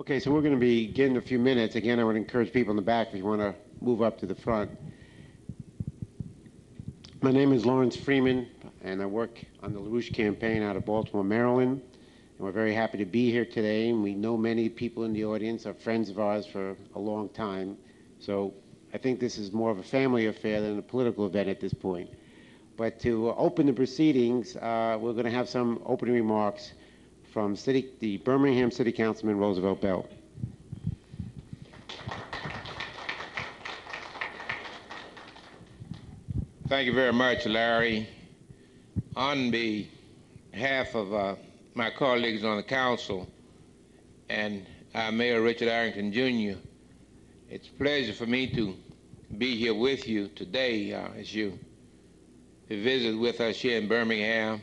Okay, so we're going to begin in a few minutes. Again, I would encourage people in the back if you want to move up to the front. My name is Lawrence Freeman, and I work on the LaRouche campaign out of Baltimore, Maryland. And we're very happy to be here today. And we know many people in the audience are friends of ours for a long time. So I think this is more of a family affair than a political event at this point. But to open the proceedings, uh, we're going to have some opening remarks from city, the Birmingham City Councilman Roosevelt Bell. Thank you very much, Larry. On behalf of uh, my colleagues on the council and our Mayor Richard Arrington Jr., it's a pleasure for me to be here with you today uh, as you visit with us here in Birmingham.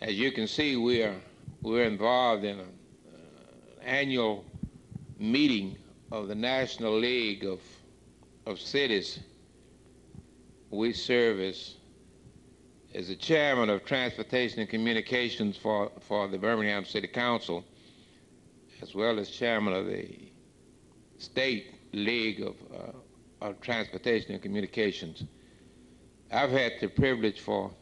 As you can see, we are we're involved in an uh, annual meeting of the National League of, of Cities. We serve as, as the chairman of Transportation and Communications for, for the Birmingham City Council, as well as chairman of the State League of, uh, of Transportation and Communications. I've had the privilege for,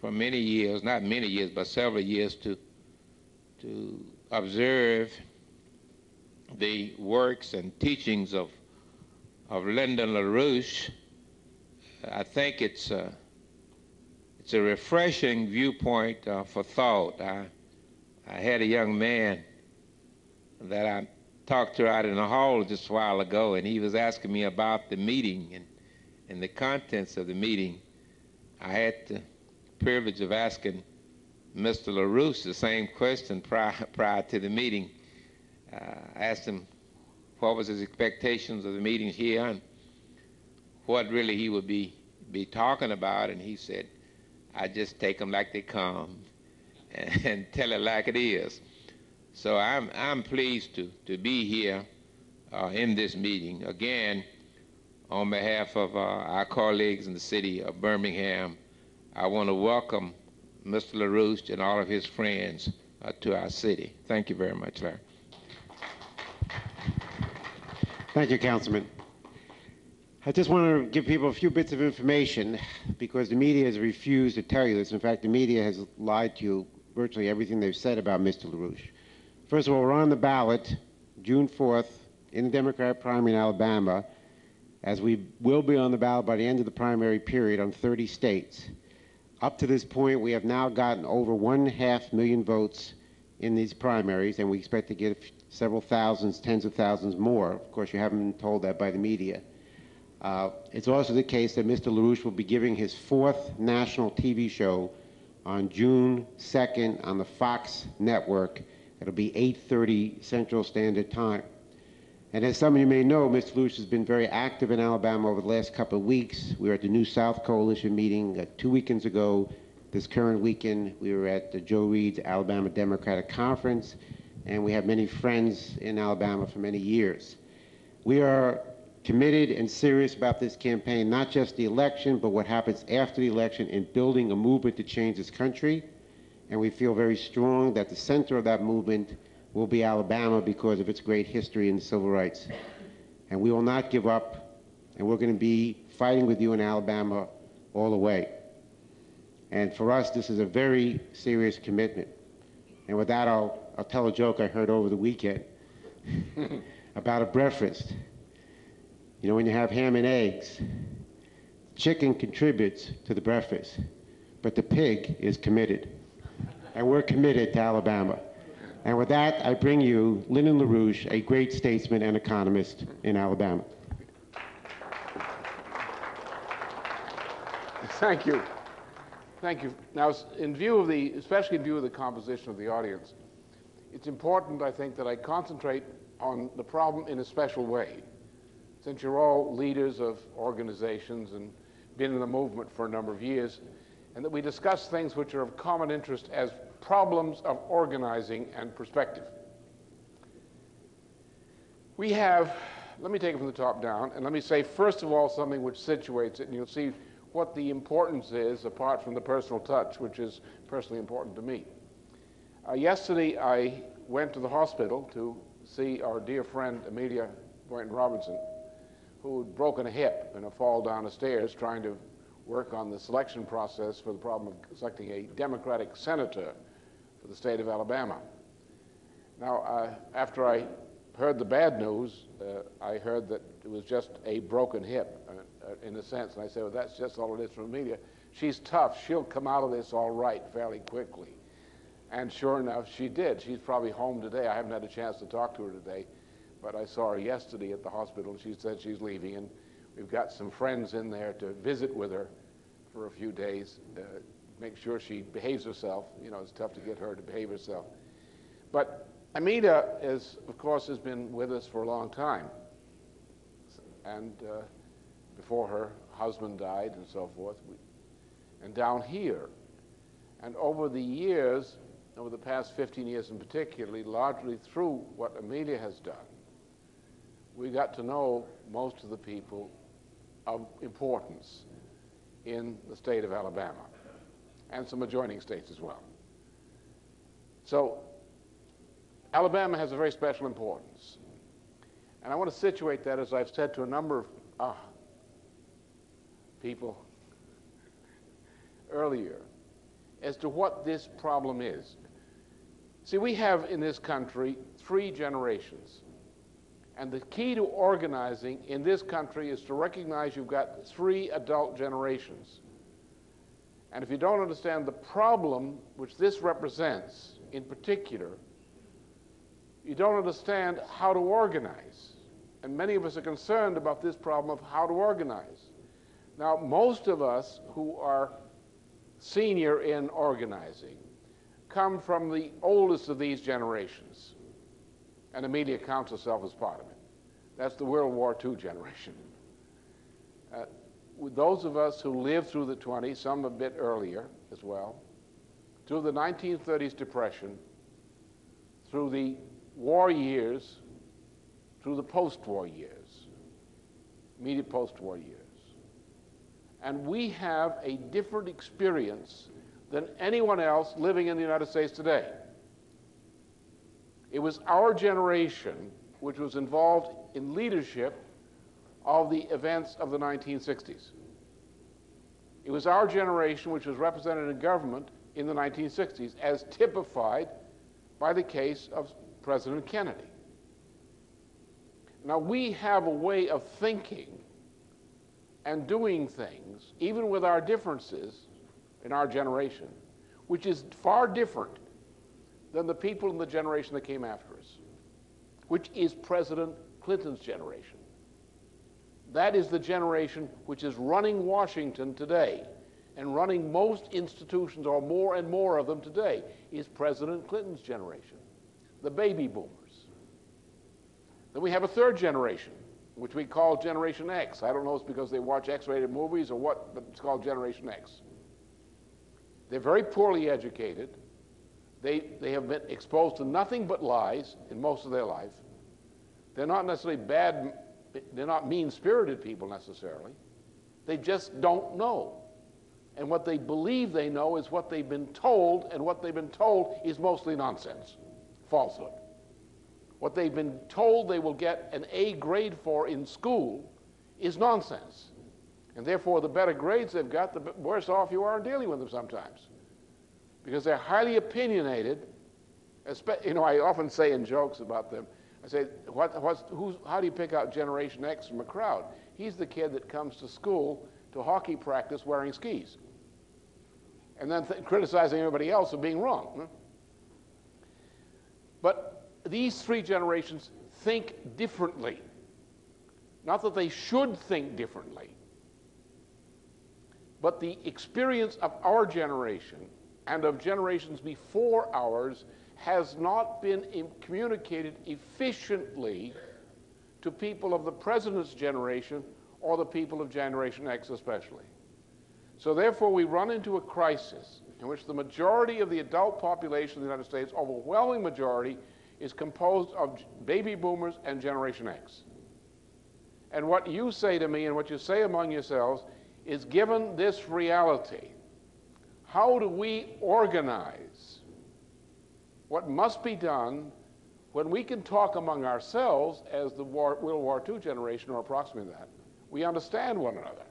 for many years, not many years, but several years, to to observe the works and teachings of, of Lyndon LaRouche, I think it's a, it's a refreshing viewpoint uh, for thought. I, I had a young man that I talked to out in the hall just a while ago, and he was asking me about the meeting and, and the contents of the meeting. I had the privilege of asking Mr. LaRouche the same question prior, prior to the meeting. Uh, I asked him what was his expectations of the meeting here and what really he would be, be talking about, and he said, I just take them like they come and, and tell it like it is. So I'm, I'm pleased to, to be here uh, in this meeting. Again, on behalf of uh, our colleagues in the city of Birmingham, I want to welcome Mr. LaRouche and all of his friends uh, to our city. Thank you very much, Larry. Thank you, Councilman. I just want to give people a few bits of information because the media has refused to tell you this. In fact, the media has lied to you virtually everything they've said about Mr. LaRouche. First of all, we're on the ballot June 4th in the Democratic primary in Alabama, as we will be on the ballot by the end of the primary period on 30 states. Up to this point, we have now gotten over one half million votes in these primaries, and we expect to get several thousands, tens of thousands more. Of course, you haven't been told that by the media. Uh, it's also the case that Mr. LaRouche will be giving his fourth national TV show on June 2nd on the Fox network. It'll be 8.30 Central Standard Time. And as some of you may know, Mr. Lewis has been very active in Alabama over the last couple of weeks. We were at the New South Coalition meeting uh, two weekends ago. This current weekend, we were at the Joe Reed's Alabama Democratic Conference, and we have many friends in Alabama for many years. We are committed and serious about this campaign, not just the election, but what happens after the election in building a movement to change this country. And we feel very strong that the center of that movement will be Alabama because of its great history in civil rights. And we will not give up, and we're going to be fighting with you in Alabama all the way. And for us, this is a very serious commitment. And with that, I'll, I'll tell a joke I heard over the weekend about a breakfast. You know, when you have ham and eggs, chicken contributes to the breakfast, but the pig is committed. And we're committed to Alabama. And with that, I bring you Lyndon LaRouche, a great statesman and economist in Alabama. Thank you. Thank you. Now, in view of the, especially in view of the composition of the audience, it's important, I think, that I concentrate on the problem in a special way. Since you're all leaders of organizations and been in the movement for a number of years, and that we discuss things which are of common interest as problems of organizing and perspective. We have, let me take it from the top down, and let me say, first of all, something which situates it, and you'll see what the importance is apart from the personal touch, which is personally important to me. Uh, yesterday, I went to the hospital to see our dear friend Amelia Boynton Robinson, who had broken a hip in a fall down the stairs trying to work on the selection process for the problem of selecting a Democratic senator for the state of Alabama. Now, uh, after I heard the bad news, uh, I heard that it was just a broken hip, uh, uh in a sense, and I said, well, that's just all it is from Amelia. She's tough. She'll come out of this all right fairly quickly. And sure enough, she did. She's probably home today. I haven't had a chance to talk to her today, but I saw her yesterday at the hospital. She said she's leaving, and we've got some friends in there to visit with her for a few days, uh, make sure she behaves herself. You know, it's tough to get her to behave herself. But Amelia, is, of course, has been with us for a long time. And uh, before her husband died and so forth. We, and down here. And over the years, over the past 15 years in particularly, largely through what Amelia has done, we got to know most of the people of importance in the state of Alabama and some adjoining states as well. So Alabama has a very special importance. And I want to situate that, as I've said to a number of uh, people earlier, as to what this problem is. See, we have in this country three generations. And the key to organizing in this country is to recognize you've got three adult generations. And if you don't understand the problem which this represents in particular, you don't understand how to organize. And many of us are concerned about this problem of how to organize. Now, most of us who are senior in organizing come from the oldest of these generations. And Amelia counts herself as part of it. That's the World War II generation. Uh, those of us who lived through the 20s, some a bit earlier as well, through the 1930s depression, through the war years, through the post-war years, immediate post-war years. And we have a different experience than anyone else living in the United States today. It was our generation which was involved in leadership of the events of the 1960s. It was our generation which was represented in government in the 1960s, as typified by the case of President Kennedy. Now, we have a way of thinking and doing things, even with our differences in our generation, which is far different than the people in the generation that came after us which is President Clinton's generation. That is the generation which is running Washington today and running most institutions, or more and more of them today, is President Clinton's generation, the baby boomers. Then we have a third generation, which we call Generation X. I don't know if it's because they watch X rated movies or what, but it's called Generation X. They're very poorly educated. They, they have been exposed to nothing but lies in most of their life. They're not necessarily bad, they're not mean spirited people necessarily. They just don't know. And what they believe they know is what they've been told, and what they've been told is mostly nonsense, falsehood. What they've been told they will get an A grade for in school is nonsense. And therefore, the better grades they've got, the worse off you are in dealing with them sometimes because they're highly opinionated. You know, I often say in jokes about them, I say, what, what's, who's, how do you pick out Generation X from a crowd? He's the kid that comes to school to hockey practice wearing skis and then th- criticizing everybody else for being wrong. But these three generations think differently. Not that they should think differently, but the experience of our generation and of generations before ours has not been communicated efficiently to people of the president's generation or the people of Generation X especially. So therefore, we run into a crisis in which the majority of the adult population of the United States, overwhelming majority, is composed of baby boomers and Generation X. And what you say to me and what you say among yourselves is given this reality, how do we organize what must be done when we can talk among ourselves as the war, World War II generation, or approximately that, we understand one another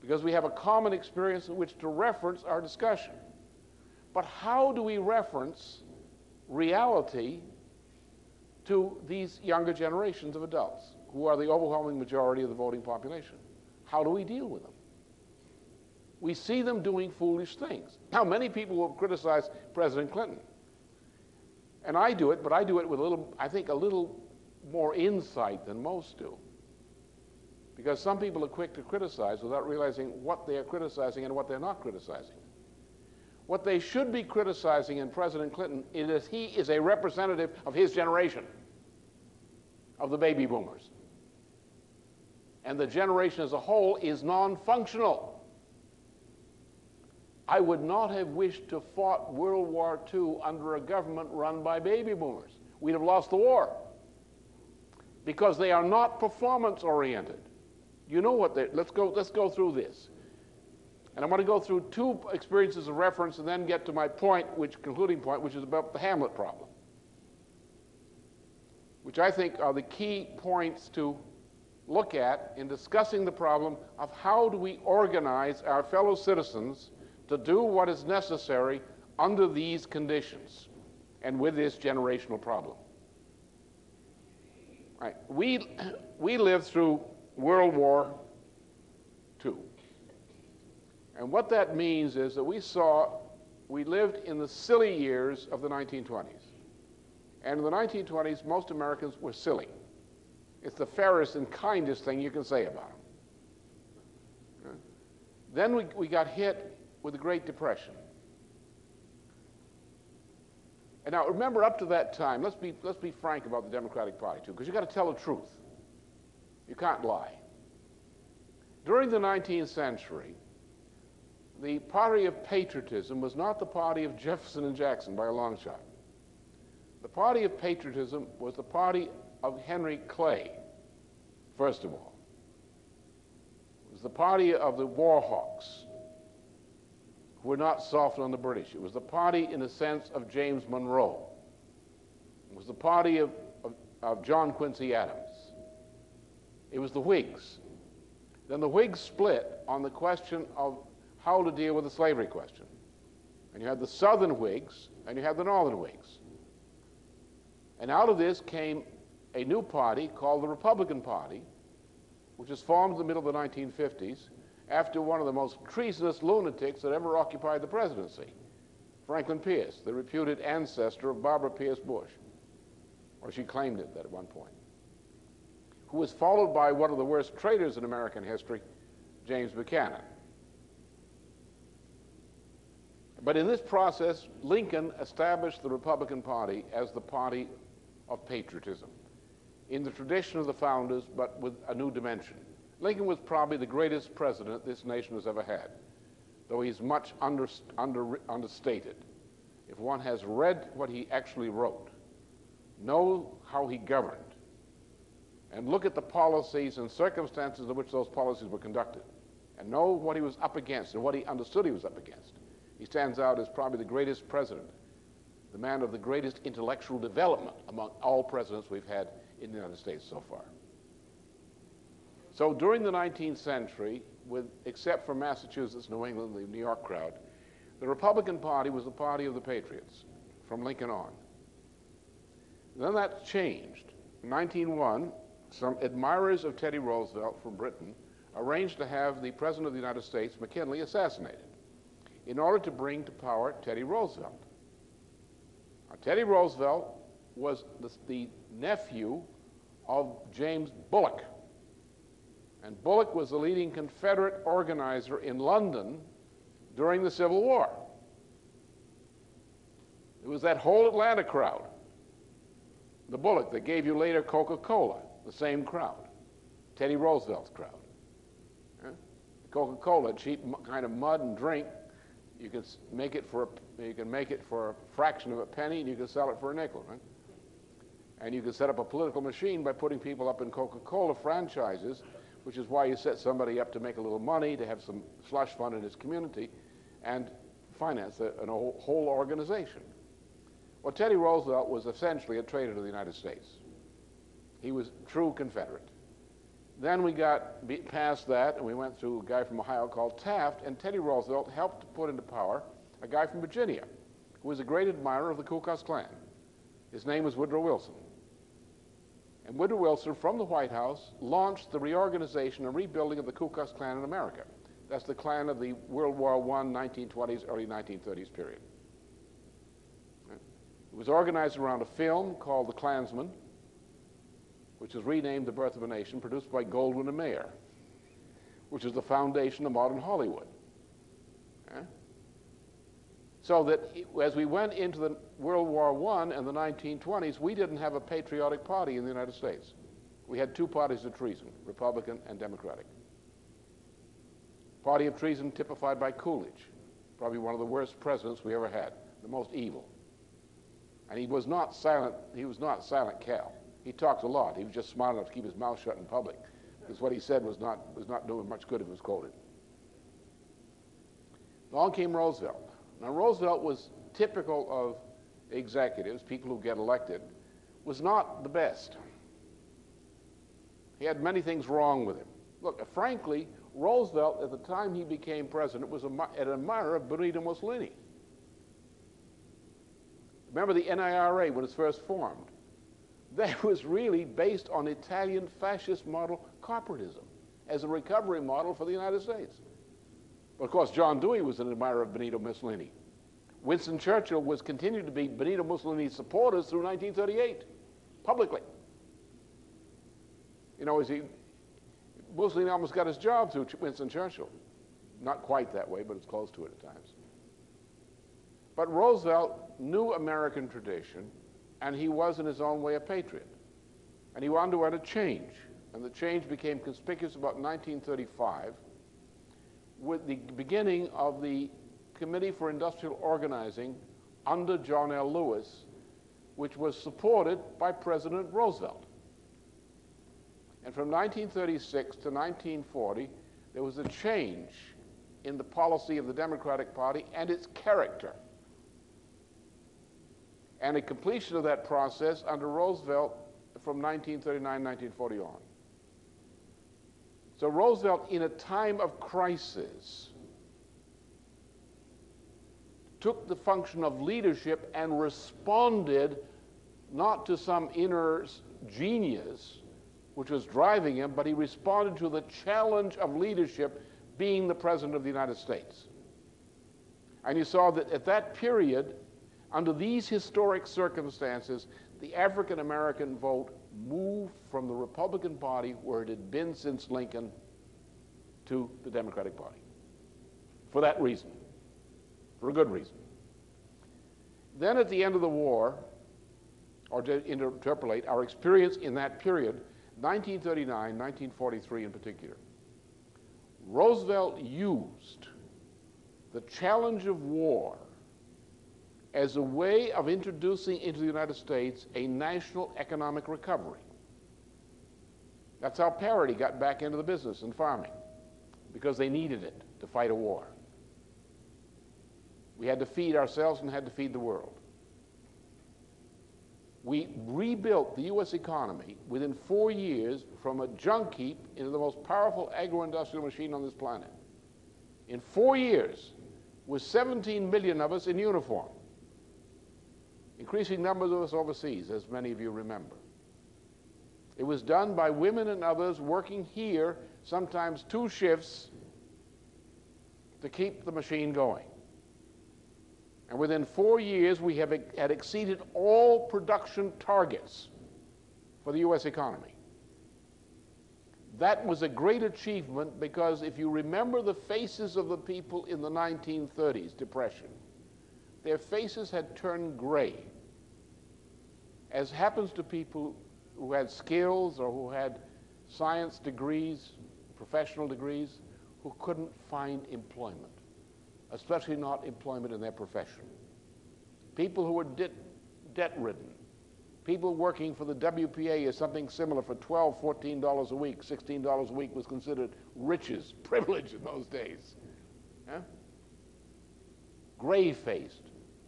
because we have a common experience in which to reference our discussion. But how do we reference reality to these younger generations of adults who are the overwhelming majority of the voting population? How do we deal with them? We see them doing foolish things. Now, many people will criticize President Clinton. And I do it, but I do it with a little, I think, a little more insight than most do. Because some people are quick to criticize without realizing what they are criticizing and what they're not criticizing. What they should be criticizing in President Clinton is he is a representative of his generation, of the baby boomers. And the generation as a whole is non functional. I would not have wished to fought World War II under a government run by baby boomers. We'd have lost the war because they are not performance oriented. You know what they let's go let's go through this. And I'm going to go through two experiences of reference and then get to my point, which concluding point, which is about the Hamlet problem. Which I think are the key points to look at in discussing the problem of how do we organize our fellow citizens to do what is necessary under these conditions and with this generational problem. Right. We, we lived through World War II. And what that means is that we saw, we lived in the silly years of the 1920s. And in the 1920s, most Americans were silly. It's the fairest and kindest thing you can say about them. Then we, we got hit with the Great Depression. And now remember, up to that time, let's be, let's be frank about the Democratic Party, too, because you've got to tell the truth. You can't lie. During the 19th century, the party of patriotism was not the party of Jefferson and Jackson by a long shot. The party of patriotism was the party of Henry Clay, first of all. It was the party of the war hawks, were not soft on the British. It was the party, in the sense, of James Monroe. It was the party of, of, of John Quincy Adams. It was the Whigs. Then the Whigs split on the question of how to deal with the slavery question. And you had the Southern Whigs and you had the Northern Whigs. And out of this came a new party called the Republican Party, which was formed in the middle of the 1950s after one of the most treasonous lunatics that ever occupied the presidency, Franklin Pierce, the reputed ancestor of Barbara Pierce Bush. Or she claimed it at one point who was followed by one of the worst traitors in American history, James Buchanan. But in this process, Lincoln established the Republican Party as the party of patriotism, in the tradition of the founders, but with a new dimension. Lincoln was probably the greatest president this nation has ever had, though he's much under, under, understated. If one has read what he actually wrote, know how he governed, and look at the policies and circumstances in which those policies were conducted and know what he was up against and what he understood he was up against. He stands out as probably the greatest president, the man of the greatest intellectual development among all presidents we've had in the United States so far. So during the 19th century, with, except for Massachusetts, New England, the New York crowd, the Republican Party was the party of the patriots from Lincoln on. Then that changed. In 1901, some admirers of Teddy Roosevelt from Britain arranged to have the President of the United States, McKinley, assassinated in order to bring to power Teddy Roosevelt. Now, Teddy Roosevelt was the, the nephew of James Bulloch. And Bulloch was the leading Confederate organizer in London during the Civil War. It was that whole Atlanta crowd, the Bulloch that gave you later Coca Cola the same crowd, Teddy Roosevelt's crowd. Yeah? Coca-Cola, cheap kind of mud and drink. You can make it for a, you can make it for a fraction of a penny, and you can sell it for a nickel, right? And you can set up a political machine by putting people up in Coca-Cola franchises, which is why you set somebody up to make a little money, to have some slush fund in his community, and finance a, a whole organization. Well, Teddy Roosevelt was essentially a traitor to the United States. He was true Confederate. Then we got past that, and we went through a guy from Ohio called Taft, and Teddy Roosevelt helped to put into power a guy from Virginia who was a great admirer of the Ku Klux Klan. His name was Woodrow Wilson. And Woodrow Wilson, from the White House, launched the reorganization and rebuilding of the Ku Klux Klan in America. That's the Klan of the World War I, 1920s, early 1930s period. It was organized around a film called The Clansman, which was renamed The Birth of a Nation, produced by Goldwyn and Mayer, which is the foundation of modern Hollywood. So that as we went into the World War I and the 1920s, we didn't have a patriotic party in the United States. We had two parties of treason, Republican and Democratic. Party of treason typified by Coolidge, probably one of the worst presidents we ever had, the most evil. And he was not silent, he was not silent Cal. He talked a lot. He was just smart enough to keep his mouth shut in public because what he said was not, was not doing much good if it was quoted. Along came Roosevelt. Now, Roosevelt was typical of executives, people who get elected, was not the best. He had many things wrong with him. Look, frankly, Roosevelt, at the time he became president, was an admirer of Benito Mussolini. Remember the NIRA when it was first formed? That was really based on Italian fascist model corporatism as a recovery model for the United States. Of course, John Dewey was an admirer of Benito Mussolini. Winston Churchill was continued to be Benito Mussolini's supporters through 1938, publicly. You know, he, Mussolini almost got his job through Winston Churchill. Not quite that way, but it's close to it at times. But Roosevelt knew American tradition, and he was in his own way a patriot. And he underwent a change, and the change became conspicuous about 1935 with the beginning of the Committee for Industrial Organizing under John L. Lewis, which was supported by President Roosevelt. And from 1936 to 1940, there was a change in the policy of the Democratic Party and its character. And a completion of that process under Roosevelt from 1939 1940 on. So Roosevelt, in a time of crisis, took the function of leadership and responded not to some inner genius which was driving him, but he responded to the challenge of leadership being the President of the United States. And you saw that at that period, under these historic circumstances, the African American vote moved from the Republican Party, where it had been since Lincoln, to the Democratic Party. For that reason, for a good reason. Then at the end of the war, or to interpolate our experience in that period, 1939, 1943 in particular, Roosevelt used the challenge of war as a way of introducing into the United States a national economic recovery. That's how parity got back into the business and farming, because they needed it to fight a war. We had to feed ourselves and had to feed the world. We rebuilt the U.S. economy within four years from a junk heap into the most powerful agro-industrial machine on this planet. In four years, with 17 million of us in uniform. Increasing numbers of us overseas, as many of you remember. It was done by women and others working here, sometimes two shifts, to keep the machine going. And within four years, we have had exceeded all production targets for the U.S. economy. That was a great achievement because if you remember the faces of the people in the 1930s, Depression, their faces had turned gray. As happens to people who had skills or who had science degrees, professional degrees, who couldn't find employment, especially not employment in their profession. People who were debt ridden, people working for the WPA or something similar for $12, $14 a week, $16 a week was considered riches, privilege in those days. Gray faced,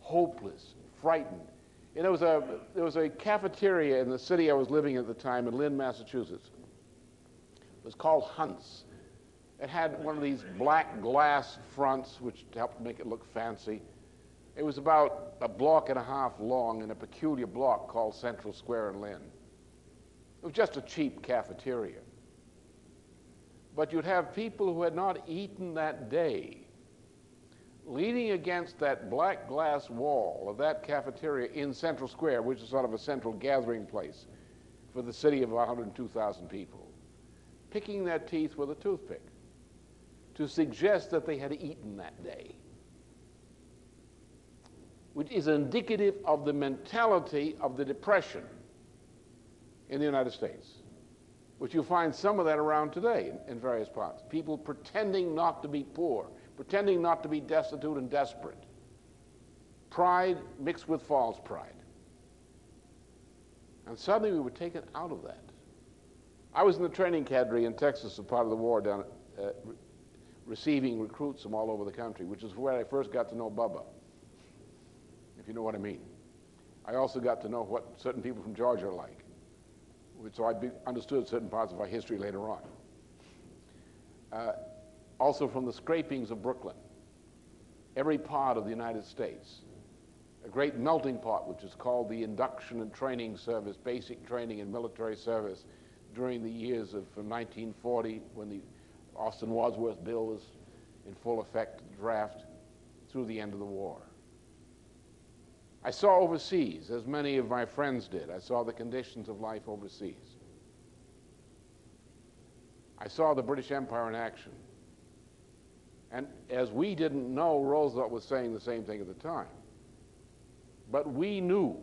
hopeless, frightened. And there was, a, there was a cafeteria in the city I was living at the time in Lynn, Massachusetts. It was called Hunt's. It had one of these black glass fronts, which helped make it look fancy. It was about a block and a half long in a peculiar block called Central Square in Lynn. It was just a cheap cafeteria. But you'd have people who had not eaten that day leaning against that black glass wall of that cafeteria in Central Square, which is sort of a central gathering place for the city of 102,000 people, picking their teeth with a toothpick to suggest that they had eaten that day, which is indicative of the mentality of the Depression in the United States, which you find some of that around today in, in various parts. People pretending not to be poor pretending not to be destitute and desperate. Pride mixed with false pride. And suddenly we were taken out of that. I was in the training cadre in Texas as part of the war down uh, re receiving recruits from all over the country, which is where I first got to know Bubba, if you know what I mean. I also got to know what certain people from Georgia are like, so I understood certain parts of our history later on. Uh, also from the scrapings of Brooklyn, every part of the United States, a great melting pot, which is called the Induction and Training Service, basic training and military service during the years of from 1940 when the Austin Wadsworth bill was in full effect, draft, through the end of the war. I saw overseas, as many of my friends did, I saw the conditions of life overseas. I saw the British Empire in action. And as we didn't know, Roosevelt was saying the same thing at the time. But we knew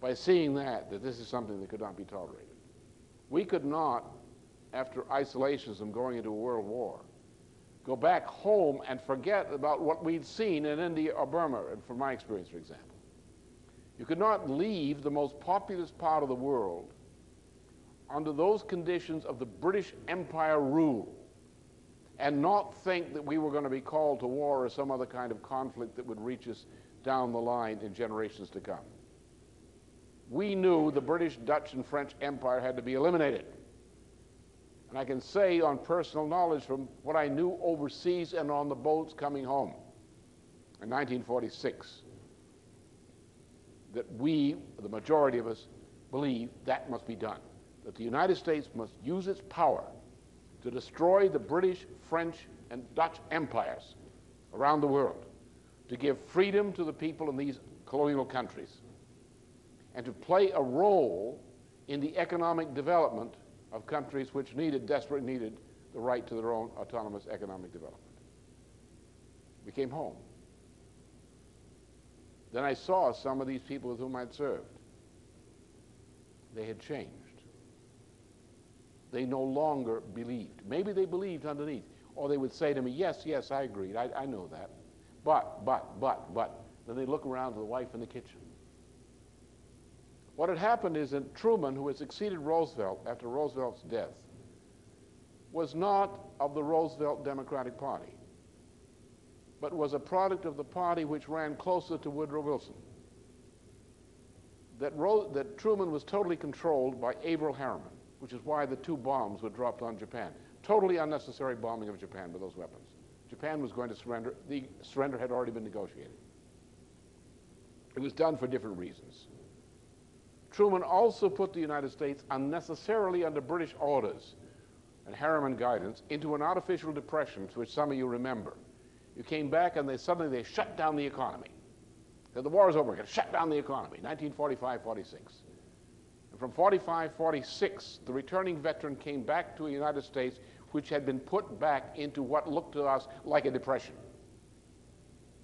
by seeing that that this is something that could not be tolerated. We could not, after isolationism going into a world war, go back home and forget about what we'd seen in India or Burma, and from my experience, for example. You could not leave the most populous part of the world under those conditions of the British Empire rule and not think that we were going to be called to war or some other kind of conflict that would reach us down the line in generations to come. We knew the British, Dutch, and French Empire had to be eliminated. And I can say on personal knowledge from what I knew overseas and on the boats coming home in 1946 that we, the majority of us, believe that must be done. That the United States must use its power to destroy the British, French, and Dutch empires around the world, to give freedom to the people in these colonial countries, and to play a role in the economic development of countries which needed, desperately needed, the right to their own autonomous economic development. We came home. Then I saw some of these people with whom I'd served. They had changed they no longer believed. Maybe they believed underneath. Or they would say to me, yes, yes, I agreed. I, I know that. But, but, but, but. Then they look around to the wife in the kitchen. What had happened is that Truman, who had succeeded Roosevelt after Roosevelt's death, was not of the Roosevelt Democratic Party, but was a product of the party which ran closer to Woodrow Wilson. That, Ro that Truman was totally controlled by Averell Harriman which is why the two bombs were dropped on Japan. Totally unnecessary bombing of Japan with those weapons. Japan was going to surrender. The surrender had already been negotiated. It was done for different reasons. Truman also put the United States unnecessarily under British orders and Harriman guidance into an artificial depression, which some of you remember. You came back and they suddenly they shut down the economy. Said the war is over, we're going to shut down the economy, 1945-46 from 45, 46, the returning veteran came back to the United States, which had been put back into what looked to us like a depression.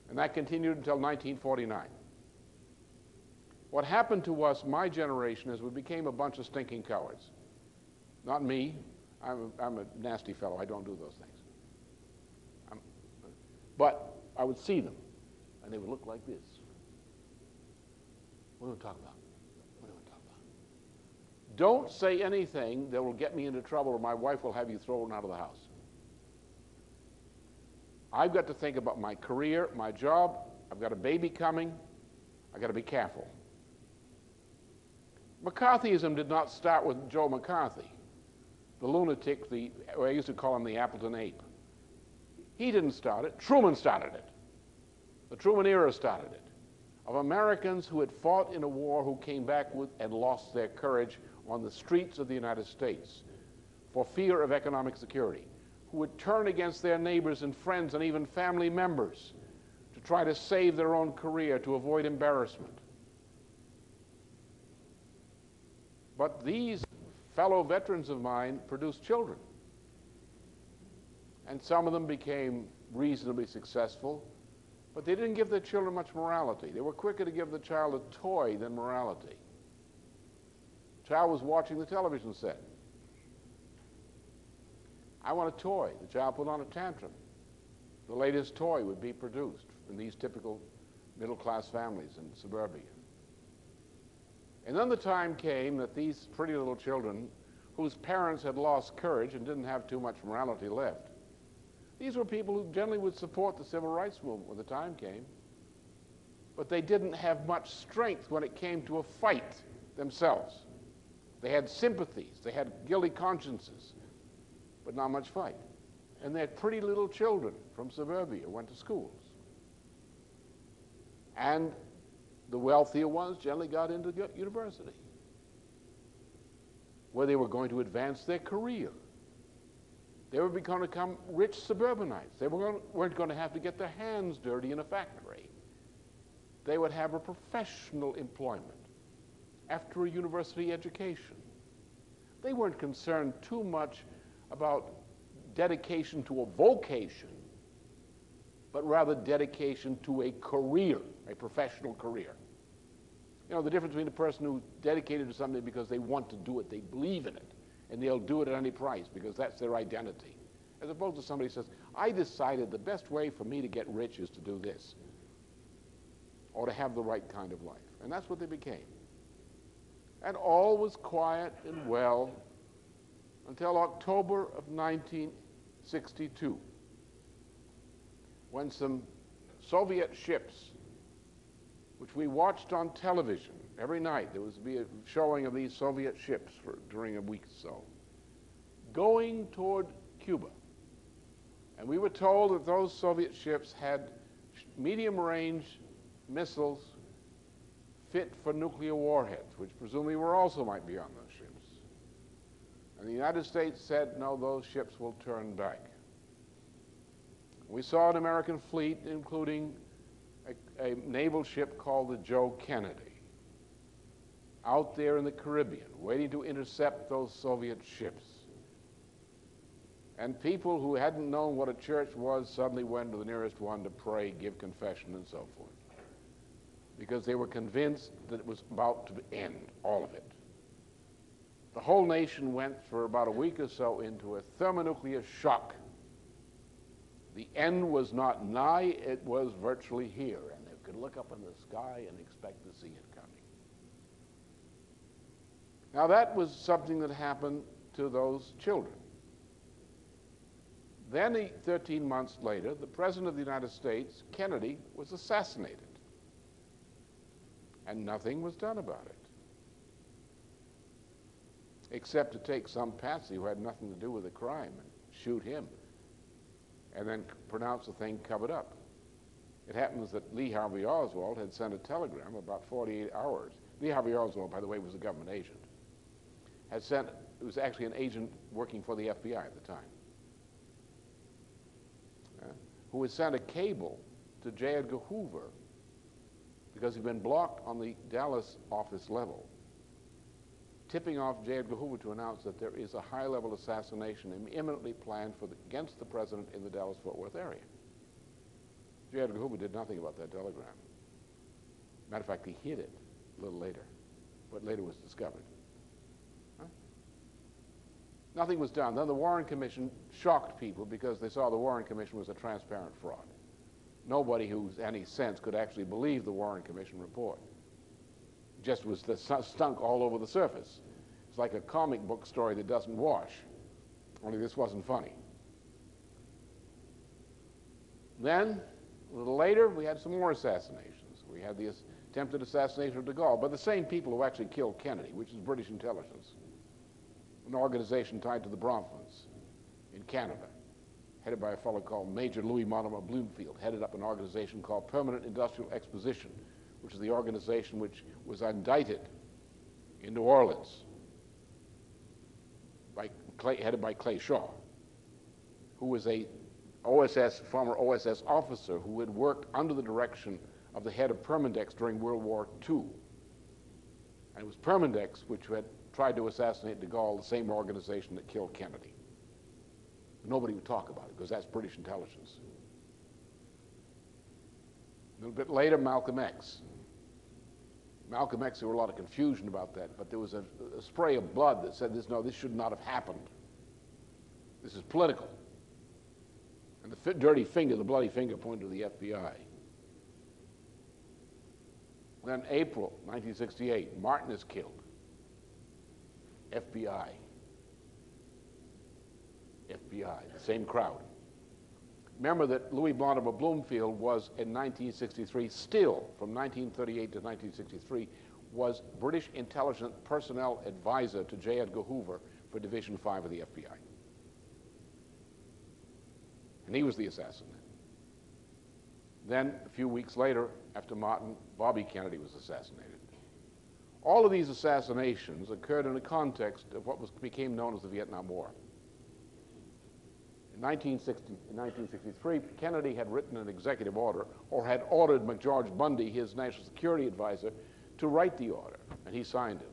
And that continued until 1949. What happened to us, my generation, is we became a bunch of stinking cowards. Not me. I'm a, I'm a nasty fellow. I don't do those things. I'm, but I would see them, and they would look like this. What are we talking about? Don't say anything that will get me into trouble or my wife will have you thrown out of the house. I've got to think about my career, my job. I've got a baby coming. I've got to be careful. McCarthyism did not start with Joe McCarthy, the lunatic, the, I used to call him the Appleton ape. He didn't start it, Truman started it. The Truman era started it. Of Americans who had fought in a war who came back with, and lost their courage on the streets of the United States for fear of economic security, who would turn against their neighbors and friends and even family members to try to save their own career, to avoid embarrassment. But these fellow veterans of mine produced children. And some of them became reasonably successful, but they didn't give their children much morality. They were quicker to give the child a toy than morality. Child was watching the television set. I want a toy. The child put on a tantrum. The latest toy would be produced in these typical middle class families in suburbia. And then the time came that these pretty little children, whose parents had lost courage and didn't have too much morality left, these were people who generally would support the civil rights movement when the time came. But they didn't have much strength when it came to a fight themselves. They had sympathies, they had guilty consciences, but not much fight. And their pretty little children from suburbia went to schools. And the wealthier ones generally got into university, where they were going to advance their career. They were going to become rich suburbanites. They were going, weren't going to have to get their hands dirty in a factory. They would have a professional employment after a university education. They weren't concerned too much about dedication to a vocation, but rather dedication to a career, a professional career. You know, the difference between a person who's dedicated to something because they want to do it, they believe in it, and they'll do it at any price because that's their identity, as opposed to somebody who says, I decided the best way for me to get rich is to do this, or to have the right kind of life. And that's what they became. And all was quiet and well until October of 1962, when some Soviet ships which we watched on television every night. There was be a showing of these Soviet ships for, during a week or so, going toward Cuba. And we were told that those Soviet ships had medium-range missiles fit for nuclear warheads, which presumably were also might be on those ships. And the United States said, no, those ships will turn back. We saw an American fleet, including a, a naval ship called the Joe Kennedy out there in the Caribbean, waiting to intercept those Soviet ships. And people who hadn't known what a church was suddenly went to the nearest one to pray, give confession, and so forth. Because they were convinced that it was about to end, all of it. The whole nation went for about a week or so into a thermonuclear shock the end was not nigh, it was virtually here, and they could look up in the sky and expect to see it coming. Now, that was something that happened to those children. Then, 13 months later, the President of the United States, Kennedy, was assassinated. And nothing was done about it. Except to take some patsy who had nothing to do with the crime and shoot him and then pronounce the thing covered up. It happens that Lee Harvey Oswald had sent a telegram about 48 hours. Lee Harvey Oswald, by the way, was a government agent. Had sent, it was actually an agent working for the FBI at the time, uh, who had sent a cable to J. Edgar Hoover because he'd been blocked on the Dallas office level tipping off J. Edgar Hoover to announce that there is a high-level assassination imminently planned the, against the president in the Dallas-Fort Worth area. J. Edgar Hoover did nothing about that telegram. Matter of fact, he hid it a little later, but later was discovered. Nothing was done. Then the Warren Commission shocked people because they saw the Warren Commission was a transparent fraud. Nobody who's any sense could actually believe the Warren Commission report It just was the stunk all over the surface. It's like a comic book story that doesn't wash, only this wasn't funny. Then, a little later, we had some more assassinations. We had the attempted assassination of de Gaulle by the same people who actually killed Kennedy, which is British intelligence, an organization tied to the Bronfmans in Canada, headed by a fellow called Major Louis Mortimer Bloomfield, headed up an organization called Permanent Industrial Exposition, which is the organization which was indicted in New Orleans, by Clay, headed by Clay Shaw, who was a OSS, former OSS officer who had worked under the direction of the head of Permindex during World War II. And it was Permindex which had tried to assassinate de Gaulle, the same organization that killed Kennedy. Nobody would talk about it because that's British intelligence. A little bit later, Malcolm X. Malcolm X, there were a lot of confusion about that, but there was a, a spray of blood that said this, no, this should not have happened. This is political. And the dirty finger, the bloody finger, pointed to the FBI. Then April 1968, Martin is killed. FBI. FBI, the same crowd. Remember that Louis Mortimer Bloomfield was in 1963, still from 1938 to 1963, was British intelligence personnel advisor to J. Edgar Hoover for Division 5 of the FBI. And he was the assassin. Then, a few weeks later, after Martin, Bobby Kennedy was assassinated. All of these assassinations occurred in the context of what was, became known as the Vietnam War. In, 1960, 1963, Kennedy had written an executive order or had ordered McGeorge Bundy, his national security advisor, to write the order, and he signed it,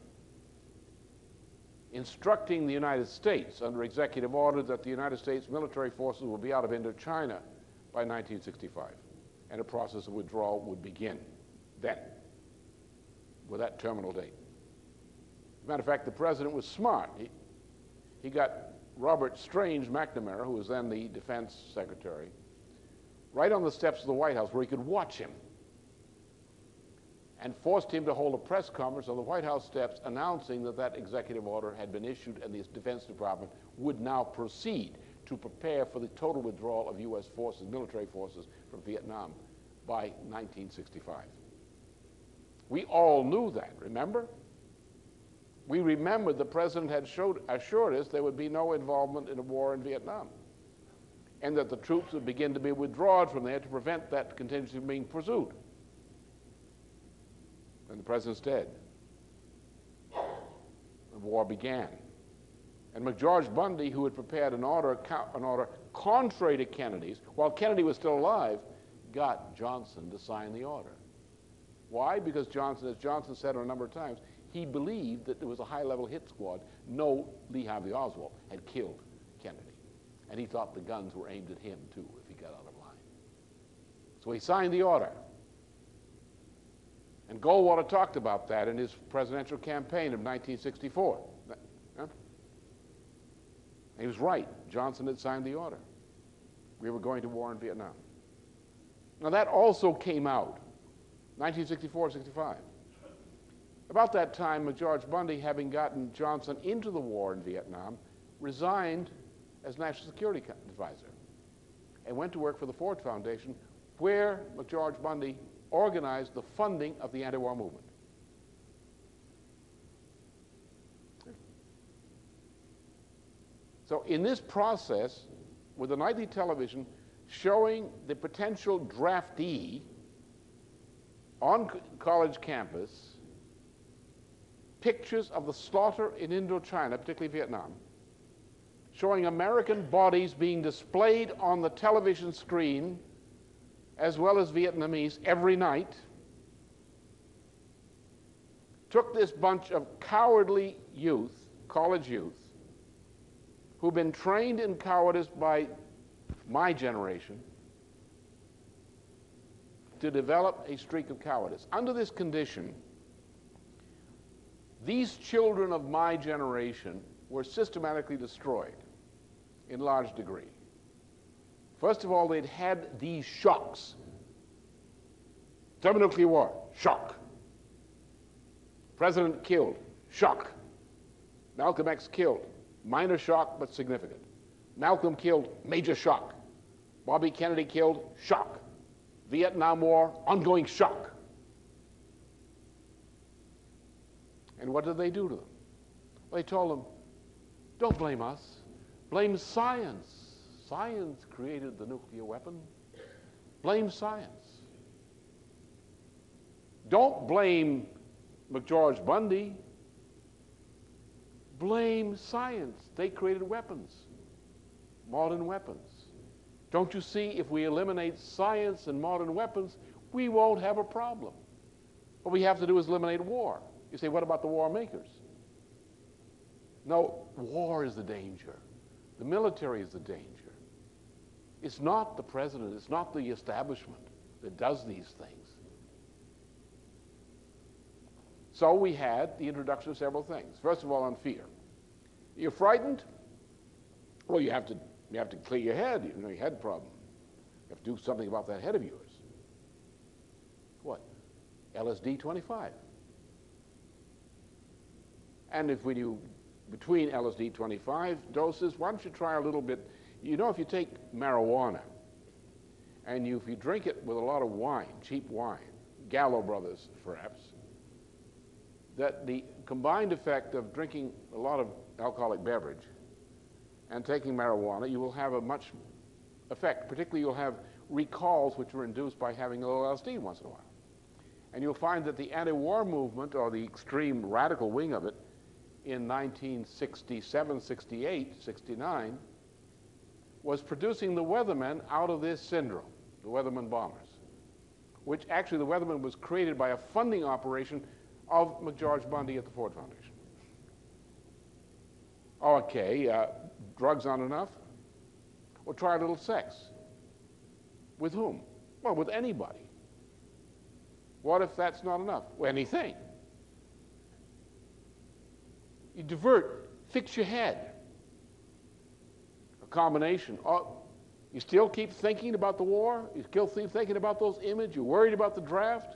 instructing the United States under executive order that the United States military forces would be out of Indochina by 1965, and a process of withdrawal would begin then, with that terminal date. As a matter of fact, the president was smart. He, he got Robert Strange McNamara, who was then the defense secretary, right on the steps of the White House where he could watch him and forced him to hold a press conference on the White House steps announcing that that executive order had been issued and the Defense Department would now proceed to prepare for the total withdrawal of U.S. forces, military forces, from Vietnam by 1965. We all knew that, remember? We remembered the president had showed, assured us there would be no involvement in a war in Vietnam and that the troops would begin to be withdrawn from there to prevent that contingency from being pursued and the president's dead. The war began. And McGeorge Bundy, who had prepared an order, an order contrary to Kennedy's, while Kennedy was still alive, got Johnson to sign the order. Why? Because Johnson, as Johnson said a number of times, he believed that there was a high-level hit squad. No Lee Harvey Oswald had killed Kennedy. And he thought the guns were aimed at him, too, if he got out of line. So he signed the order. And Goldwater talked about that in his presidential campaign of 1964. He was right. Johnson had signed the order. We were going to war in Vietnam. Now, that also came out 1964 65. About that time, uh, McGeorge Bundy, having gotten Johnson into the war in Vietnam, resigned as National Security Advisor and went to work for the Ford Foundation, where uh, McGeorge Bundy organized the funding of the anti-war movement. So in this process, with the nightly television showing the potential draftee on college campus pictures of the slaughter in Indochina, particularly Vietnam, showing American bodies being displayed on the television screen as well as Vietnamese every night, took this bunch of cowardly youth, college youth, who've been trained in cowardice by my generation, to develop a streak of cowardice. Under this condition, these children of my generation were systematically destroyed in large degree. First of all, they'd had these shocks. Thermonuclear war, shock. President killed, shock. Malcolm X killed, minor shock but significant. Malcolm killed, major shock. Bobby Kennedy killed, shock. Vietnam War, ongoing shock. And what did they do to them? They told them, don't blame us, blame science. Science created the nuclear weapon. Blame science. Don't blame McGeorge Bundy. Blame science. They created weapons, modern weapons. Don't you see, if we eliminate science and modern weapons, we won't have a problem. What we have to do is eliminate war. You say, what about the war makers? No, war is the danger. The military is the danger. It's not the president, it's not the establishment that does these things. So we had the introduction of several things. First of all, on fear. You're frightened? Well, you have to, you have to clear your head. You know, your head problem. You have to do something about that head of yours. What? LSD 25. And if we do between LSD 25 doses, why don't you try a little bit? You know, if you take marijuana and you, if you drink it with a lot of wine, cheap wine, Gallo Brothers perhaps, that the combined effect of drinking a lot of alcoholic beverage and taking marijuana, you will have a much effect. Particularly, you'll have recalls which are induced by having a little LSD once in a while. And you'll find that the anti-war movement, or the extreme radical wing of it, in 1967, 68, 69, was producing the Weathermen out of this syndrome, the Weatherman bombers, which actually the Weatherman was created by a funding operation of McGeorge Bundy at the Ford Foundation. Okay, uh, drugs aren't enough? Well, try a little sex. With whom? Well, with anybody. What if that's not enough? Well, anything. You divert, fix your head. A combination. Oh, you still keep thinking about the war? You still keep thinking about those images? You're worried about the draft?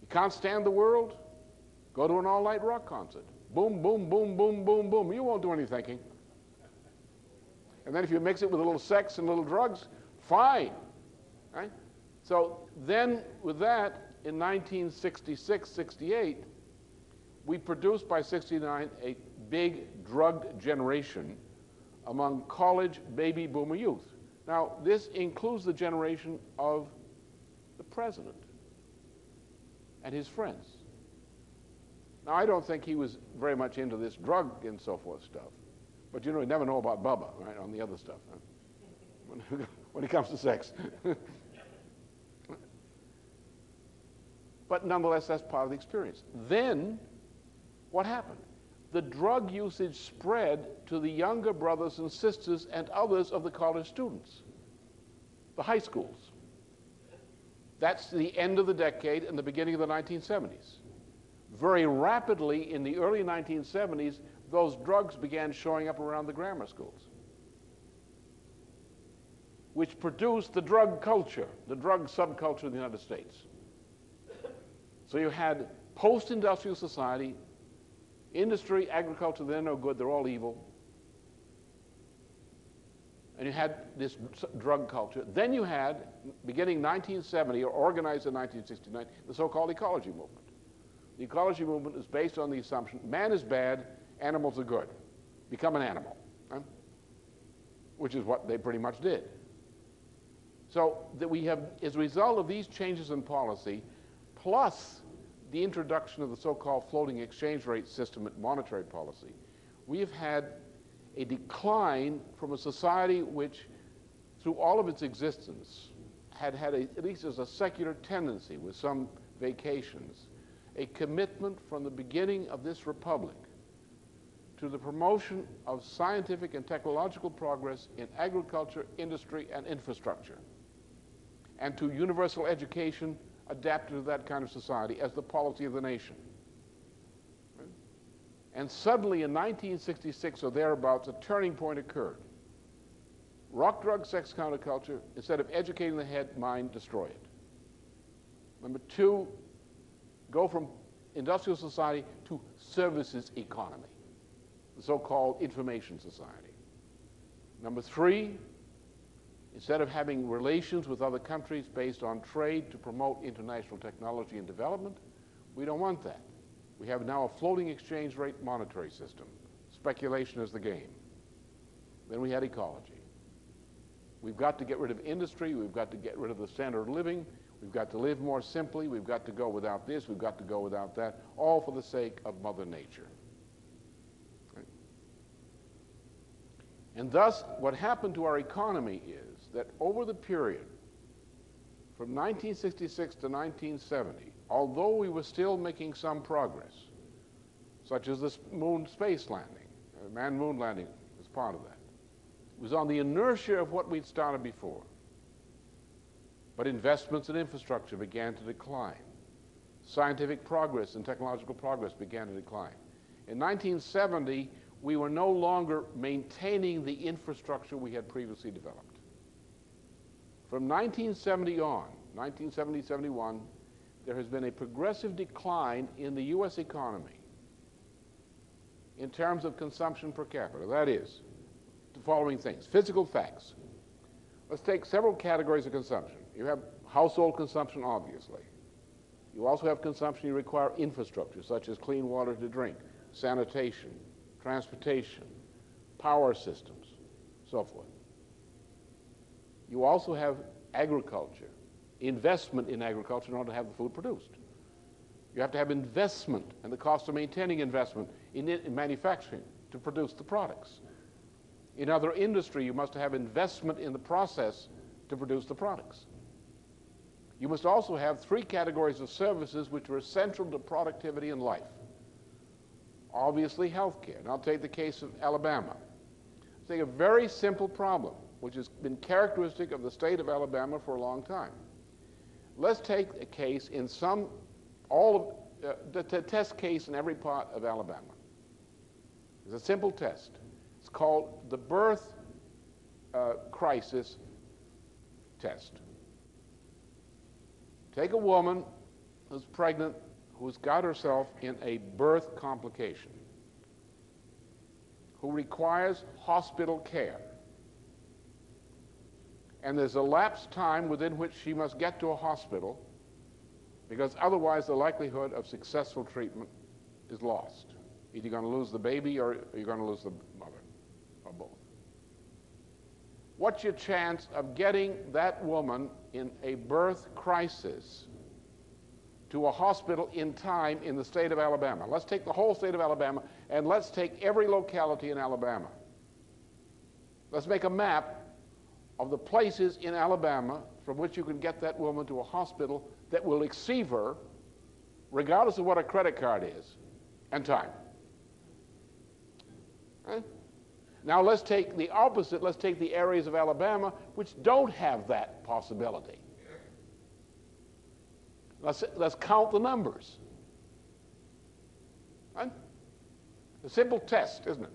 You can't stand the world? Go to an all-night rock concert. Boom, boom, boom, boom, boom, boom. You won't do any thinking. And then if you mix it with a little sex and little drugs, fine. Right? So then with that, in 1966, 68, we produced by 69 a big drug generation among college baby boomer youth. Now, this includes the generation of the president and his friends. Now, I don't think he was very much into this drug and so forth stuff. But you know, you never know about Bubba, right, on the other stuff, huh? when, when it comes to sex. but nonetheless, that's part of the experience. Then what happened? The drug usage spread to the younger brothers and sisters and others of the college students, the high schools. That's the end of the decade and the beginning of the 1970s. Very rapidly in the early 1970s, those drugs began showing up around the grammar schools, which produced the drug culture, the drug subculture of the United States. So you had post-industrial society, Industry, agriculture, they're no good, they're all evil. And you had this drug culture. Then you had, beginning 1970, or organized in 1969, the so-called ecology movement. The ecology movement is based on the assumption man is bad, animals are good. Become an animal, which is what they pretty much did. So that we have, as a result of these changes in policy, plus the introduction of the so-called floating exchange rate system at monetary policy, we have had a decline from a society which, through all of its existence, had had, a, at least as a secular tendency with some vacations, a commitment from the beginning of this republic to the promotion of scientific and technological progress in agriculture, industry, and infrastructure, and to universal education adapted to that kind of society as the policy of the nation. And suddenly in 1966 or thereabouts, a turning point occurred. Rock, drug, sex, counterculture, instead of educating the head, mind, destroy it. Number two, go from industrial society to services economy, the so-called information society. Number three, Instead of having relations with other countries based on trade to promote international technology and development, we don't want that. We have now a floating exchange rate monetary system. Speculation is the game. Then we had ecology. We've got to get rid of industry. We've got to get rid of the standard of living. We've got to live more simply. We've got to go without this. We've got to go without that, all for the sake of Mother Nature. And thus, what happened to our economy is that over the period from 1966 to 1970, although we were still making some progress, such as the moon space landing, uh, manned moon landing was part of that, it was on the inertia of what we'd started before. But investments in infrastructure began to decline. Scientific progress and technological progress began to decline. In 1970, we were no longer maintaining the infrastructure we had previously developed. From 1970 on, 1970 71, there has been a progressive decline in the U.S. economy in terms of consumption per capita. That is, the following things physical facts. Let's take several categories of consumption. You have household consumption, obviously. You also have consumption you require infrastructure, such as clean water to drink, sanitation, transportation, power systems, so forth. You also have agriculture, investment in agriculture in order to have the food produced. You have to have investment and the cost of maintaining investment in, in manufacturing to produce the products. In other industry, you must have investment in the process to produce the products. You must also have three categories of services which are essential to productivity and life. Obviously, healthcare. And I'll take the case of Alabama. Take a very simple problem, which has been characteristic of the state of Alabama for a long time. Let's take a case in some, all of, uh, the, test case in every part of Alabama. It's a simple test. It's called the birth uh, crisis test. Take a woman who's pregnant, who's got herself in a birth complication, who requires hospital care. And there's a lapsed time within which she must get to a hospital because otherwise the likelihood of successful treatment is lost. Either you're going to lose the baby or you're going to lose the mother, or both. What's your chance of getting that woman in a birth crisis to a hospital in time in the state of Alabama? Let's take the whole state of Alabama and let's take every locality in Alabama. Let's make a map of the places in Alabama from which you can get that woman to a hospital that will receive her, regardless of what a credit card is, and time. Right? Now let's take the opposite. Let's take the areas of Alabama which don't have that possibility. Let's, let's count the numbers. Right? A simple test, isn't it?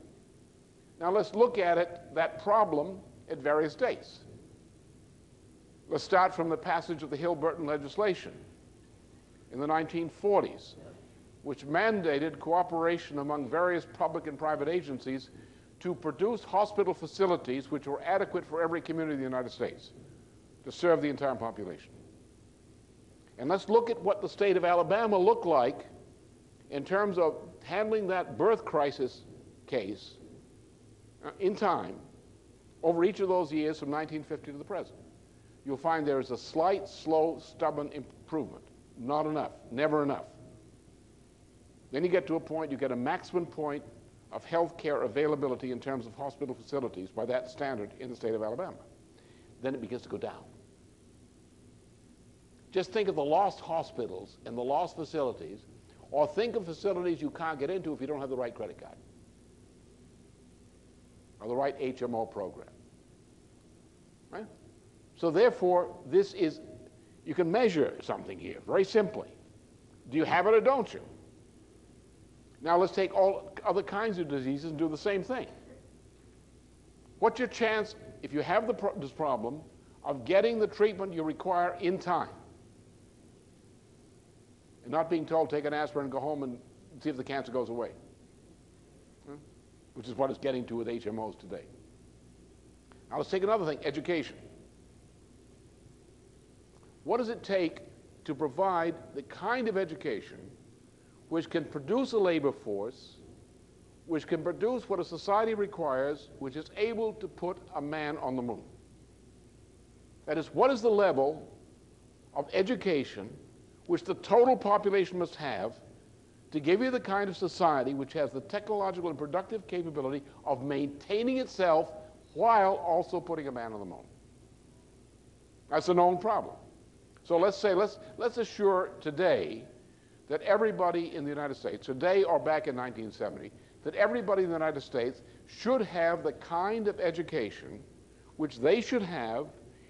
Now let's look at it, that problem, at various dates. Let's start from the passage of the Hill-Burton legislation in the 1940s, which mandated cooperation among various public and private agencies to produce hospital facilities which were adequate for every community in the United States to serve the entire population. And let's look at what the state of Alabama looked like in terms of handling that birth crisis case uh, in time over each of those years from 1950 to the present. You'll find there is a slight, slow, stubborn improvement. Not enough, never enough. Then you get to a point, you get a maximum point of health care availability in terms of hospital facilities by that standard in the state of Alabama. Then it begins to go down. Just think of the lost hospitals and the lost facilities, or think of facilities you can't get into if you don't have the right credit card or the right HMO program. Right? So therefore, this is, you can measure something here very simply. Do you have it or don't you? Now let's take all other kinds of diseases and do the same thing. What's your chance, if you have the pro this problem, of getting the treatment you require in time? And not being told, take an aspirin go home and see if the cancer goes away. Huh? Which is what it's getting to with HMOs today. Now let's take another thing, education. What does it take to provide the kind of education which can produce a labor force, which can produce what a society requires, which is able to put a man on the moon. That is, what is the level of education which the total population must have to give you the kind of society which has the technological and productive capability of maintaining itself while also putting a man on the moon. That's a known problem. So let's say, let's, let's assure today that everybody in the United States, today or back in 1970, that everybody in the United States should have the kind of education which they should have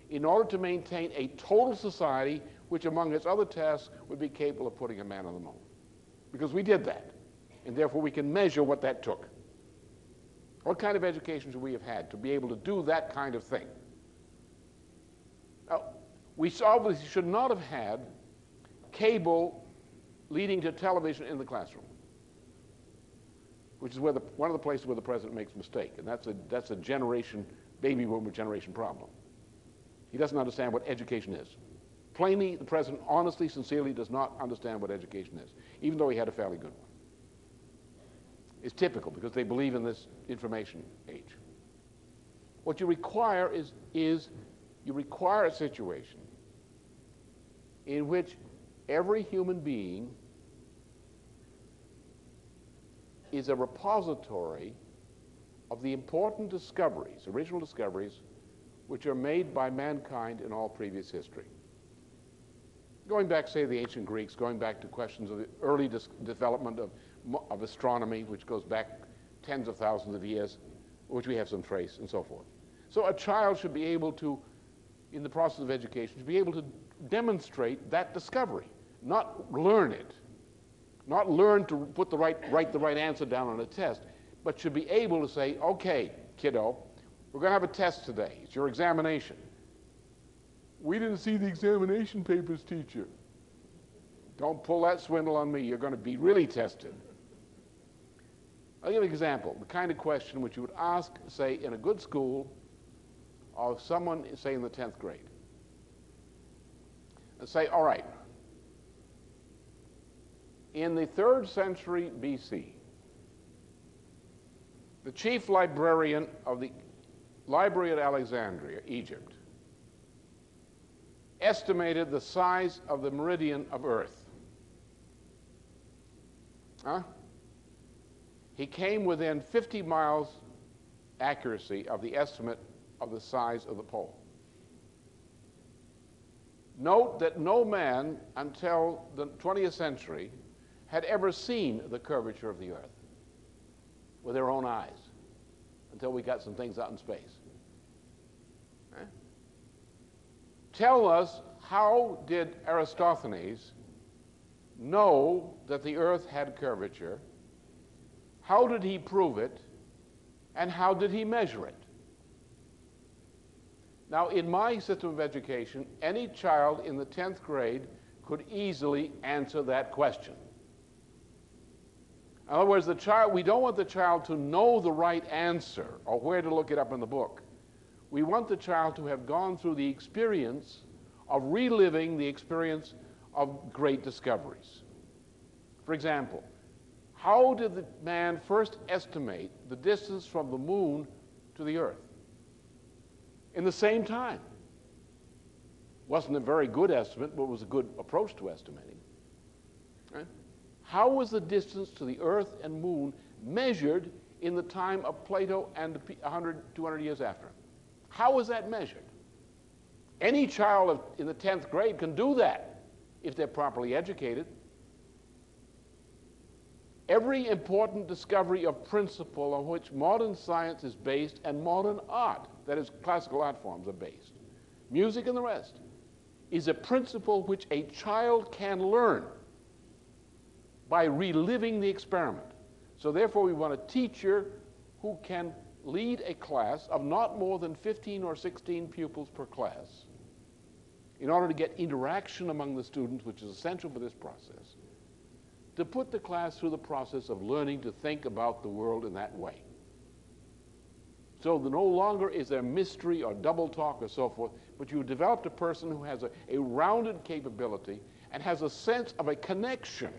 in order to maintain a total society which, among its other tasks, would be capable of putting a man on the moon. Because we did that, and therefore we can measure what that took. What kind of education should we have had to be able to do that kind of thing? Now, we obviously should not have had cable leading to television in the classroom, which is where the, one of the places where the president makes a mistake, and that's a, that's a generation, baby boomer generation problem. He doesn't understand what education is. Plainly, the president honestly, sincerely does not understand what education is, even though he had a fairly good one. It's typical because they believe in this information age. What you require is, is you require a situation in which every human being is a repository of the important discoveries, original discoveries, which are made by mankind in all previous history. Going back, say, the ancient Greeks, going back to questions of the early development of, of astronomy, which goes back tens of thousands of years, which we have some trace, and so forth. So a child should be able to, in the process of education, should be able to demonstrate that discovery, not learn it, not learn to put the right, write the right answer down on a test, but should be able to say, okay, kiddo, we're going to have a test today. It's your examination. We didn't see the examination papers, teacher. Don't pull that swindle on me. You're going to be really tested. I'll give an example. The kind of question which you would ask, say, in a good school of someone, say, in the 10th grade. And say, all right, in the third century BC, the chief librarian of the Library at Alexandria, Egypt, estimated the size of the meridian of Earth. Huh? He came within 50 miles accuracy of the estimate of the size of the pole. Note that no man until the 20th century had ever seen the curvature of the earth with their own eyes until we got some things out in space. Tell us how did Eratosthenes know that the earth had curvature? How did he prove it? And how did he measure it? Now, in my system of education, any child in the 10th grade could easily answer that question. In other words, the child, we don't want the child to know the right answer or where to look it up in the book. We want the child to have gone through the experience of reliving the experience of great discoveries. For example, how did the man first estimate the distance from the moon to the earth? in the same time. Wasn't a very good estimate, but was a good approach to estimating. Right? How was the distance to the Earth and Moon measured in the time of Plato and 100, 200 years after him? How was that measured? Any child in the 10th grade can do that if they're properly educated. Every important discovery of principle on which modern science is based and modern art that is, classical art forms are based, music and the rest, is a principle which a child can learn by reliving the experiment. So therefore, we want a teacher who can lead a class of not more than 15 or 16 pupils per class in order to get interaction among the students, which is essential for this process, to put the class through the process of learning to think about the world in that way. So no longer is there mystery or double talk or so forth, but you've developed a person who has a, a rounded capability and has a sense of a connection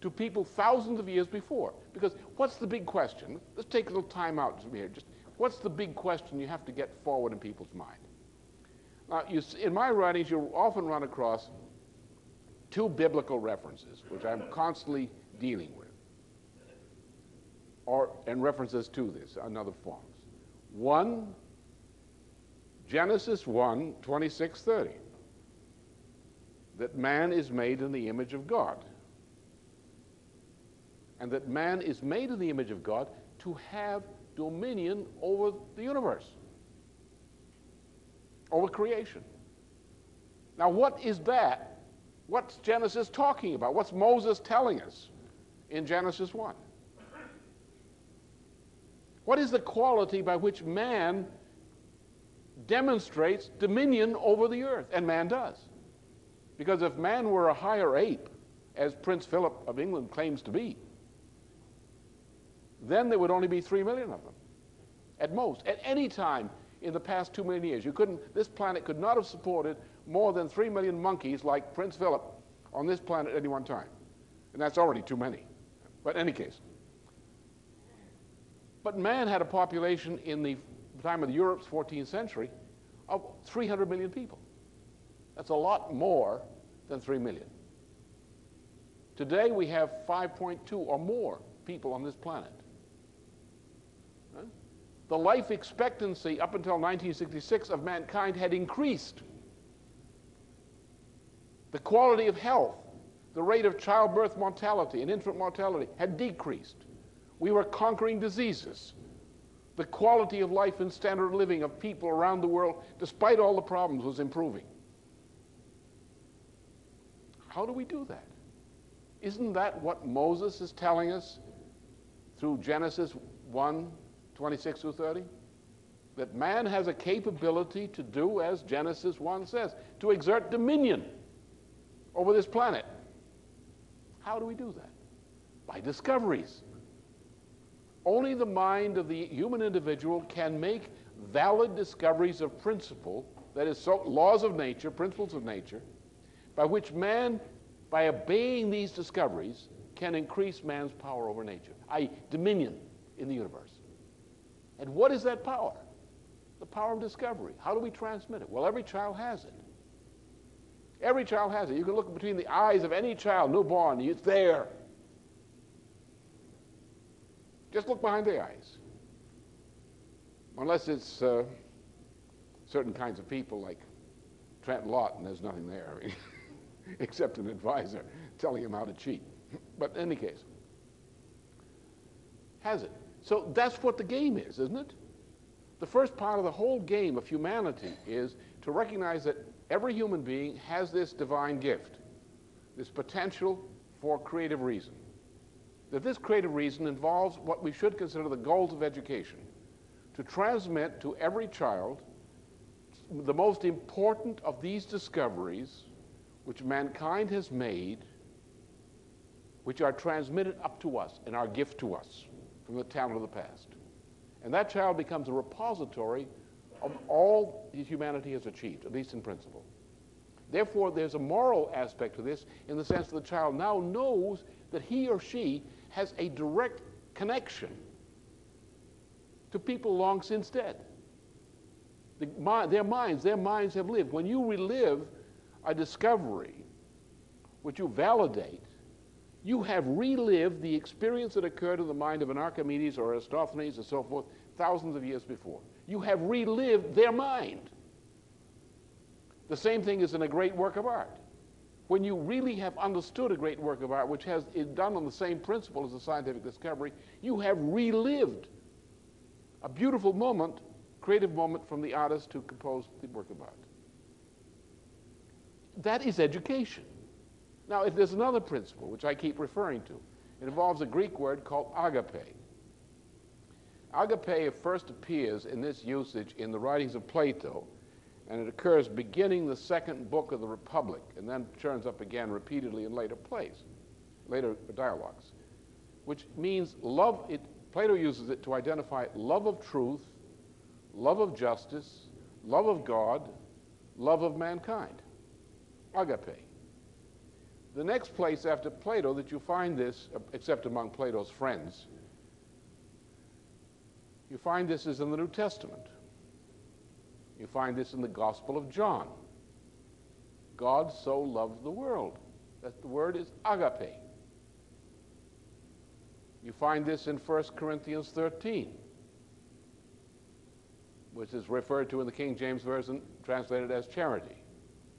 to people thousands of years before. Because what's the big question? Let's take a little time out here. Just what's the big question you have to get forward in people's mind? Now, you, in my writings, you'll often run across two biblical references, which I'm constantly dealing with, or and references to this in other forms. One, Genesis 1, 26, 30, that man is made in the image of God. And that man is made in the image of God to have dominion over the universe, over creation. Now, what is that? What's Genesis talking about? What's Moses telling us in Genesis 1? What is the quality by which man demonstrates dominion over the earth? And man does. Because if man were a higher ape, as Prince Philip of England claims to be, then there would only be three million of them, at most. At any time in the past two million years, you couldn't. This planet could not have supported more than three million monkeys like Prince Philip on this planet at any one time, and that's already too many. But in any case, but man had a population in the time of Europe's 14th century of 300 million people. That's a lot more than 3 million. Today we have 5.2 or more people on this planet. The life expectancy up until 1966 of mankind had increased. The quality of health, the rate of childbirth mortality and infant mortality had decreased. We were conquering diseases. The quality of life and standard of living of people around the world, despite all the problems, was improving. How do we do that? Isn't that what Moses is telling us through Genesis 1 26 through 30? That man has a capability to do as Genesis 1 says, to exert dominion over this planet. How do we do that? By discoveries. Only the mind of the human individual can make valid discoveries of principle, that is, so, laws of nature, principles of nature, by which man, by obeying these discoveries, can increase man's power over nature, i.e., dominion in the universe. And what is that power? The power of discovery. How do we transmit it? Well, every child has it. Every child has it. You can look between the eyes of any child, newborn, it's there. Just look behind the eyes. Unless it's uh, certain kinds of people like Trent Lawton, there's nothing there, except an advisor telling him how to cheat. But in any case, has it. So that's what the game is, isn't it? The first part of the whole game of humanity is to recognize that every human being has this divine gift, this potential for creative reason. That this creative reason involves what we should consider the goals of education to transmit to every child the most important of these discoveries which mankind has made, which are transmitted up to us and are gift to us from the talent of the past. And that child becomes a repository of all humanity has achieved, at least in principle. Therefore, there's a moral aspect to this in the sense that the child now knows that he or she has a direct connection to people long since dead. The, my, their minds, their minds have lived. When you relive a discovery, which you validate, you have relived the experience that occurred in the mind of an Archimedes or Eratosthenes and so forth thousands of years before. You have relived their mind. The same thing is in a great work of art. When you really have understood a great work of art, which has is done on the same principle as a scientific discovery, you have relived a beautiful moment, creative moment from the artist who composed the work of art. That is education. Now, if there's another principle, which I keep referring to, it involves a Greek word called agape. Agape first appears in this usage in the writings of Plato, and it occurs beginning the second book of the Republic, and then turns up again repeatedly in later plays, later dialogues, which means love. It, Plato uses it to identify love of truth, love of justice, love of God, love of mankind. Agape. The next place after Plato that you find this, except among Plato's friends, you find this is in the New Testament. You find this in the Gospel of John. God so loved the world. That the word is agape. You find this in 1 Corinthians 13, which is referred to in the King James Version, translated as charity,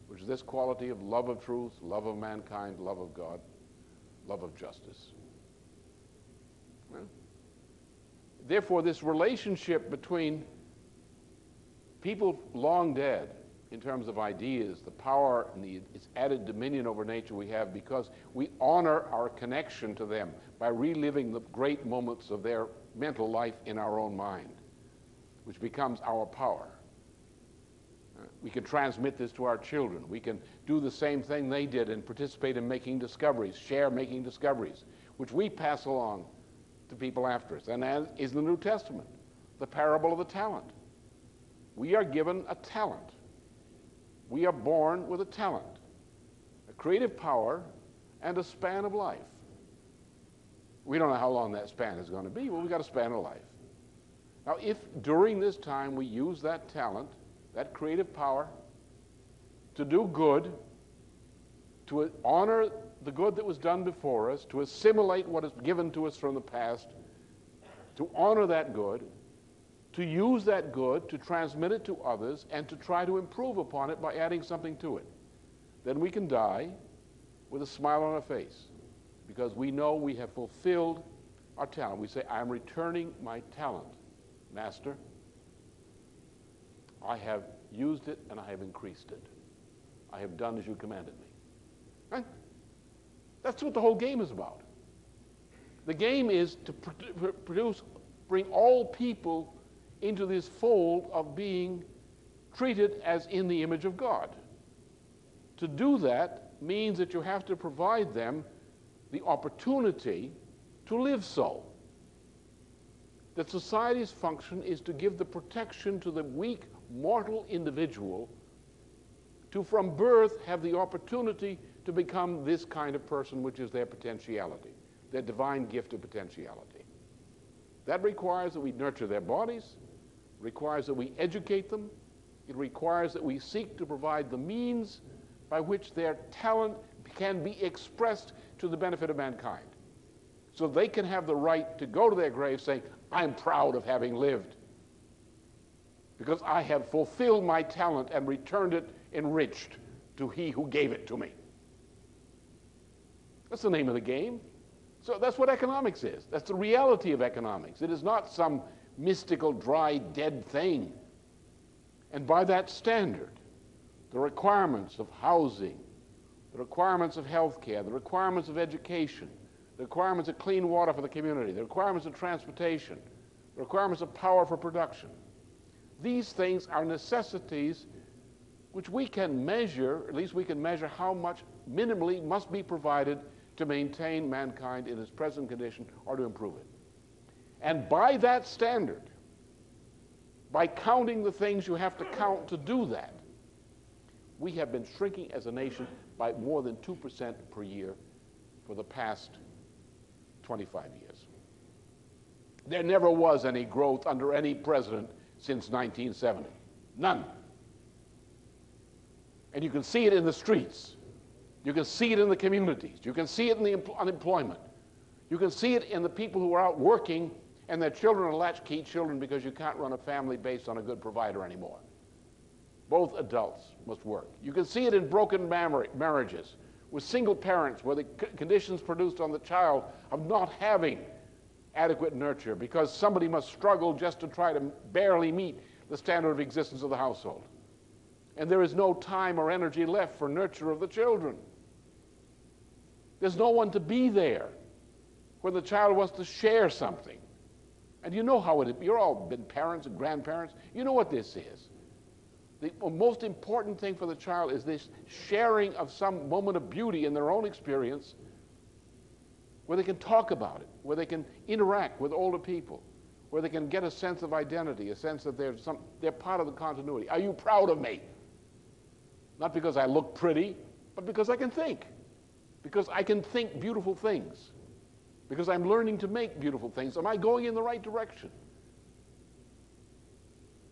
which is this quality of love of truth, love of mankind, love of God, love of justice. Therefore, this relationship between people long dead in terms of ideas, the power and the, its added dominion over nature we have because we honor our connection to them by reliving the great moments of their mental life in our own mind, which becomes our power. We can transmit this to our children. We can do the same thing they did and participate in making discoveries, share making discoveries, which we pass along to people after us. And as is the New Testament, the parable of the talent. We are given a talent we are born with a talent, a creative power, and a span of life. We don't know how long that span is going to be, but we've got a span of life. Now, if during this time we use that talent, that creative power, to do good, to honor the good that was done before us, to assimilate what is given to us from the past, to honor that good, to use that good, to transmit it to others, and to try to improve upon it by adding something to it. Then we can die with a smile on our face because we know we have fulfilled our talent. We say, I am returning my talent, Master. I have used it and I have increased it. I have done as you commanded me. Right? That's what the whole game is about. The game is to produce, bring all people into this fold of being treated as in the image of God. To do that means that you have to provide them the opportunity to live so. That society's function is to give the protection to the weak, mortal individual to from birth have the opportunity to become this kind of person, which is their potentiality, their divine gift of potentiality. That requires that we nurture their bodies, requires that we educate them. It requires that we seek to provide the means by which their talent can be expressed to the benefit of mankind. So they can have the right to go to their grave saying, I'm proud of having lived because I have fulfilled my talent and returned it enriched to he who gave it to me. That's the name of the game. So that's what economics is. That's the reality of economics. It is not some mystical, dry, dead thing. And by that standard, the requirements of housing, the requirements of health care, the requirements of education, the requirements of clean water for the community, the requirements of transportation, the requirements of power for production. These things are necessities which we can measure, at least we can measure how much minimally must be provided to maintain mankind in its present condition or to improve it. And by that standard, by counting the things you have to count to do that, we have been shrinking as a nation by more than 2% per year for the past 25 years. There never was any growth under any president since 1970. None. And you can see it in the streets. You can see it in the communities. You can see it in the unemployment. You can see it in the people who are out working and their children are latchkey children because you can't run a family based on a good provider anymore. Both adults must work. You can see it in broken marriages with single parents where the conditions produced on the child of not having adequate nurture because somebody must struggle just to try to barely meet the standard of existence of the household. And there is no time or energy left for nurture of the children. There's no one to be there when the child wants to share something. And you know how it is. You're all been parents and grandparents. You know what this is. The most important thing for the child is this sharing of some moment of beauty in their own experience where they can talk about it, where they can interact with older people, where they can get a sense of identity, a sense that they're, some, they're part of the continuity. Are you proud of me? Not because I look pretty, but because I can think. because I can think beautiful things, because I'm learning to make beautiful things. Am I going in the right direction?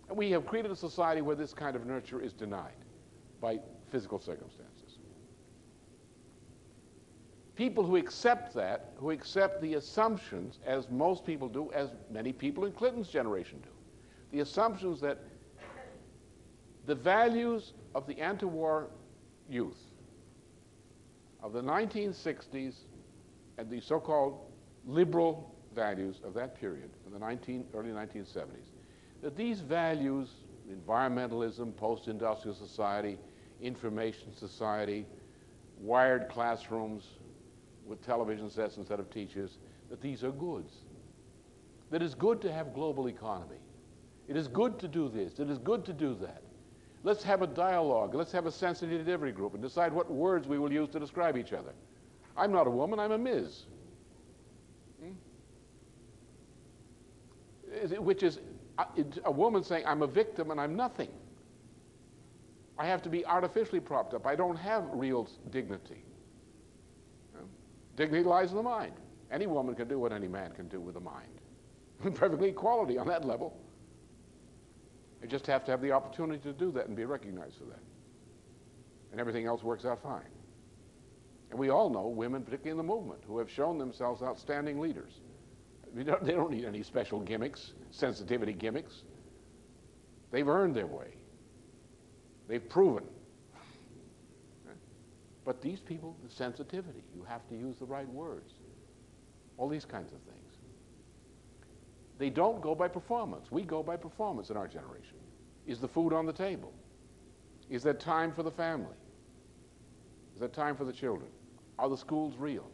And we have created a society where this kind of nurture is denied by physical circumstances. People who accept that, who accept the assumptions, as most people do, as many people in Clinton's generation do, the assumptions that the values of the anti-war youth of the 1960s and the so-called liberal values of that period, in the 19, early 1970s, that these values, environmentalism, post-industrial society, information society, wired classrooms with television sets instead of teachers, that these are goods. That it's good to have global economy. It is good to do this. It is good to do that. Let's have a dialogue. Let's have a sensitivity group and decide what words we will use to describe each other. I'm not a woman, I'm a Ms. Hmm? Which is a woman saying, I'm a victim and I'm nothing. I have to be artificially propped up. I don't have real dignity. Dignity lies in the mind. Any woman can do what any man can do with a mind. Perfectly equality on that level. They just have to have the opportunity to do that and be recognized for that. And everything else works out fine. And we all know women, particularly in the movement, who have shown themselves outstanding leaders. Don't, they don't need any special gimmicks, sensitivity gimmicks. They've earned their way. They've proven. But these people, the sensitivity, you have to use the right words. All these kinds of things. They don't go by performance. We go by performance in our generation. Is the food on the table? Is there time for the family? Is there time for the children? Are the schools real?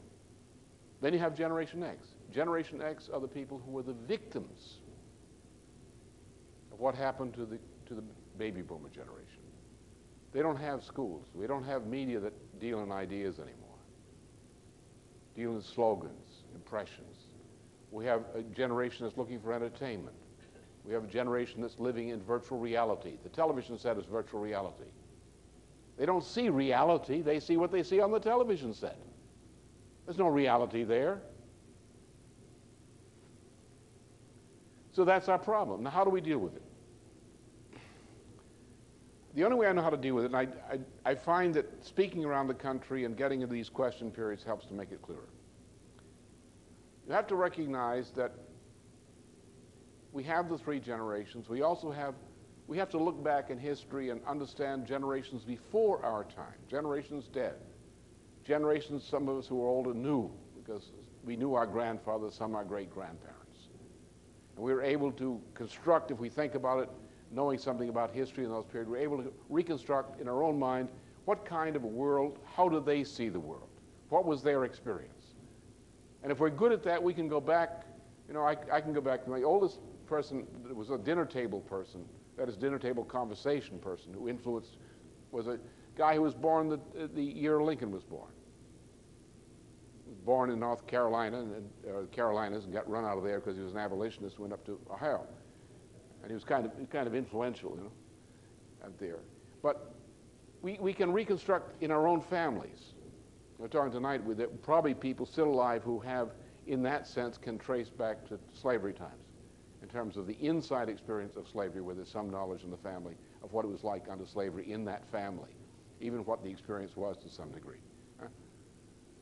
Then you have Generation X. Generation X are the people who were the victims of what happened to the, to the baby boomer generation. They don't have schools. We don't have media that deal in ideas anymore, deal in slogans, impressions. We have a generation that's looking for entertainment. We have a generation that's living in virtual reality. The television set is virtual reality. They don't see reality, they see what they see on the television set. There's no reality there. So that's our problem. Now, how do we deal with it? The only way I know how to deal with it, and I, I, I find that speaking around the country and getting into these question periods helps to make it clearer. You have to recognize that we have the three generations. We also have, we have to look back in history and understand generations before our time, generations dead, generations some of us who are older knew, because we knew our grandfathers, some our great-grandparents. And we were able to construct, if we think about it, knowing something about history in those periods, we're able to reconstruct in our own mind what kind of a world, how do they see the world? What was their experience? And if we're good at that, we can go back. You know, I, I can go back to my oldest person was a dinner table person, that is, dinner table conversation person who influenced, was a guy who was born the, the year Lincoln was born. Was born in North Carolina, and uh, Carolinas, and got run out of there because he was an abolitionist, went up to Ohio. And he was kind of, kind of influential, you know, out there. But we, we can reconstruct in our own families we're talking tonight with probably people still alive who have, in that sense, can trace back to slavery times in terms of the inside experience of slavery where there's some knowledge in the family of what it was like under slavery in that family, even what the experience was to some degree.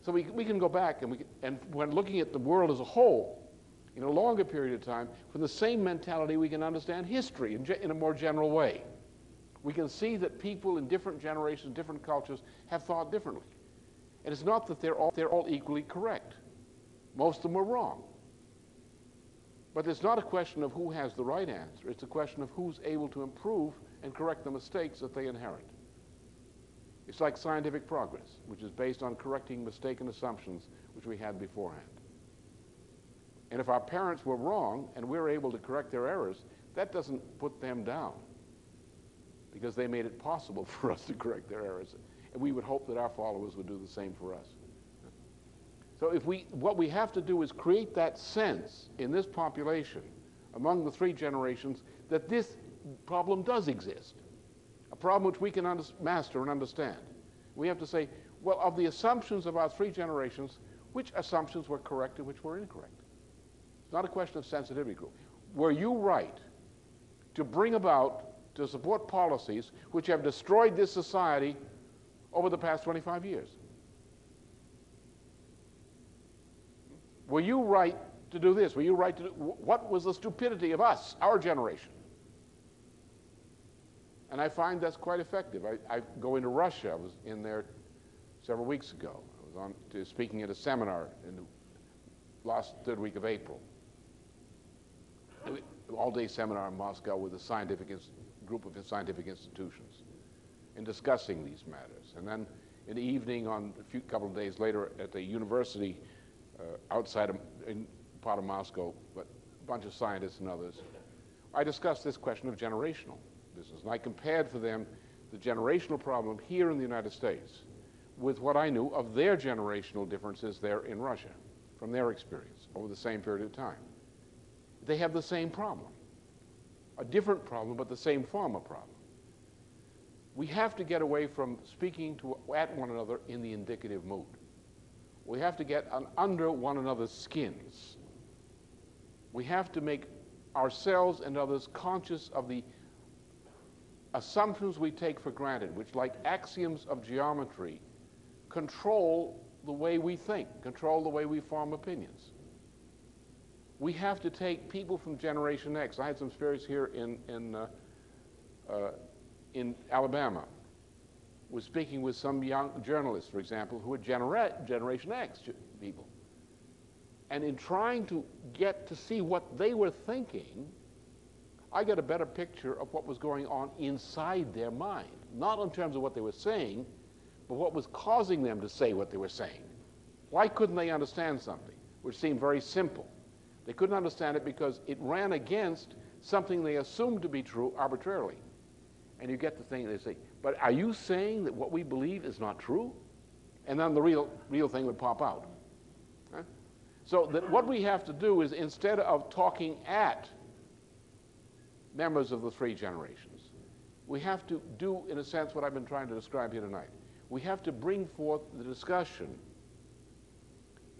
So we, we can go back and, we and when looking at the world as a whole, in a longer period of time, from the same mentality we can understand history in, in a more general way. We can see that people in different generations, different cultures have thought differently. And it's not that they're all, they're all equally correct. Most of them are wrong. But it's not a question of who has the right answer. It's a question of who's able to improve and correct the mistakes that they inherit. It's like scientific progress, which is based on correcting mistaken assumptions which we had beforehand. And if our parents were wrong and we're able to correct their errors, that doesn't put them down because they made it possible for us to correct their errors. And we would hope that our followers would do the same for us. So if we, what we have to do is create that sense in this population among the three generations that this problem does exist, a problem which we can master and understand. We have to say, Well, of the assumptions of our three generations, which assumptions were correct and which were incorrect? Not a question of sensitivity group. Were you right to bring about, to support policies which have destroyed this society over the past 25 years? Were you right to do this? Were you right to do, what was the stupidity of us, our generation? And I find that's quite effective. I, I go into Russia. I was in there several weeks ago. I was on speaking at a seminar in the last third week of April. All-day seminar in Moscow with a scientific group of scientific institutions in discussing these matters. And then in the evening, on a few couple of days later, at the university uh, outside of, in part of Moscow, but a bunch of scientists and others, I discussed this question of generational business. And I compared for them the generational problem here in the United States with what I knew of their generational differences there in Russia from their experience over the same period of time. They have the same problem. A different problem, but the same form of problem. We have to get away from speaking to, at one another in the indicative mood. We have to get under one another's skins. We have to make ourselves and others conscious of the assumptions we take for granted, which, like axioms of geometry, control the way we think, control the way we form opinions. We have to take people from Generation X. I had some experience here in, in, uh, uh, in Alabama was speaking with some young journalists, for example, who are genera Generation X people. And in trying to get to see what they were thinking, I got a better picture of what was going on inside their mind, not in terms of what they were saying, but what was causing them to say what they were saying. Why couldn't they understand something which seemed very simple? They couldn't understand it because it ran against something they assumed to be true arbitrarily. And you get the thing they say, but are you saying that what we believe is not true? And then the real, real thing would pop out. Right? So that what we have to do is instead of talking at members of the three generations, we have to do, in a sense, what I've been trying to describe here tonight. We have to bring forth the discussion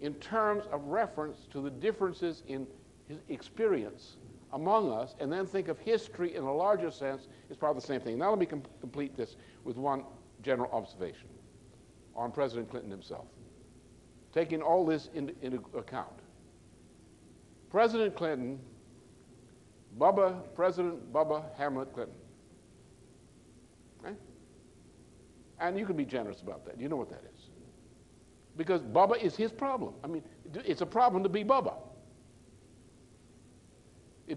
in terms of reference to the differences in his experience among us and then think of history in a larger sense is of the same thing. Now let me com complete this with one general observation on President Clinton himself. Taking all this into, into account. President Clinton, Bubba, President Bubba Hamlet Clinton. And you can be generous about that. You know what that is. Because Bubba is his problem. I mean, it's a problem to be Bubba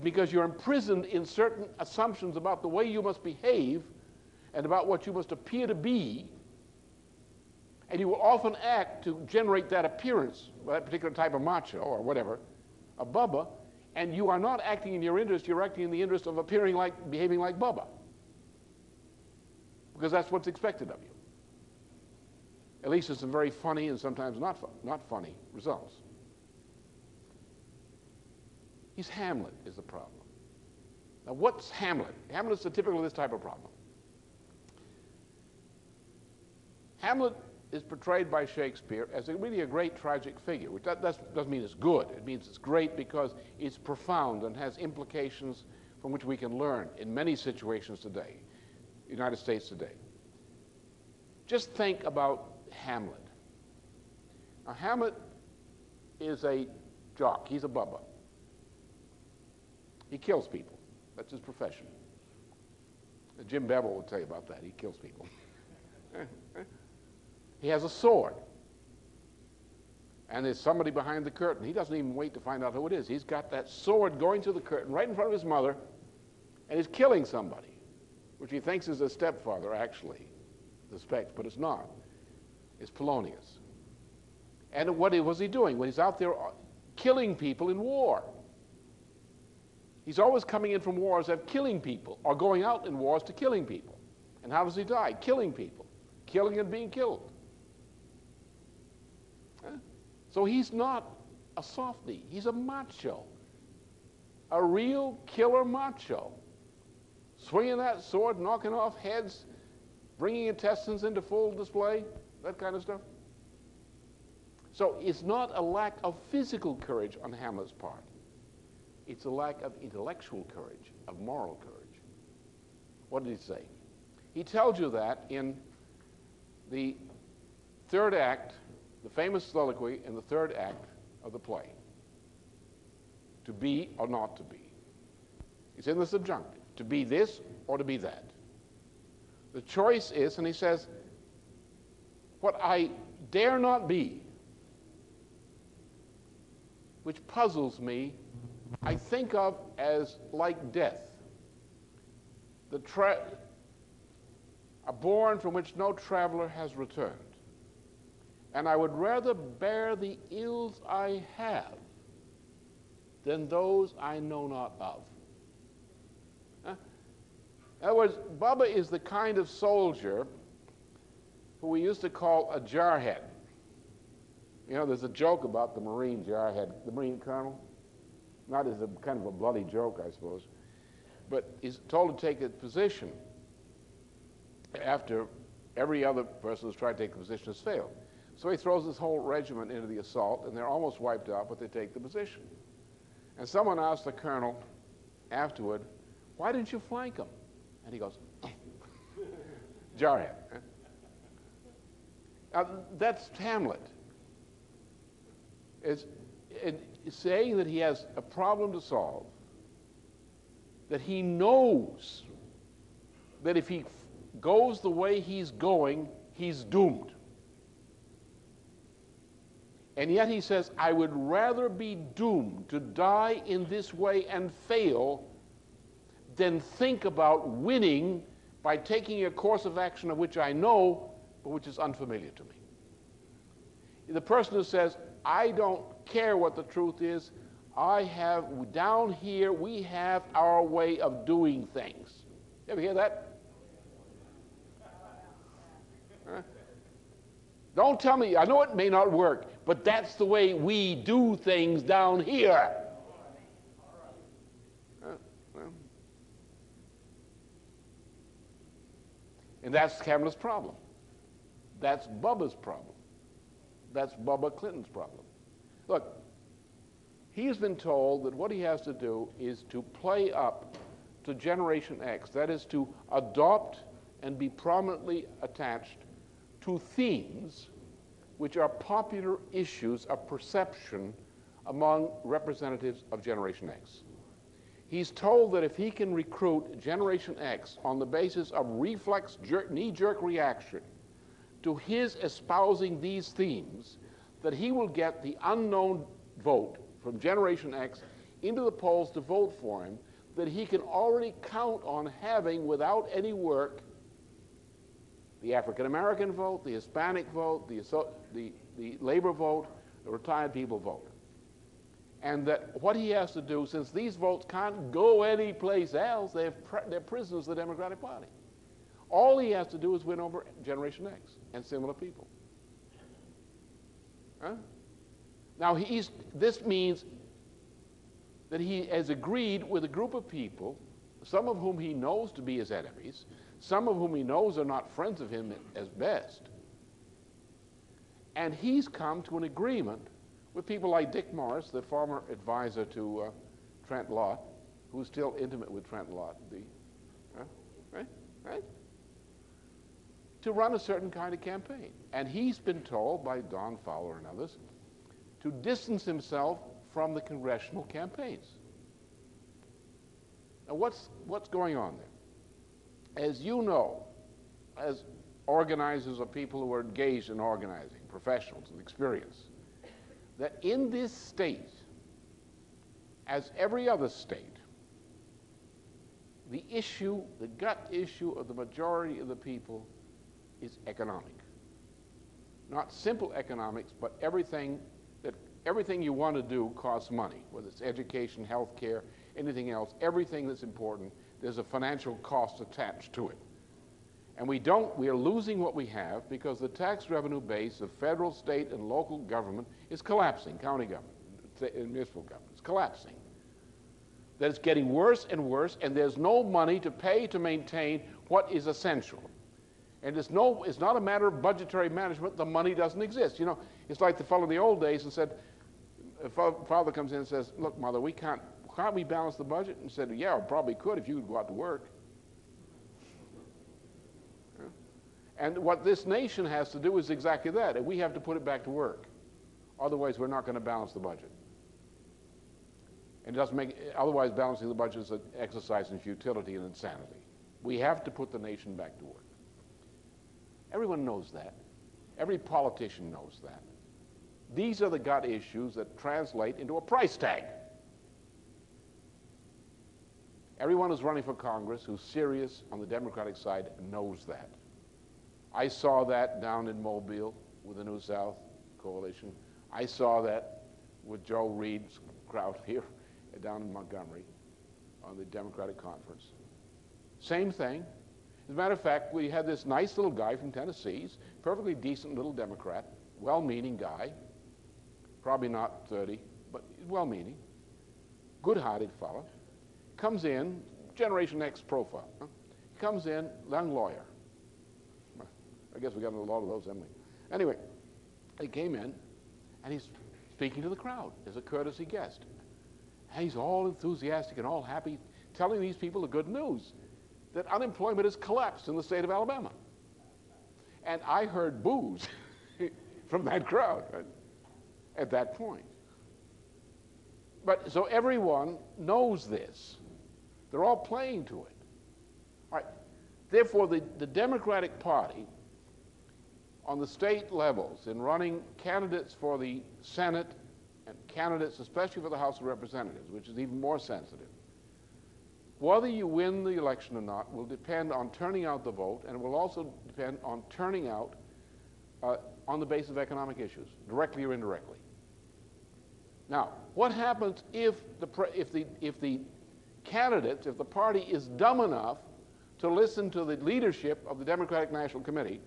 because you're imprisoned in certain assumptions about the way you must behave and about what you must appear to be. And you will often act to generate that appearance, that particular type of macho or whatever, a Bubba, and you are not acting in your interest, you're acting in the interest of appearing like, behaving like Bubba. Because that's what's expected of you. At least it's some very funny and sometimes not, not funny results. He's Hamlet is the problem. Now, what's Hamlet? Hamlet's the typical of this type of problem. Hamlet is portrayed by Shakespeare as a, really a great tragic figure, which that, doesn't mean it's good. It means it's great because it's profound and has implications from which we can learn in many situations today, United States today. Just think about Hamlet. Now, Hamlet is a jock. He's a bubba. He kills people. That's his profession. Jim Bevel will tell you about that. He kills people. he has a sword. And there's somebody behind the curtain. He doesn't even wait to find out who it is. He's got that sword going through the curtain right in front of his mother, and he's killing somebody, which he thinks is a stepfather, actually, suspects, but it's not. It's Polonius. And what was he doing? When he's out there uh, killing people in war. He's always coming in from wars of killing people or going out in wars to killing people. And how does he die? Killing people, killing and being killed. So he's not a softy, he's a macho, a real killer macho. Swinging that sword, knocking off heads, bringing intestines into full display. That kind of stuff. So it's not a lack of physical courage on Hamlet's part. It's a lack of intellectual courage, of moral courage. What did he say? He tells you that in the third act, the famous soliloquy in the third act of the play. To be or not to be. He's in the subjunctive. To be this or to be that. The choice is, and he says, what I dare not be, which puzzles me, I think of as like death. The tra- a bourne from which no traveler has returned. And I would rather bear the ills I have than those I know not of. In other words, Bubba is the kind of soldier who we used to call a jarhead. You know, there's a joke about the Marine jarhead, the Marine colonel. Not as a kind of a bloody joke, I suppose, but he's told to take a position after every other person who's tried to take the position has failed. So he throws his whole regiment into the assault, and they're almost wiped out, but they take the position. And someone asked the colonel afterward, why didn't you flank them? And he goes. Jarhead. Now, that's Hamlet. It's, it's saying that he has a problem to solve, that he knows that if he goes the way he's going, he's doomed. And yet he says, I would rather be doomed to die in this way and fail than think about winning by taking a course of action of which I know, but which is unfamiliar to me. The person who says, I don't care what the truth is, I have, down here, we have our way of doing things. You ever hear that? Huh? Don't tell me, I know it may not work, but that's the way we do things down here. And that's Hamlet's problem. That's Bubba's problem. That's Bubba Clinton's problem. Look, he's been told that what he has to do is to play up to Generation X, that is, to adopt and be prominently attached to themes which are popular issues of perception among representatives of Generation X. He's told that if he can recruit Generation X on the basis of reflex knee jerk reaction to his espousing these themes, that he will get the unknown vote from Generation X into the polls to vote for him, that he can already count on having without any work the African American vote, the Hispanic vote, the, the, the labor vote, the retired people vote and that what he has to do, since these votes can't go anyplace else, they're, they're prisoners of the Democratic Party. All he has to do is win over Generation X and similar people. Huh? Now, he's, this means that he has agreed with a group of people, some of whom he knows to be his enemies, some of whom he knows are not friends of him as best. And he's come to an agreement with people like Dick Morris, the former advisor to uh, Trent Lott, who's still intimate with Trent Lott, the, uh, right, right, to run a certain kind of campaign. And he's been told by Don Fowler and others to distance himself from the congressional campaigns. Now, what's, what's going on there? As you know, as organizers or people who are engaged in organizing, professionals and experience, that in this state, as every other state, the issue, the gut issue of the majority of the people is economic. Not simple economics, but everything that everything you want to do costs money, whether it's education, health care, anything else, everything that's important, there's a financial cost attached to it. And we don't, we are losing what we have because the tax revenue base of federal, state, and local government is collapsing, county government, municipal government, is collapsing. That it's getting worse and worse, and there's no money to pay to maintain what is essential. And it's, no, it's not a matter of budgetary management. The money doesn't exist. You know, it's like the fellow in the old days and said, father comes in and says, look, mother, we can't, can't we balance the budget? And said, yeah, probably could if you could go out to work. And what this nation has to do is exactly that. We have to put it back to work. Otherwise, we're not going to balance the budget. And it doesn't make, otherwise, balancing the budget is an exercise in futility and insanity. We have to put the nation back to work. Everyone knows that. Every politician knows that. These are the gut issues that translate into a price tag. Everyone who's running for Congress who's serious on the Democratic side knows that. I saw that down in Mobile with the New South Coalition. I saw that with Joe Reed's crowd here down in Montgomery on the Democratic Conference. Same thing. As a matter of fact, we had this nice little guy from Tennessee, perfectly decent little Democrat, well-meaning guy, probably not 30, but well-meaning, good-hearted fellow, comes in, Generation X profile. Huh? He comes in, young lawyer, I guess we got a lot of those, haven't we? Anyway, he came in, and he's speaking to the crowd as a courtesy guest. And he's all enthusiastic and all happy, telling these people the good news that unemployment has collapsed in the state of Alabama. And I heard boos from that crowd right, at that point. But so everyone knows this. They're all playing to it. All right. Therefore, the, the Democratic Party on the state levels in running candidates for the Senate and candidates especially for the House of Representatives, which is even more sensitive, whether you win the election or not will depend on turning out the vote, and it will also depend on turning out uh, on the basis of economic issues, directly or indirectly. Now, what happens if the, if the, if the candidates, if the party is dumb enough to listen to the leadership of the Democratic National Committee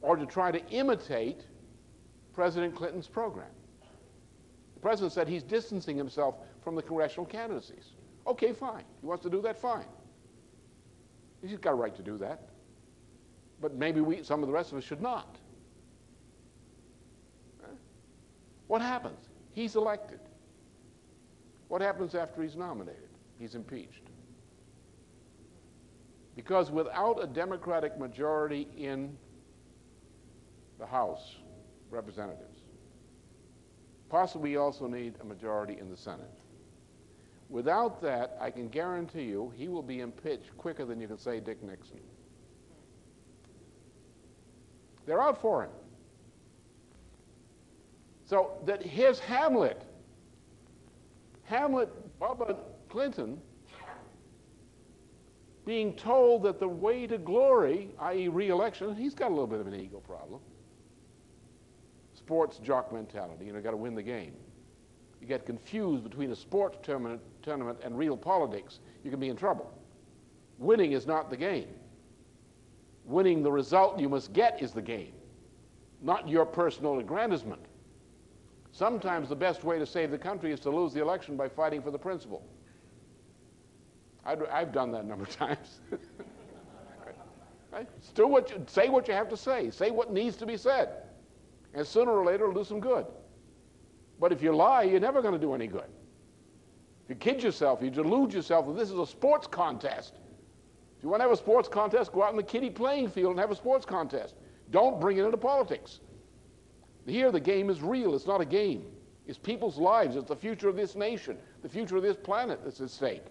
or to try to imitate President Clinton's program. The president said he's distancing himself from the congressional candidacies. Okay, fine. He wants to do that, fine. He's got a right to do that. But maybe we, some of the rest of us should not. What happens? He's elected. What happens after he's nominated? He's impeached. Because without a Democratic majority in the House representatives. Possibly also need a majority in the Senate. Without that, I can guarantee you he will be impeached quicker than you can say Dick Nixon. They're out for him. So that his Hamlet, Hamlet Bubba Clinton, being told that the way to glory, i.e., reelection, he's got a little bit of an ego problem sports jock mentality. You know, got to win the game. You get confused between a sports tournament, tournament and real politics, you can be in trouble. Winning is not the game. Winning the result you must get is the game, not your personal aggrandizement. Sometimes the best way to save the country is to lose the election by fighting for the principle. i have done that a number of times. right? What you, say what you have to say. Say what needs to be said. And sooner or later, it'll do some good. But if you lie, you're never going to do any good. If you kid yourself, you delude yourself that this is a sports contest. If you want to have a sports contest, go out in the kiddie playing field and have a sports contest. Don't bring it into politics. Here, the game is real. It's not a game. It's people's lives. It's the future of this nation, the future of this planet that's at stake.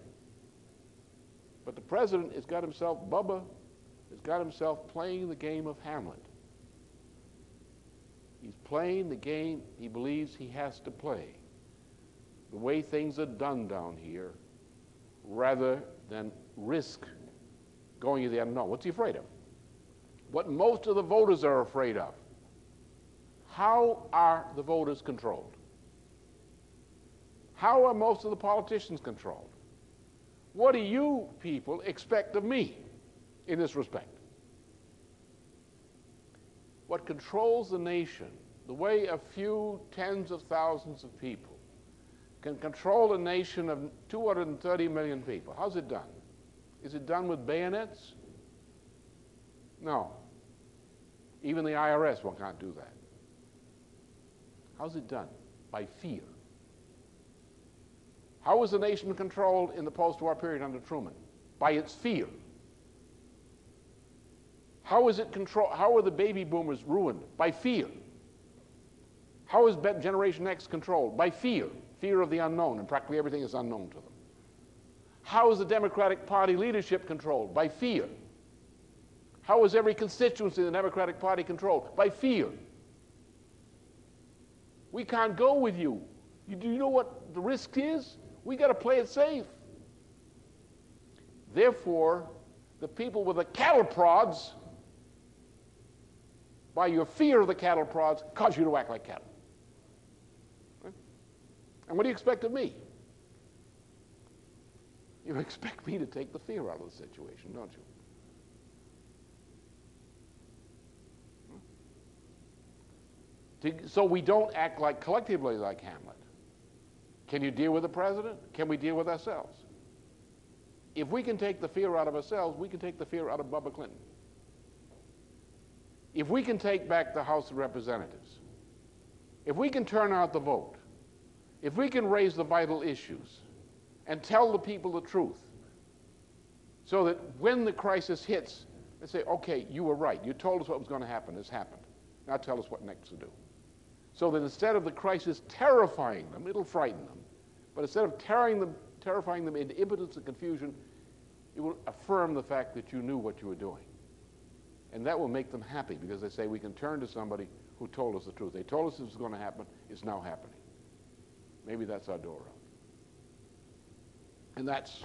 But the president has got himself, Bubba, has got himself playing the game of Hamlet. He's playing the game he believes he has to play, the way things are done down here, rather than risk going to the unknown. What's he afraid of? What most of the voters are afraid of. How are the voters controlled? How are most of the politicians controlled? What do you people expect of me in this respect? What controls the nation, the way a few tens of thousands of people can control a nation of 230 million people. How's it done? Is it done with bayonets? No. Even the IRS will can't do that. How's it done? By fear. How was the nation controlled in the post-war period under Truman? By its fear. How is it control? How are the baby boomers ruined? By fear. How is Generation X controlled? By fear. Fear of the unknown, and practically everything is unknown to them. How is the Democratic Party leadership controlled? By fear. How is every constituency in the Democratic Party controlled? By fear. We can't go with you. you do you know what the risk is? We got to play it safe. Therefore, the people with the cattle prods, by your fear of the cattle prods, cause you to act like cattle. Right? And what do you expect of me? You expect me to take the fear out of the situation, don't you? So we don't act like collectively like Hamlet. Can you deal with the president? Can we deal with ourselves? If we can take the fear out of ourselves, we can take the fear out of Bubba Clinton. If we can take back the House of Representatives, if we can turn out the vote, if we can raise the vital issues and tell the people the truth, so that when the crisis hits, they say, okay, you were right. You told us what was going to happen. It's happened. Now tell us what next to do. So that instead of the crisis terrifying them, it'll frighten them, but instead of them, terrifying them into impotence and confusion, it will affirm the fact that you knew what you were doing. And that will make them happy because they say we can turn to somebody who told us the truth. They told us this was going to happen. It's now happening. Maybe that's our door. And that's,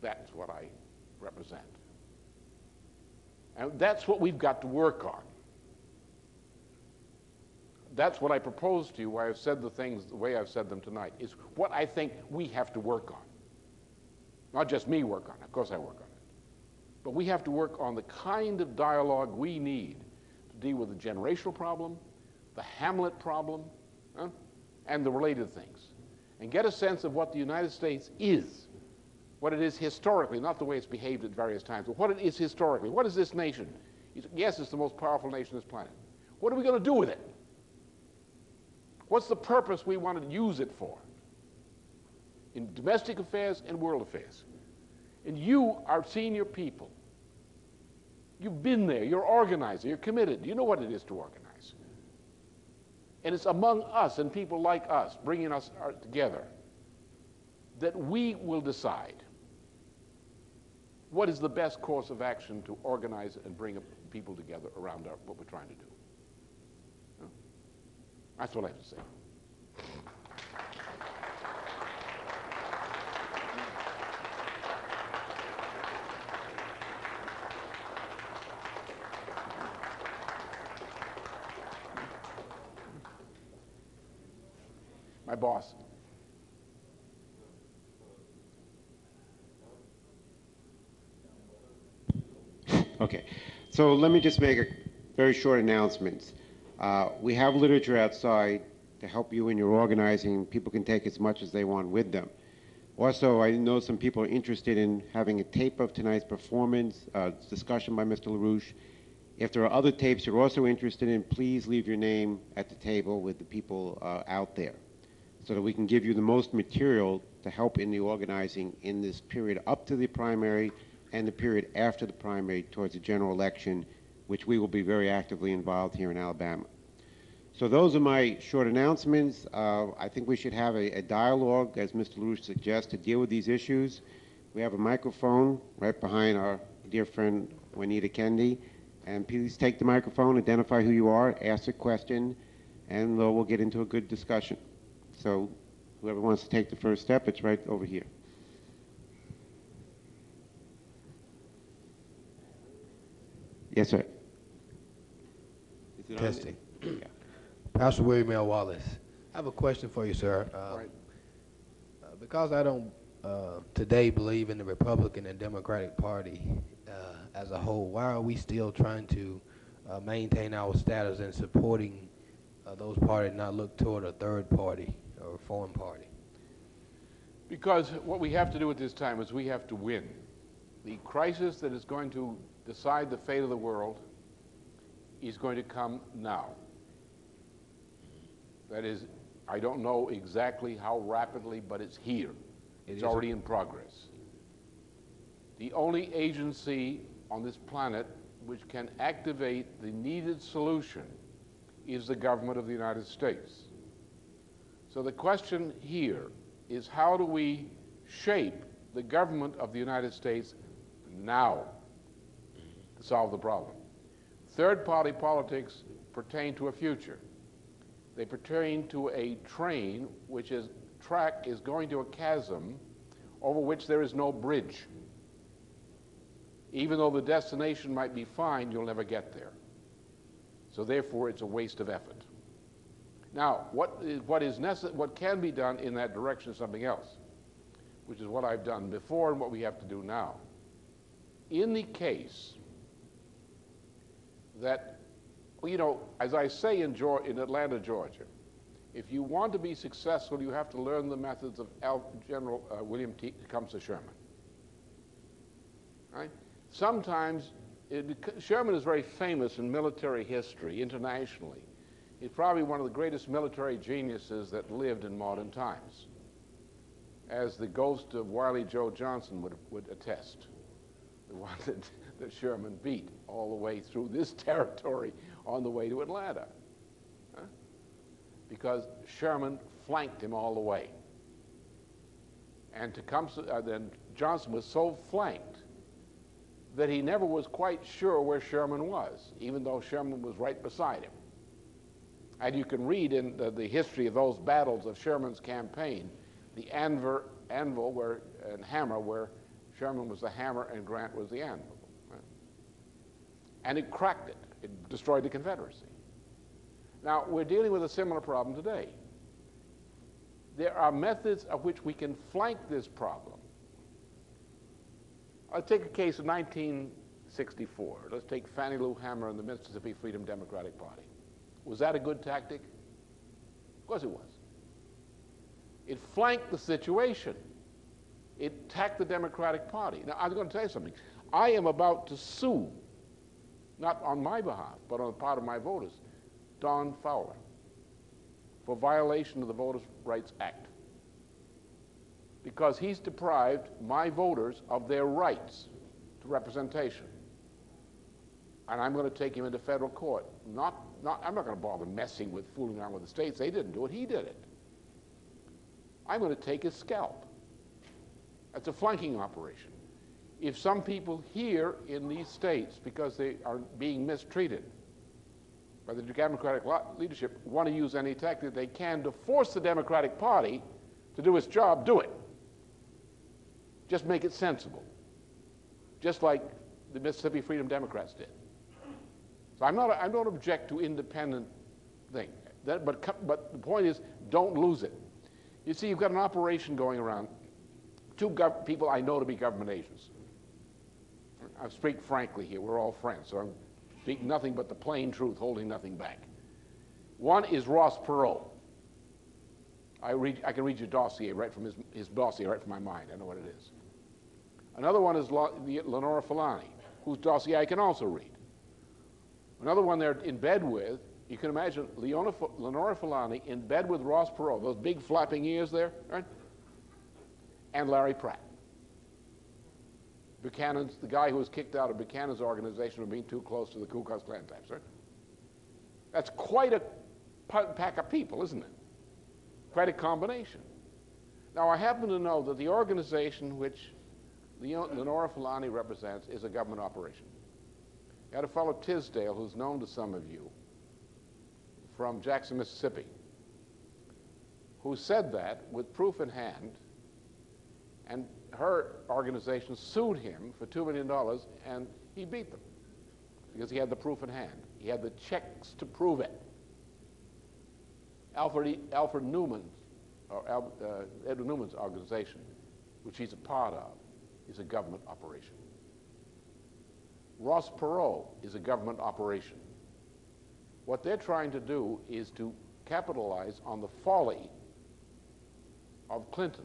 that's what I represent. And that's what we've got to work on. That's what I propose to you, why I've said the things the way I've said them tonight, is what I think we have to work on. Not just me work on of course I work on. But we have to work on the kind of dialogue we need to deal with the generational problem, the Hamlet problem, huh, and the related things. And get a sense of what the United States is, what it is historically, not the way it's behaved at various times, but what it is historically. What is this nation? Yes, it's the most powerful nation on this planet. What are we going to do with it? What's the purpose we want to use it for? In domestic affairs and world affairs. And you are senior people. You've been there, you're organizer, you're committed, you know what it is to organize. And it's among us and people like us, bringing us uh, together, that we will decide what is the best course of action to organize and bring people together around our, what we're trying to do. That's what I have to say. Boss. Okay, so let me just make a very short announcement. Uh, we have literature outside to help you in your organizing. People can take as much as they want with them. Also, I know some people are interested in having a tape of tonight's performance, uh, discussion by Mr. LaRouche. If there are other tapes you're also interested in, please leave your name at the table with the people uh, out there so that we can give you the most material to help in the organizing in this period up to the primary and the period after the primary towards the general election, which we will be very actively involved here in Alabama. So those are my short announcements. Uh, I think we should have a, a dialogue, as Mr. LaRouche suggests, to deal with these issues. We have a microphone right behind our dear friend Juanita Kendi. And please take the microphone, identify who you are, ask a question, and uh, we'll get into a good discussion. So whoever wants to take the first step, it's right over here. Yes, sir. Is it on? Testing. Yeah. Pastor William L. Wallace. I have a question for you, sir. Uh, Right. uh, because I don't uh, today believe in the Republican and Democratic Party uh, as a whole, why are we still trying to uh, maintain our status in supporting uh, those parties, and not look toward a third party or a foreign party? Because what we have to do at this time is we have to win the crisis that is going to decide the fate of the world is going to come now. That is, I don't know exactly how rapidly, but it's here. It it's already in progress. The only agency on this planet which can activate the needed solution is the government of the United States. So the question here is how do we shape the government of the United States now to solve the problem? Third party politics pertain to a future. They pertain to a train which is track is going to a chasm over which there is no bridge. Even though the destination might be fine, you'll never get there. So therefore, it's a waste of effort. Now, what what is necess- what can be done in that direction is something else, which is what I've done before and what we have to do now. In the case that, you know, as I say in, in Atlanta, Georgia, if you want to be successful, you have to learn the methods of Al- General uh, William T. Tecumseh Sherman. Right? Sometimes it, Sherman is very famous in military history internationally. He's probably one of the greatest military geniuses that lived in modern times, as the ghost of wily Joe Johnson would, would attest, the one that, that Sherman beat all the way through this territory on the way to Atlanta. Huh? Because Sherman flanked him all the way. And Tecumseh, uh, then Johnson was so flanked that he never was quite sure where Sherman was, even though Sherman was right beside him. And you can read in the, the history of those battles of Sherman's campaign, the anvil, anvil where, and hammer, where Sherman was the hammer and Grant was the anvil. right? And it cracked it. It destroyed the Confederacy. Now, we're dealing with a similar problem today. There are methods of which we can flank this problem. I'll take a case of 1964. Let's take Fannie Lou Hamer and the Mississippi Freedom Democratic Party. Was that a good tactic? Of course it was. It flanked the situation. It attacked the Democratic Party. Now, I'm going to tell you something. I am about to sue, not on my behalf, but on the part of my voters, Don Fowler for violation of the Voters' Rights Act because he's deprived my voters of their rights to representation. And I'm going to take him into federal court. Not, not, I'm not going to bother messing with, fooling around with the states. They didn't do it, he did it. I'm going to take his scalp. That's a flanking operation. If some people here in these states, because they are being mistreated by the Democratic leadership, want to use any tactic they can to force the Democratic Party to do its job, do it. Just make it sensible. Just like the Mississippi Freedom Democrats did. So I'm not, I don't object to independent thing. That, but, but the point is, don't lose it. You see, you've got an operation going around. Two people I know to be government agents. I speak frankly here. We're all friends, so I'm speaking nothing but the plain truth, holding nothing back. One is Ross Perot. I, read, I can read your dossier right from his, his dossier right from my mind. I know what it is. Another one is La, Lenora Fulani, whose dossier I can also read. Another one they're in bed with, you can imagine Leona, Lenora Fulani in bed with Ross Perot, those big flapping ears there, right? And Larry Pratt. Buchanan's, the guy who was kicked out of Buchanan's organization for being too close to the Ku Klux Klan types, right? That's quite a pack of people, isn't it? Quite a combination. Now, I happen to know that the organization which Lenora Fulani represents is a government operation. Had a fellow Tisdale, who's known to some of you, from Jackson, Mississippi, who said that with proof in hand, and her organization sued him for $2 million, and he beat them because he had the proof in hand. He had the checks to prove it. Alfred, Alfred Newman, or Al, uh, Edward Newman's organization, which he's a part of, is a government operation. Ross Perot is a government operation. What they're trying to do is to capitalize on the folly of Clinton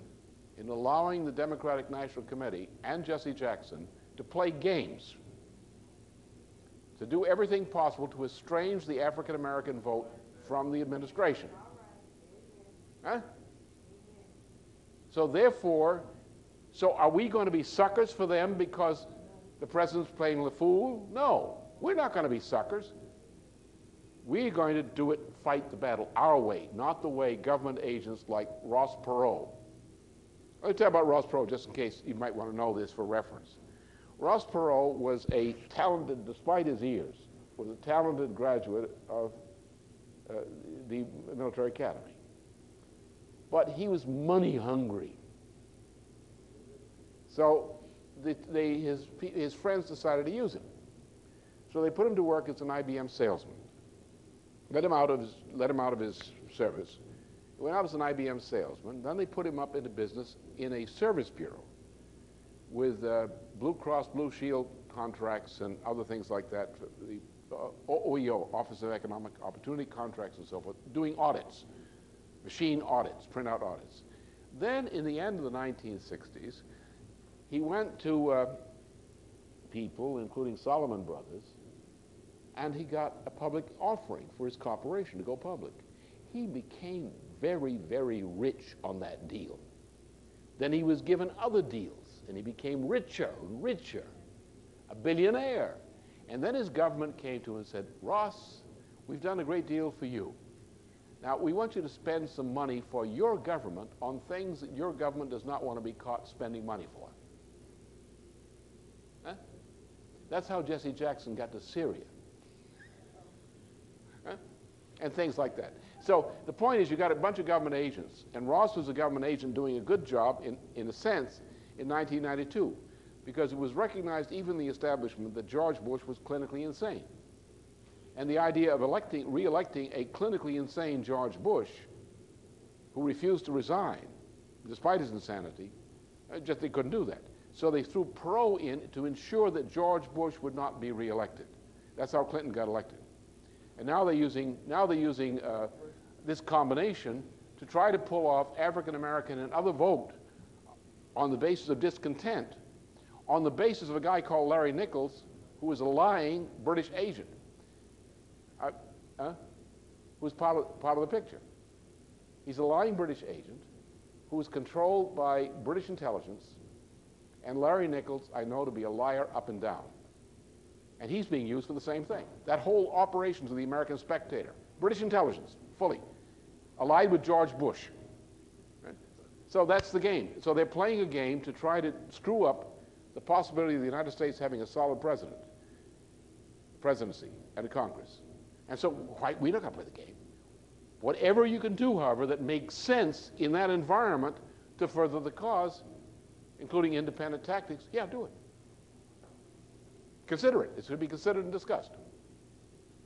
in allowing the Democratic National Committee and Jesse Jackson to play games, to do everything possible to estrange the African American vote from the administration. Huh? So therefore, so are we going to be suckers for them because the president's playing the fool? No, we're not going to be suckers. We're going to do it, and fight the battle our way, not the way government agents like Ross Perot. Let me tell you about Ross Perot, just in case you might want to know this for reference. Ross Perot was a talented, despite his years, was a talented graduate of uh, the military academy. But he was money hungry. So the, they, his, his friends decided to use him. So they put him to work as an IBM salesman. Let him out of his, let him out of his service. He went out as an IBM salesman. Then they put him up into business in a service bureau with uh, Blue Cross Blue Shield contracts and other things like that, the uh, OEO, Office of Economic Opportunity contracts and so forth, doing audits, machine audits, printout audits. Then in the end of the 1960s, he went to uh, people, including Salomon Brothers, and he got a public offering for his corporation to go public. He became very, very rich on that deal. Then he was given other deals, and he became richer and richer, a billionaire. And then his government came to him and said, Ross, we've done a great deal for you. Now, we want you to spend some money for your government on things that your government does not want to be caught spending money for. Huh? That's how Jesse Jackson got to Syria and things like that. So the point is you got a bunch of government agents, and Ross was a government agent doing a good job, in, in a sense, in 1992, because it was recognized, even the establishment, that George Bush was clinically insane. And the idea of electing, re-electing a clinically insane George Bush, who refused to resign, despite his insanity, uh, just they couldn't do that. So they threw Perot in to ensure that George Bush would not be reelected. That's how Clinton got elected. And now they're using, now they're using uh, this combination to try to pull off African American and other vote on the basis of discontent, on the basis of a guy called Larry Nichols, who was a lying British agent, uh, uh, who's part of, part of the picture. He's a lying British agent who was controlled by British intelligence, and Larry Nichols I know to be a liar up and down. And he's being used for the same thing. That whole operations of the American Spectator, British intelligence, fully, allied with George Bush. Right? So that's the game. So they're playing a game to try to screw up the possibility of the United States having a solid president, presidency, and a Congress. And so why, we don't have to play the game. Whatever you can do, however, that makes sense in that environment to further the cause, including independent tactics, yeah, do it. Consider it. It should be considered and discussed.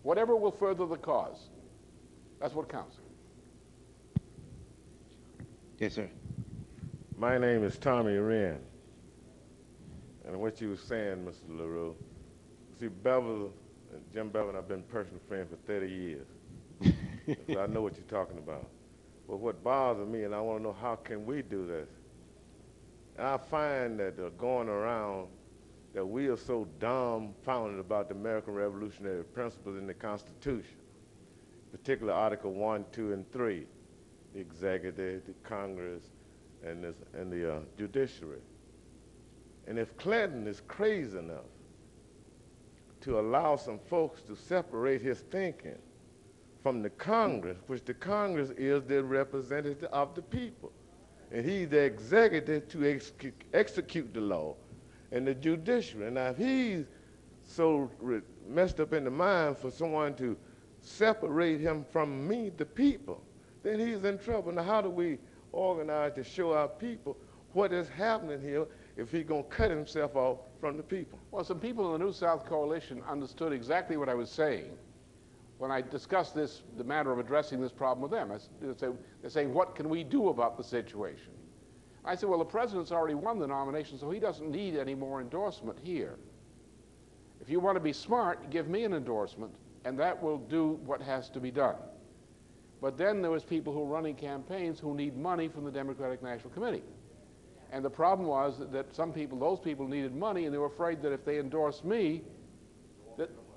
Whatever will further the cause. That's what counts. Yes, sir. My name is Tommy Wren. And what you were saying, Mr. LaRue, see, Bevel, and Jim Bevel and I've been personal friends for 30 years. so I know what you're talking about. But what bothers me, and I want to know how can we do this, I find that uh, going around that we are so dumbfounded about the American revolutionary principles in the Constitution, particularly Article 1, 2, and 3, the executive, the Congress, and, this, and the uh, judiciary. And if Clinton is crazy enough to allow some folks to separate his thinking from the Congress, which the Congress is the representative of the people, and he's the executive to ex execute the law, and the judiciary. Now, if he's so messed up in the mind for someone to separate him from me, the people, then he's in trouble. Now, how do we organize to show our people what is happening here if he's going to cut himself off from the people? Well, some people in the New South Coalition understood exactly what I was saying when I discuss this, the matter of addressing this problem with them. I, They're saying, what can we do about the situation? I said, well, the president's already won the nomination, so he doesn't need any more endorsement here. If you want to be smart, give me an endorsement, and that will do what has to be done. But then there was people who were running campaigns who need money from the Democratic National Committee. And the problem was that, some people, those people needed money, and they were afraid that if they endorsed me,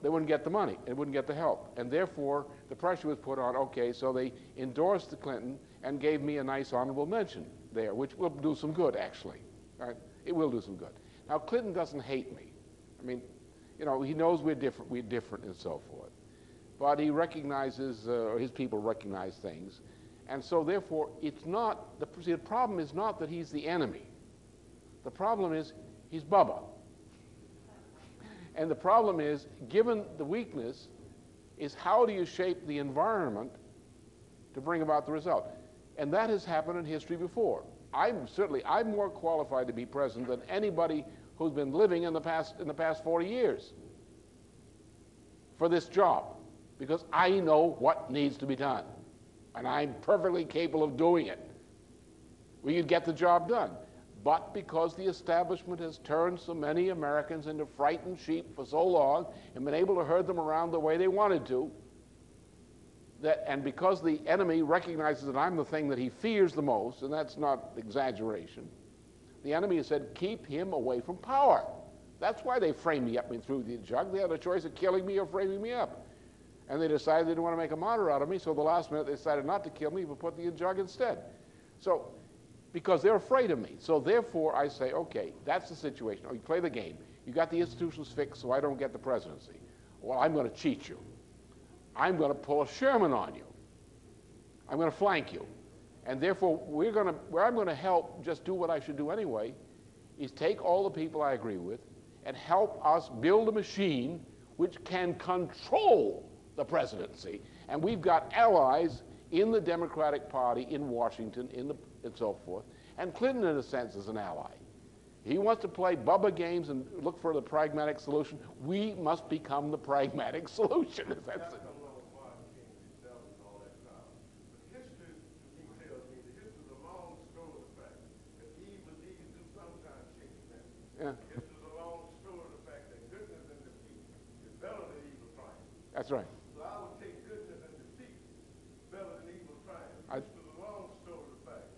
they wouldn't get the money, and wouldn't get the help. And therefore, the pressure was put on, okay, so they endorsed the Clinton and gave me a nice honorable mention there, which will do some good, actually. Right? It will do some good. Now, Clinton doesn't hate me. I mean, you know, he knows we're different, we're different and so forth. But he recognizes, uh, or his people recognize things. And so, therefore, it's not, the, see, the problem is not that he's the enemy. The problem is he's Bubba. And the problem is, given the weakness, is how do you shape the environment to bring about the result? And that has happened in history before. I'm certainly I'm more qualified to be president than anybody who's been living in the past in the past 40 years for this job because I know what needs to be done and I'm perfectly capable of doing it. We could get the job done. But because the establishment has turned so many Americans into frightened sheep for so long and been able to herd them around the way they wanted to, that, and because the enemy recognizes that I'm the thing that he fears the most, and that's not exaggeration, the enemy has said, keep him away from power. That's why they framed me up and threw the jug. They had a choice of killing me or framing me up. And they decided they didn't want to make a martyr out of me, so the last minute they decided not to kill me, but put the jug instead. So, because they're afraid of me. So therefore, I say, okay, that's the situation. Oh, you play the game. You got the institutions fixed, so I don't get the presidency. Well, I'm going to cheat you. I'm going to pull a Sherman on you. I'm going to flank you. And therefore, we're going to, where I'm going to help just do what I should do anyway, is take all the people I agree with and help us build a machine which can control the presidency. And we've got allies in the Democratic Party in Washington in the, and so forth. And Clinton, in a sense, is an ally. He wants to play Bubba games and look for the pragmatic solution. We must become the pragmatic solution. That's it. Yeah. This is a long story of the fact that goodness and defeat is better than evil triumph. That's right. So I would take goodness and defeat better than evil triumph. I- This is a long story of the fact.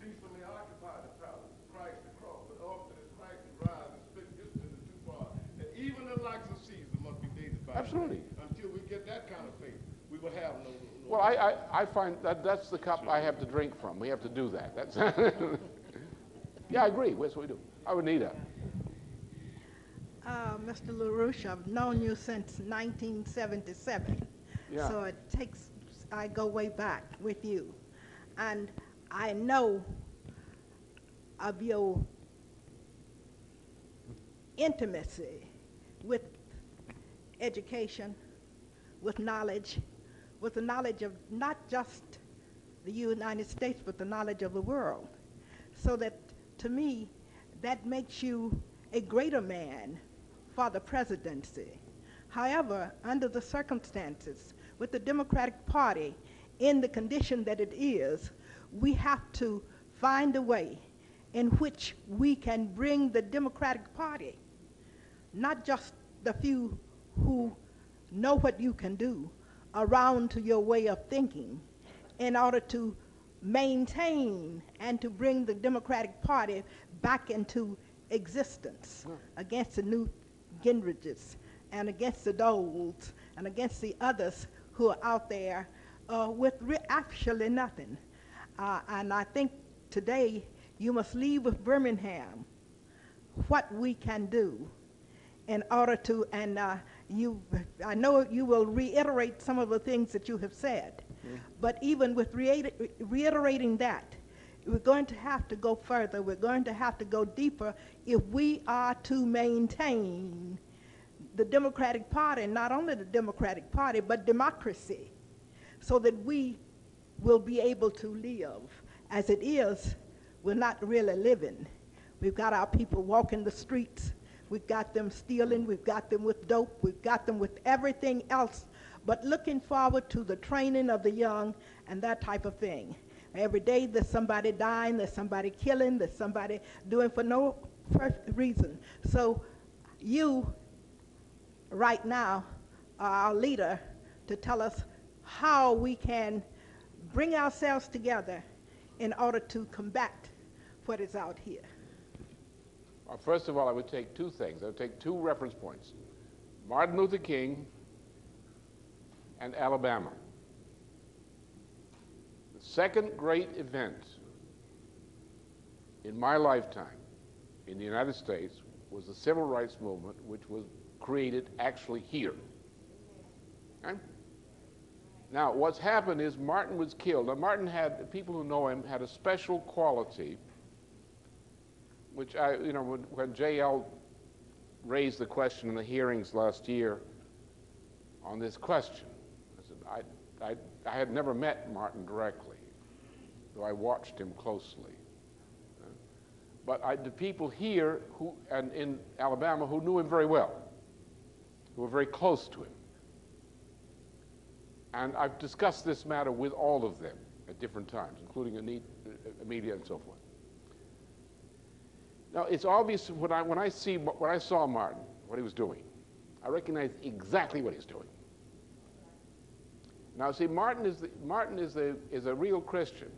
Cease from the occupy the palace, Christ the cross, but often as Christ will rise and split history into two parts. And even the likes of Caesar must be dated by Absolutely. Until we get that kind of faith, we will have no. no Well, I, I, I find that that's the cup I have to drink from. We have to do that. That's yeah, I agree. Yes, we do. I would need that. Uh, Mr. LaRouche, I've known you since 1977. Yeah. So it takes, I go way back with you. And I know of your intimacy with education, with knowledge, with the knowledge of not just the United States, but the knowledge of the world. So that, to me, that makes you a greater man for the presidency. However, under the circumstances, with the Democratic Party in the condition that it is, we have to find a way in which we can bring the Democratic Party, not just the few who know what you can do, around to your way of thinking in order to maintain and to bring the Democratic Party back into existence against the new Gingriches and against the Doles and against the others who are out there uh, with actually nothing. Uh, and I think today you must leave with Birmingham what we can do in order to, and uh, you, I know you will reiterate some of the things that you have said, but even with reiterating that, we're going to have to go further. We're going to have to go deeper if we are to maintain the Democratic Party, not only the Democratic Party, but democracy, so that we will be able to live. As it is, we're not really living. We've got our people walking the streets. We've got them stealing. We've got them with dope. We've got them with everything else but looking forward to the training of the young and that type of thing. Every day there's somebody dying, there's somebody killing, there's somebody doing for no reason. So you, right now, are our leader to tell us how we can bring ourselves together in order to combat what is out here? First of all, I would take two things. I would take two reference points Martin Luther King and Alabama. The second great event in my lifetime in the United States was the civil rights movement, which was created actually here. Okay? Now, what's happened is Martin was killed. Now, Martin had, people who know him, had a special quality, which I, you know, when, when J.L. raised the question in the hearings last year on this question, I said, I, I, I had never met Martin directly, though I watched him closely. But I, the people here who, and in Alabama who knew him very well, who were very close to him. And I've discussed this matter with all of them at different times, including uh, Amelia and so forth. Now, it's obvious when I, when I see, when I saw Martin, what he was doing, I recognized exactly what he's doing. Now, see, Martin is, the, Martin is, a, is a real Christian.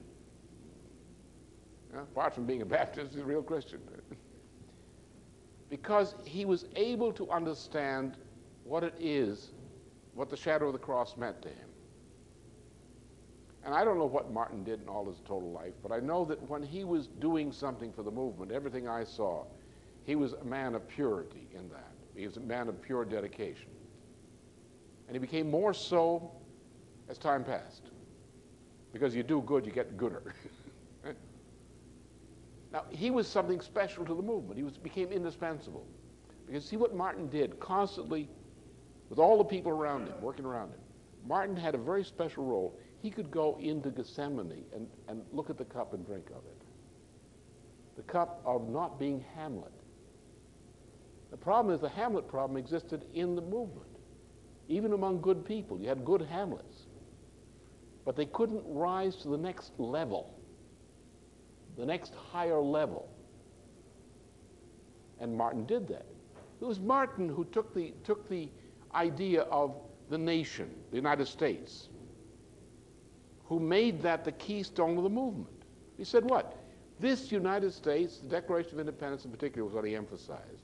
apart from being a Baptist, he's a real Christian. because he was able to understand what it is, what the shadow of the cross meant to him. And I don't know what Martin did in all his total life, but I know that when he was doing something for the movement, everything I saw, he was a man of purity in that. He was a man of pure dedication. And he became more so as time passed. Because you do good, you get gooder. now, he was something special to the movement. He was, became indispensable. Because see what Martin did constantly with all the people around him, working around him. Martin had a very special role he could go into Gethsemane and, and look at the cup and drink of it. The cup of not being Hamlet. The problem is the Hamlet problem existed in the movement, even among good people. You had good Hamlets, but they couldn't rise to the next level, the next higher level. And Martin did that. It was Martin who took the, took the idea of the nation, the United States, who made that the keystone of the movement. He said what? This United States, the Declaration of Independence in particular was what he emphasized,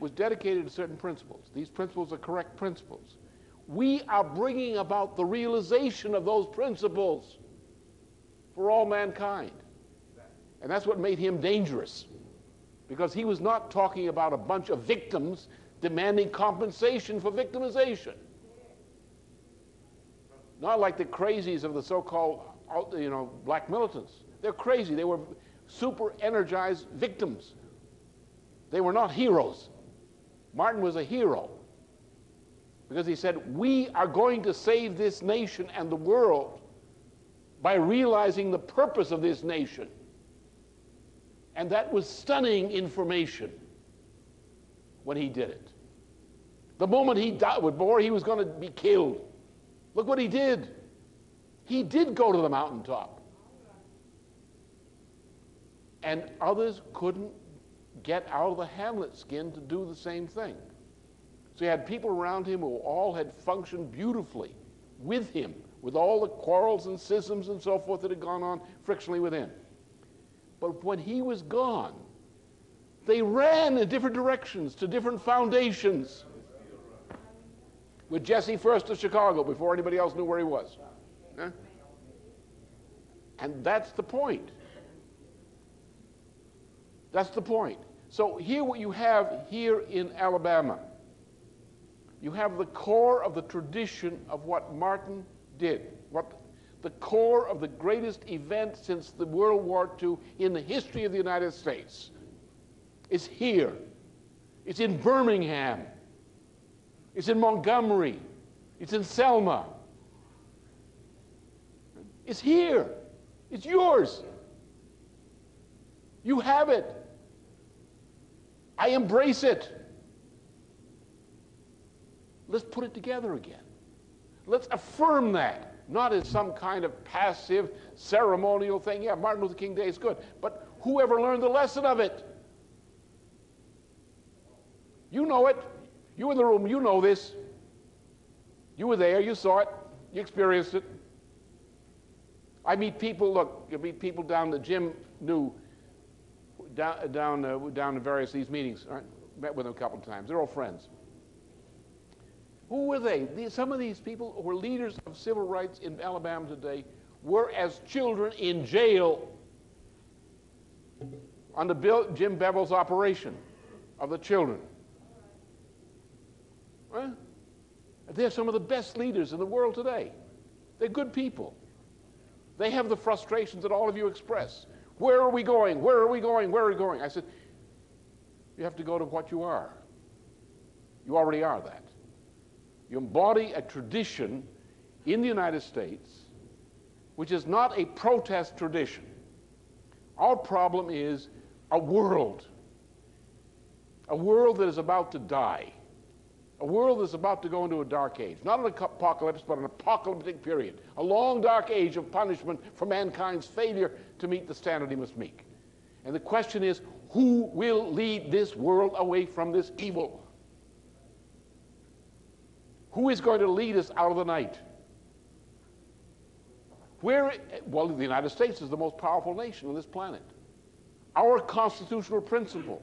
was dedicated to certain principles. These principles are correct principles. We are bringing about the realization of those principles for all mankind. And that's what made him dangerous, because he was not talking about a bunch of victims demanding compensation for victimization. Not like the crazies of the so-called, you know, black militants. They're crazy. They were super energized victims. They were not heroes. Martin was a hero because he said, We are going to save this nation and the world by realizing the purpose of this nation. And that was stunning information when he did it. The moment he died, before he was going to be killed, Look what he did. He did go to the mountaintop. And others couldn't get out of the Hamlet skin to do the same thing. So he had people around him who all had functioned beautifully with him, with all the quarrels and schisms and so forth that had gone on frictionally within. But when he was gone, they ran in different directions to different foundations with Jesse first to Chicago before anybody else knew where he was. Huh? And that's the point. That's the point. So here what you have here in Alabama, you have the core of the tradition of what Martin did, what the core of the greatest event since the World War II in the history of the United States is here. It's in Birmingham. It's in Montgomery. It's in Selma. It's here. It's yours. You have it. I embrace it. Let's put it together again. Let's affirm that, not as some kind of passive ceremonial thing. Yeah, Martin Luther King Day is good, but whoever learned the lesson of it? You know it. You in the room, you know this. You were there, you saw it, you experienced it. I meet people, look, you meet people down the gym knew down, down, uh, down to various these meetings. Right? Met with them a couple of times. They're all friends. Who were they? These, some of these people who were leaders of civil rights in Alabama today were as children in jail under Bill, Jim Bevel's operation of the children. They're some of the best leaders in the world today. They're good people. They have the frustrations that all of you express. Where are we going? Where are we going? Where are we going? I said, You have to go to what you are. You already are that. You embody a tradition in the United States which is not a protest tradition. Our problem is a world, a world that is about to die, a world that's about to go into a dark age. Not an apocalypse, but an apocalyptic period, a long dark age of punishment for mankind's failure to meet the standard he must meet. And the question is who will lead this world away from this evil? Who is going to lead us out of the night? Where, well, the United States is the most powerful nation on this planet. Our constitutional principle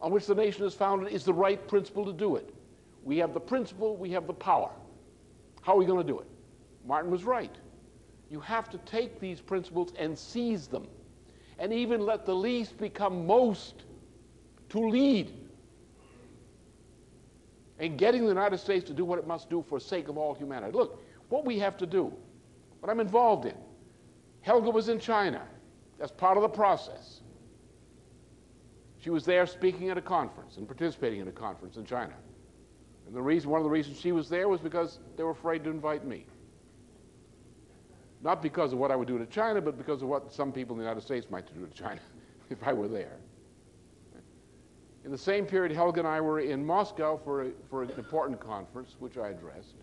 on which the nation is founded is the right principle to do it. We have the principle, we have the power. How are we going to do it? Martin was right. You have to take these principles and seize them, and even let the least become most to lead in getting the United States to do what it must do for the sake of all humanity. Look, what we have to do, what I'm involved in. Helga was in China. That's part of the process. She was there speaking at a conference and participating in a conference in China. And the reason, one of the reasons she was there was because they were afraid to invite me. Not because of what I would do to China, but because of what some people in the United States might do to China if I were there. In the same period, Helga and I were in Moscow for, a, for an important conference, which I addressed.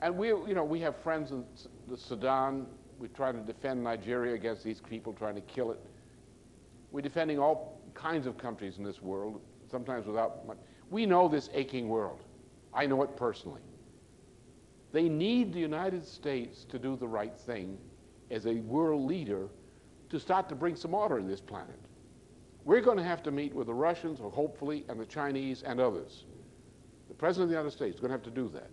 And we, you know, we have friends in the Sudan. We try to defend Nigeria against these people trying to kill it. We're defending all kinds of countries in this world, sometimes without much. We know this aching world. I know it personally. They need the United States to do the right thing as a world leader to start to bring some order in this planet. We're going to have to meet with the Russians, or hopefully, and the Chinese and others. The President of the United States is going to have to do that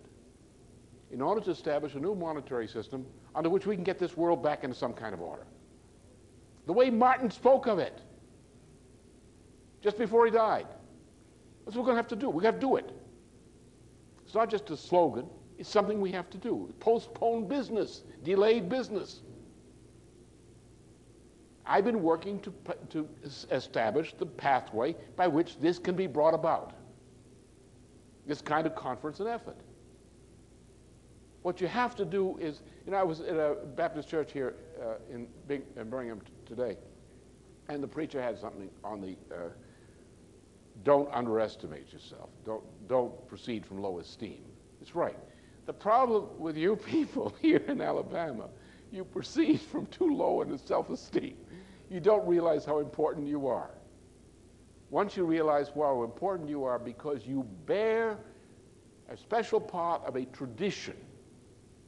in order to establish a new monetary system under which we can get this world back into some kind of order. The way Martin spoke of it just before he died. That's what we're going to have to do. To have to do it. It's not just a slogan, it's something we have to do. Postpone business, delayed business. I've been working to, to establish the pathway by which this can be brought about. This kind of conference and effort. What you have to do is, you know, I was at a Baptist church here uh, in, Bing, in Birmingham today, and the preacher had something on the uh, don't underestimate yourself. Don't, don't proceed from low esteem. It's right. The problem with you people here in Alabama, you proceed from too low in self-esteem. You don't realize how important you are. Once you realize how important you are because you bear a special part of a tradition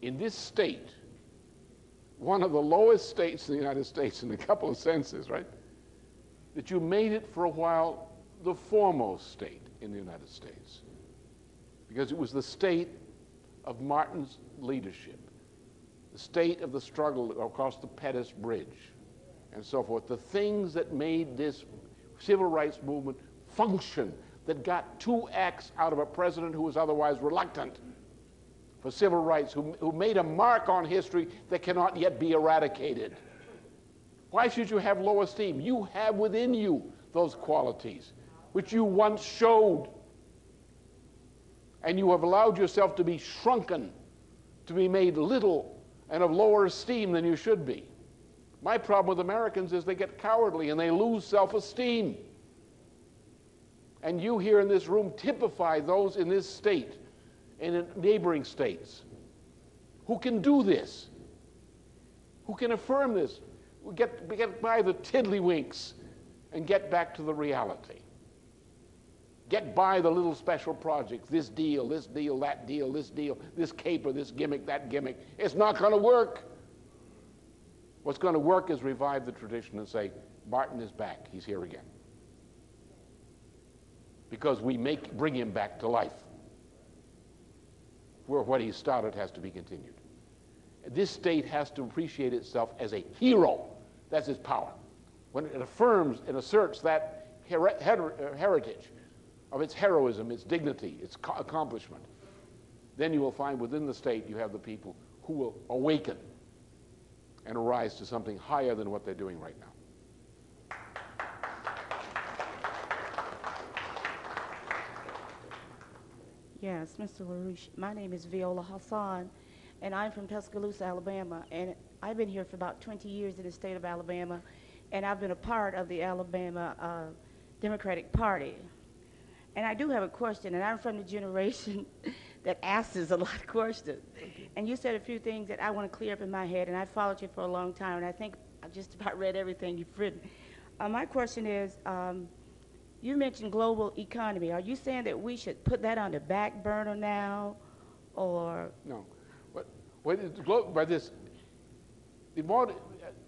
in this state, one of the lowest states in the United States in a couple of senses, right? That you made it for a while the foremost state in the United States because it was the state of Martin's leadership, the state of the struggle across the Pettus Bridge, and so forth. The things that made this civil rights movement function, that got two acts out of a president who was otherwise reluctant for civil rights, who, who made a mark on history that cannot yet be eradicated. Why should you have low esteem? You have within you those qualities which you once showed. And you have allowed yourself to be shrunken, to be made little and of lower esteem than you should be. My problem with Americans is they get cowardly and they lose self esteem. And you here in this room typify those in this state and in neighboring states who can do this, who can affirm this, get, get by the tiddlywinks and get back to the reality get by the little special projects, this deal, this deal, that deal, this deal, this caper, this gimmick, that gimmick. It's not going to work. What's going to work is revive the tradition and say, Martin is back. He's here again. Because we make, bring him back to life. Where what he started has to be continued. This state has to appreciate itself as a hero. That's its power. When it affirms and asserts that her her heritage of its heroism, its dignity, its accomplishment, then you will find within the state you have the people who will awaken and arise to something higher than what they're doing right now. Yes, Mr. LaRouche. My name is Viola Hassan, and I'm from Tuscaloosa, Alabama. And I've been here for about 20 years in the state of Alabama, and I've been a part of the Alabama uh, Democratic Party. And I do have a question, and I'm from the generation that asks a lot of questions. And you said a few things that I want to clear up in my head, and I followed you for a long time, and I think I've just about read everything you've written. Uh, my question is, um, you mentioned global economy. Are you saying that we should put that on the back burner now, or? No. But by this, the,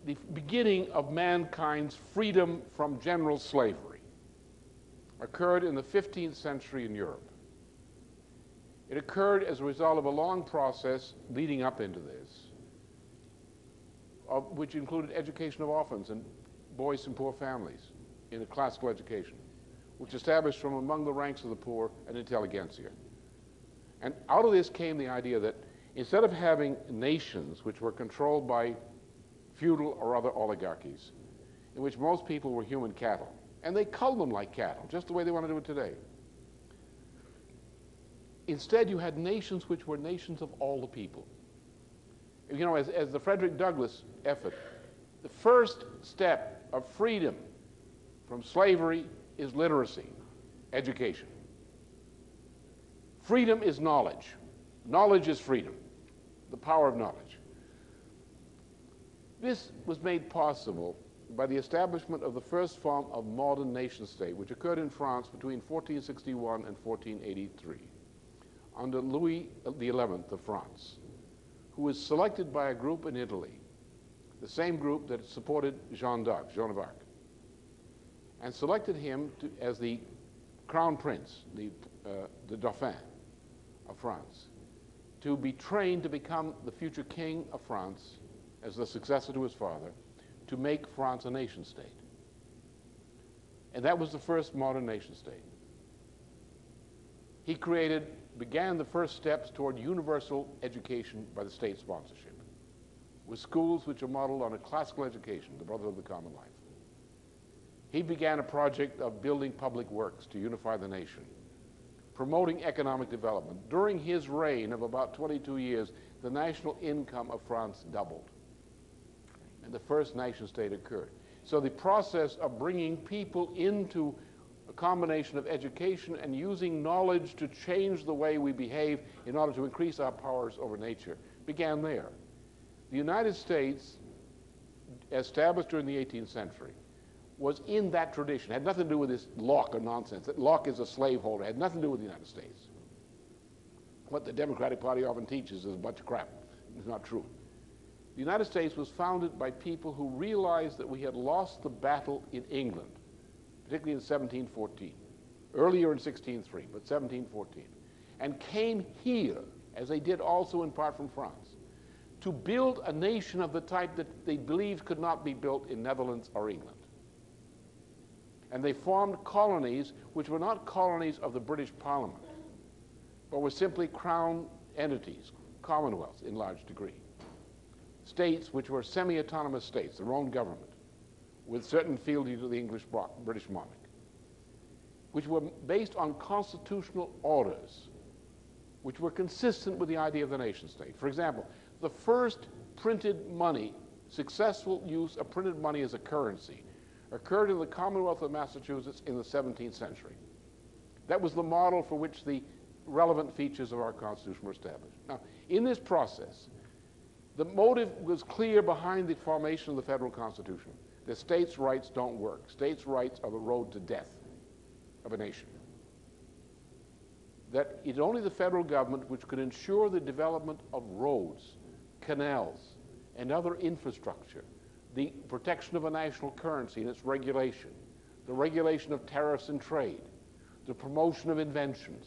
the beginning of mankind's freedom from general slavery occurred in the 15th century in Europe. It occurred as a result of a long process leading up into this, of, which included education of orphans and boys from poor families in a classical education, which established from among the ranks of the poor an intelligentsia. And out of this came the idea that instead of having nations which were controlled by feudal or other oligarchies, in which most people were human cattle, and they cull them like cattle, just the way they want to do it today. Instead, you had nations which were nations of all the people. You know, as, as the Frederick Douglass effort, the first step of freedom from slavery is literacy, education. Freedom is knowledge. Knowledge is freedom, the power of knowledge. This was made possible by the establishment of the first form of modern nation state, which occurred in France between 1461 and 1483, under Louis XI of France, who was selected by a group in Italy, the same group that supported Jeanne d'Arc, Joan of Arc, and selected him to, as the crown prince, the, uh, the Dauphin of France, to be trained to become the future king of France as the successor to his father, to make France a nation state. And that was the first modern nation state. He created, began the first steps toward universal education by the state sponsorship, with schools which are modeled on a classical education, the brotherhood of the common life. He began a project of building public works to unify the nation, promoting economic development. During his reign of about 22 years, the national income of France doubled and the first nation state occurred. So the process of bringing people into a combination of education and using knowledge to change the way we behave in order to increase our powers over nature began there. The United States, established during the 18th century, was in that tradition. It had nothing to do with this Locke or nonsense. That Locke is a slaveholder. It had nothing to do with the United States. What the Democratic Party often teaches is a bunch of crap. It's not true. The United States was founded by people who realized that we had lost the battle in England, particularly in 1714, earlier in 1603, but 1714, and came here, as they did also in part from France, to build a nation of the type that they believed could not be built in Netherlands or England. And they formed colonies which were not colonies of the British Parliament, but were simply crown entities, commonwealths in large degree states which were semi-autonomous states, their own government, with certain fealty to the English British monarch, which were based on constitutional orders, which were consistent with the idea of the nation state. For example, the first printed money, successful use of printed money as a currency, occurred in the Commonwealth of Massachusetts in the 17th century. That was the model for which the relevant features of our Constitution were established. Now, in this process, the motive was clear behind the formation of the federal constitution that states' rights don't work. States' rights are the road to death of a nation. That it's only the federal government which could ensure the development of roads, canals, and other infrastructure the protection of a national currency and its regulation, the regulation of tariffs and trade, the promotion of inventions,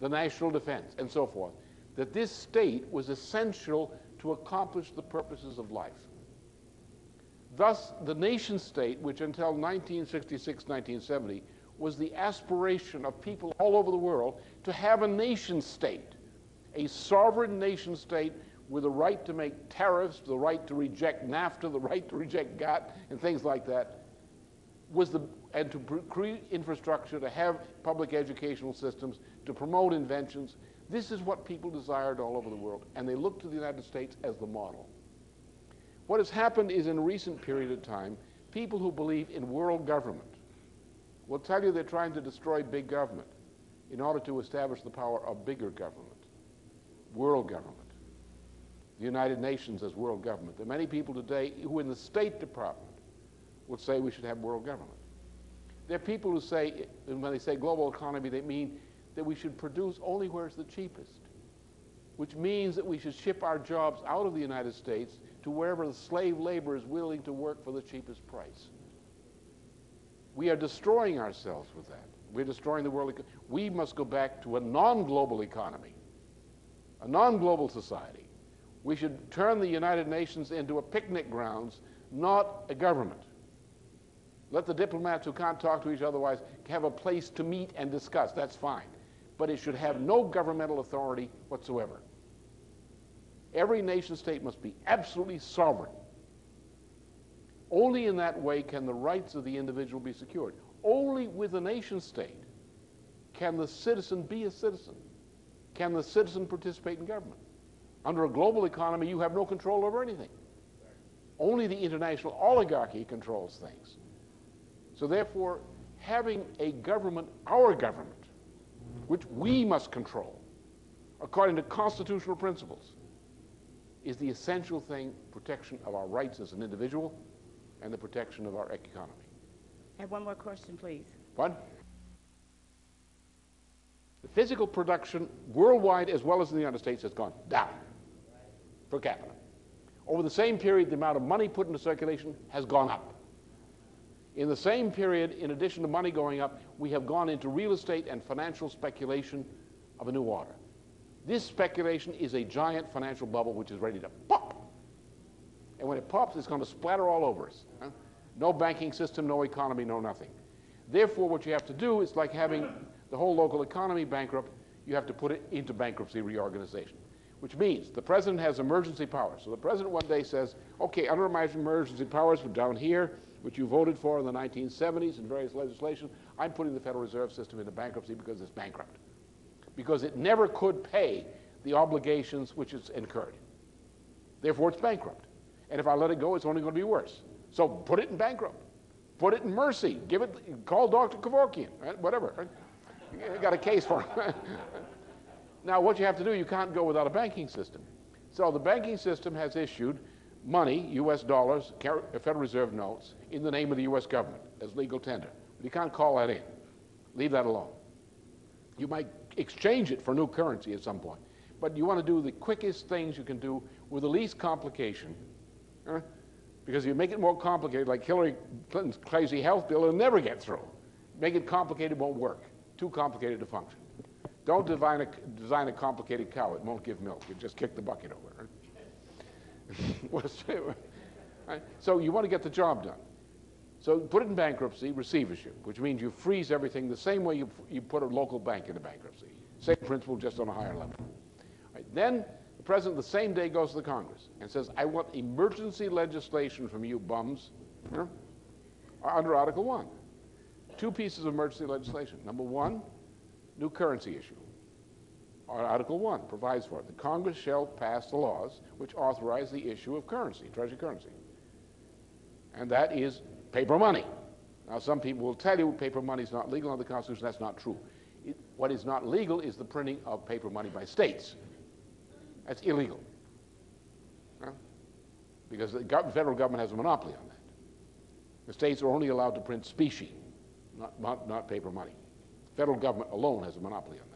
the national defense, and so forth, that this state was essential to accomplish the purposes of life. Thus, the nation state, which until 1966 1970 was the aspiration of people all over the world to have a nation state, a sovereign nation state with the right to make tariffs, the right to reject NAFTA, the right to reject GATT, and things like that, was the, and to create infrastructure, to have public educational systems, to promote inventions. This is what people desired all over the world, and they looked to the United States as the model. What has happened is in a recent period of time, people who believe in world government will tell you they're trying to destroy big government in order to establish the power of bigger government, world government, the United Nations as world government. There are many people today who in the State Department would say we should have world government. There are people who say, when they say global economy, they mean that we should produce only where it's the cheapest, which means that we should ship our jobs out of the United States to wherever the slave labor is willing to work for the cheapest price. We are destroying ourselves with that. We're destroying the world. We must go back to a non-global economy, a non-global society. We should turn the United Nations into a picnic grounds, not a government. Let the diplomats who can't talk to each other otherwise have a place to meet and discuss. That's fine. But it should have no governmental authority whatsoever. Every nation state must be absolutely sovereign. Only in that way can the rights of the individual be secured. Only with a nation state can the citizen be a citizen. Can the citizen participate in government? Under a global economy, you have no control over anything. Only the international oligarchy controls things. So therefore, having a government, our government, which we must control, according to constitutional principles, is the essential thing, protection of our rights as an individual and the protection of our economy. I have one more question, please. One. The physical production worldwide as well as in the United States has gone down per capita. Over the same period, the amount of money put into circulation has gone up. In the same period, in addition to money going up, we have gone into real estate and financial speculation of a new order. This speculation is a giant financial bubble which is ready to pop. And when it pops, it's going to splatter all over us. Huh? No banking system, no economy, no nothing. Therefore, what you have to do is like having the whole local economy bankrupt, you have to put it into bankruptcy reorganization, which means the president has emergency powers. So the president one day says, okay, under my emergency powers we're down here, which you voted for in the 1970s and various legislation, I'm putting the Federal Reserve System into bankruptcy because it's bankrupt because it never could pay the obligations which it's incurred. Therefore, it's bankrupt. And if I let it go, it's only going to be worse. So put it in bankrupt. Put it in mercy. Give it, call Dr. Kevorkian, right? whatever. Right? got a case for him. now, what you have to do, you can't go without a banking system. So the banking system has issued money, U.S. dollars, Federal Reserve notes, in the name of the U.S. government as legal tender. But you can't call that in. Leave that alone. You might exchange it for new currency at some point. But you want to do the quickest things you can do with the least complication. Because if you make it more complicated, like Hillary Clinton's crazy health bill, it'll never get through. Make it complicated, won't work. Too complicated to function. Don't design a, design a complicated cow. It won't give milk. You just kick the bucket over. So you want to get the job done. So put it in bankruptcy, receivership, which means you freeze everything the same way you, you put a local bank into bankruptcy. Same principle, just on a higher level. Right. Then the president the same day goes to the Congress and says, I want emergency legislation from you bums huh, uh, under Article 1. Two pieces of emergency legislation. Number one, new currency issue. Article 1 provides for it. The Congress shall pass the laws which authorize the issue of currency, treasury currency. And that is paper money. Now, some people will tell you paper money is not legal under the Constitution. That's not true. It, what is not legal is the printing of paper money by states. That's illegal. Huh? Because the federal government has a monopoly on that. The states are only allowed to print specie, not, not, not paper money. The federal government alone has a monopoly on that.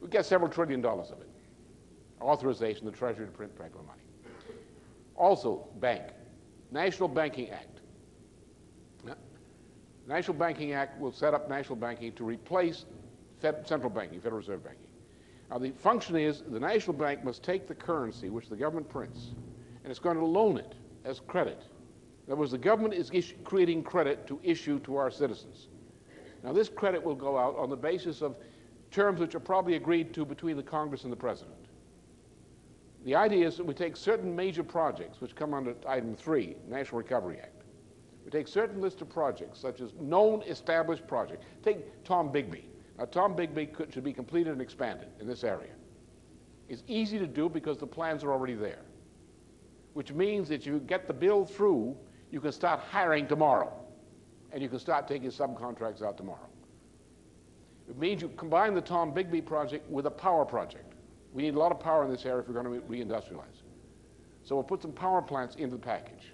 We get several trillion dollars of it. Authorization, the Treasury to print paper money. Also, bank National Banking Act. National Banking Act will set up national banking to replace central banking, Federal Reserve banking. Now, the function is the national bank must take the currency which the government prints and it's going to loan it as credit. In other words, the government is creating credit to issue to our citizens. Now, this credit will go out on the basis of terms which are probably agreed to between the Congress and the President. The idea is that we take certain major projects, which come under item three, National Recovery Act. We take certain list of projects, such as known established projects. Take Tombigbee. Now, Tombigbee could, should be completed and expanded in this area. It's easy to do because the plans are already there, which means that you get the bill through, you can start hiring tomorrow, and you can start taking subcontracts out tomorrow. It means you combine the Tombigbee project with a power project. We need a lot of power in this area if we're going to reindustrialize. So we'll put some power plants into the package.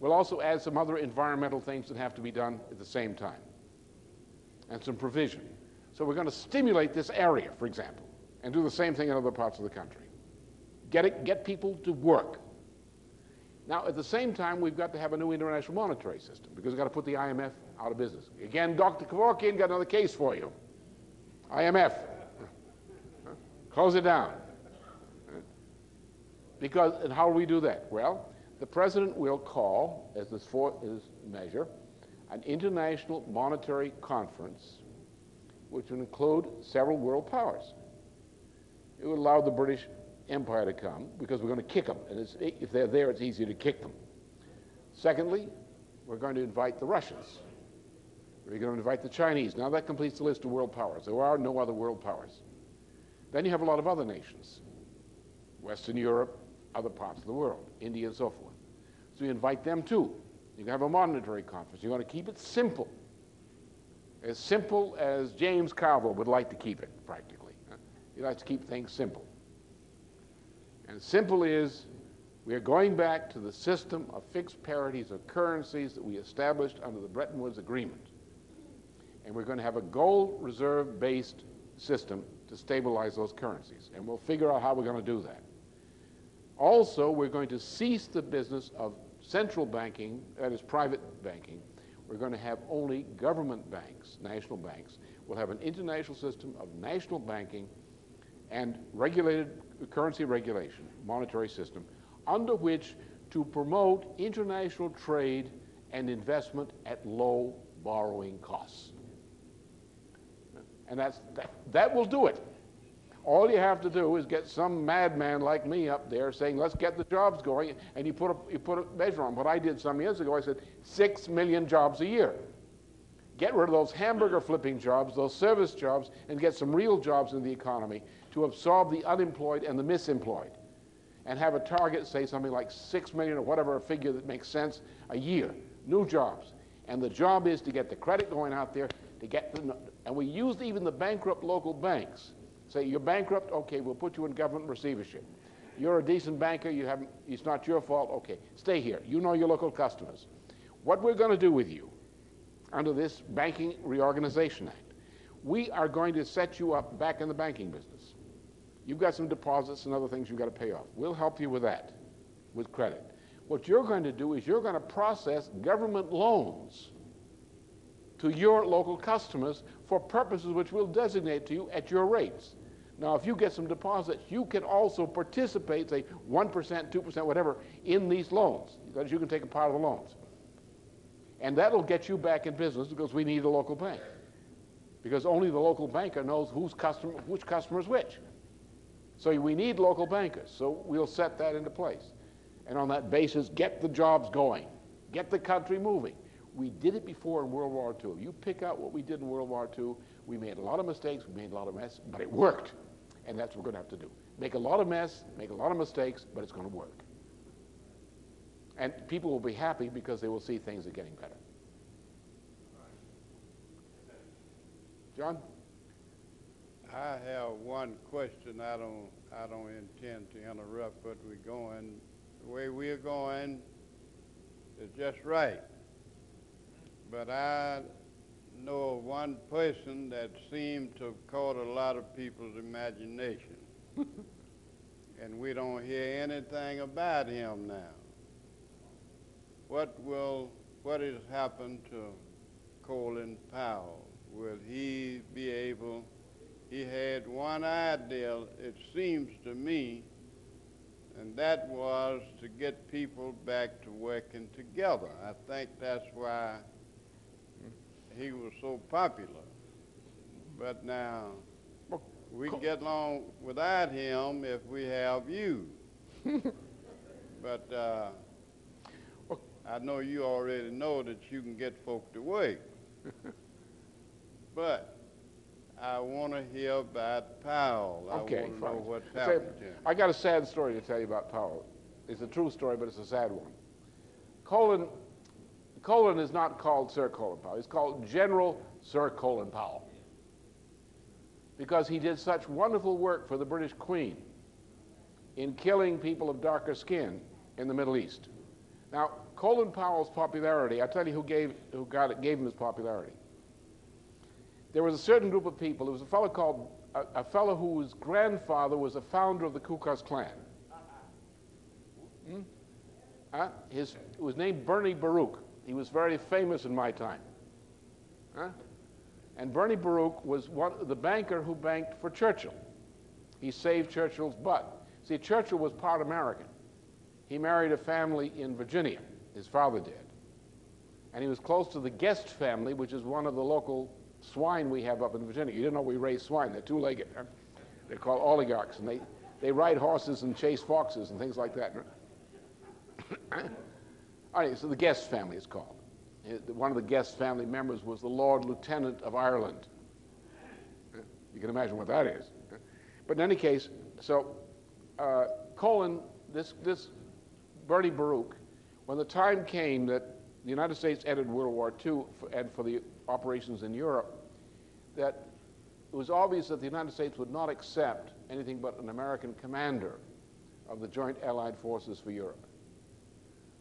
We'll also add some other environmental things that have to be done at the same time, and some provision. So we're going to stimulate this area, for example, and do the same thing in other parts of the country. Get, it, get people to work. Now, at the same time, we've got to have a new international monetary system because we've got to put the IMF out of business. Again, Dr. Kevorkian got another case for you. IMF. Close it down. Because, and how do we do that? Well, the president will call, as this fourth measure, an international monetary conference which would include several world powers. It would allow the British Empire to come because we're going to kick them. And if they're there, it's easier to kick them. Secondly, we're going to invite the Russians. We're going to invite the Chinese. Now that completes the list of world powers. There are no other world powers. Then you have a lot of other nations Western Europe, other parts of the world, India, and so forth. So you invite them too. You can have a monetary conference. You want to keep it simple as simple as James Carville would like to keep it, practically. He likes to keep things simple. And simple is we are going back to the system of fixed parities of currencies that we established under the Bretton Woods Agreement. And we're going to have a gold reserve based system to stabilize those currencies. And we'll figure out how we're going to do that. Also, we're going to cease the business of central banking, that is private banking, we're going to have only government banks, national banks. We'll have an international system of national banking and regulated currency regulation, monetary system, under which to promote international trade and investment at low borrowing costs. And that's, that, that will do it. All you have to do is get some madman like me up there saying, let's get the jobs going, and you put a, you put a measure on. What I did some years ago, I said, six million jobs a year. Get rid of those hamburger flipping jobs, those service jobs, and get some real jobs in the economy to absorb the unemployed and the misemployed. And have a target, say something like six million or whatever a figure that makes sense a year, new jobs. And the job is to get the credit going out there, to get the, and we used even the bankrupt local banks Say you're bankrupt, okay, we'll put you in government receivership. You're a decent banker, you haven't, it's not your fault, okay, stay here. You know your local customers. What we're going to do with you under this Banking Reorganization Act, we are going to set you up back in the banking business. You've got some deposits and other things you've got to pay off. We'll help you with that, with credit. What you're going to do is you're going to process government loans to your local customers for purposes which we'll designate to you at your rates. Now, if you get some deposits, you can also participate, say 1%, 2%, whatever, in these loans, because you can take a part of the loans. And that'll get you back in business because we need a local bank. Because only the local banker knows whose customer, which customer is which. So we need local bankers. So we'll set that into place. And on that basis, get the jobs going, get the country moving. We did it before in World War II. You pick out what we did in World War II, we made a lot of mistakes, we made a lot of mess, but it worked. And that's what we're going to have to do. Make a lot of mess, make a lot of mistakes, but it's going to work. And people will be happy because they will see things are getting better. John? I have one question. I don't I don't intend to interrupt, but we're going the way we're going is just right. But I know of one person that seemed to have caught a lot of people's imagination. and we don't hear anything about him now. what will, what has happened to Colin Powell? Will he be able, he had one idea, it seems to me, and that was to get people back to working together. I think that's why he was so popular. But now, we can get along without him if we have you. but uh, I know you already know that you can get folk to work. but I want to hear about Powell. Okay, I want to know fine. what's Say, happened to him. I got a sad story to tell you about Powell. It's a true story, but it's a sad one. Colin, Colin is not called Sir Colin Powell. He's called General Sir Colin Powell because he did such wonderful work for the British Queen in killing people of darker skin in the Middle East. Now, Colin Powell's popularity, I'll tell you who gave, who got it, gave him his popularity. There was a certain group of people. There was a fellow called, a, a fellow whose grandfather was a founder of the Ku Klux Klan. Hmm? His, it was named Bernie Baruch. He was very famous in my time. Huh? And Bernie Baruch was one, the banker who banked for Churchill. He saved Churchill's butt. See, Churchill was part American. He married a family in Virginia, his father did. And he was close to the Guest family, which is one of the local swine we have up in Virginia. You didn't know we raise swine, they're two legged. Huh? They're called oligarchs, and they, they ride horses and chase foxes and things like that. All right, so the Guest family is called. Uh, One of the Guest family members was the Lord Lieutenant of Ireland. You can imagine what that is. But in any case, so uh, Colin, this, this Bernie Baruch, when the time came that the United States entered World War II for, and for the operations in Europe, that it was obvious that the United States would not accept anything but an American commander of the Joint Allied Forces for Europe.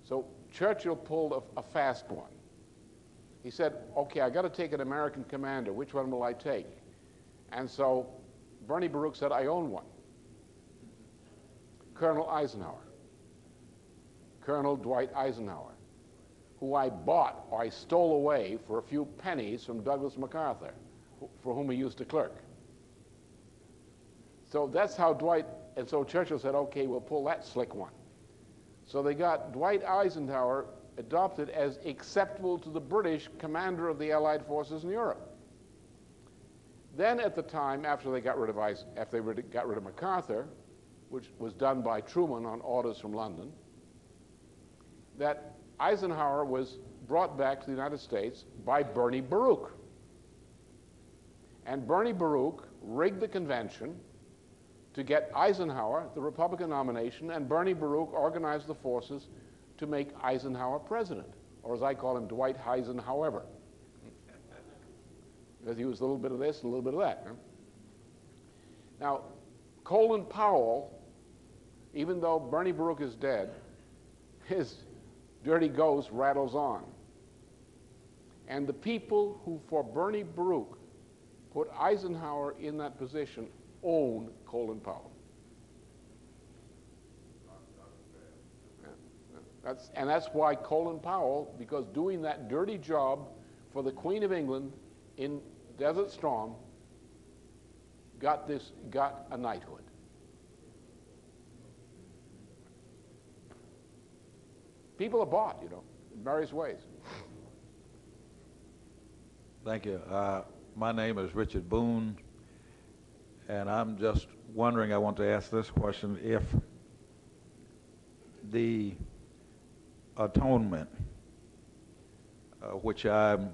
So Churchill pulled a, a fast one. He said, okay, I got to take an American commander. Which one will I take? And so Bernie Baruch said, I own one. Colonel Eisenhower. Colonel Dwight Eisenhower, who I bought or I stole away for a few pennies from Douglas MacArthur, for whom he used to clerk. So that's how Dwight, and so Churchill said, okay, we'll pull that slick one. So they got Dwight Eisenhower adopted as acceptable to the British commander of the Allied forces in Europe. Then at the time, after they got rid of, Eis- after they got rid of MacArthur, which was done by Truman on orders from London, that Eisenhower was brought back to the United States by Bernie Baruch. And Bernie Baruch rigged the convention to get Eisenhower the Republican nomination, and Bernie Baruch organized the forces to make Eisenhower president, or as I call him, Dwight Eisenhower. Because he was a little bit of this and a little bit of that. huh? Now, Colin Powell, even though Bernie Baruch is dead, his dirty ghost rattles on. And the people who, for Bernie Baruch, put Eisenhower in that position own Colin yeah. That's, and that's why Colin Powell, because doing that dirty job for the Queen of England in Desert Storm, got this, got a knighthood. People are bought, you know, in various ways. Thank you. Uh, My name is Richard Boone, and I'm just wondering, I want to ask this question, if the atonement, uh, which I'm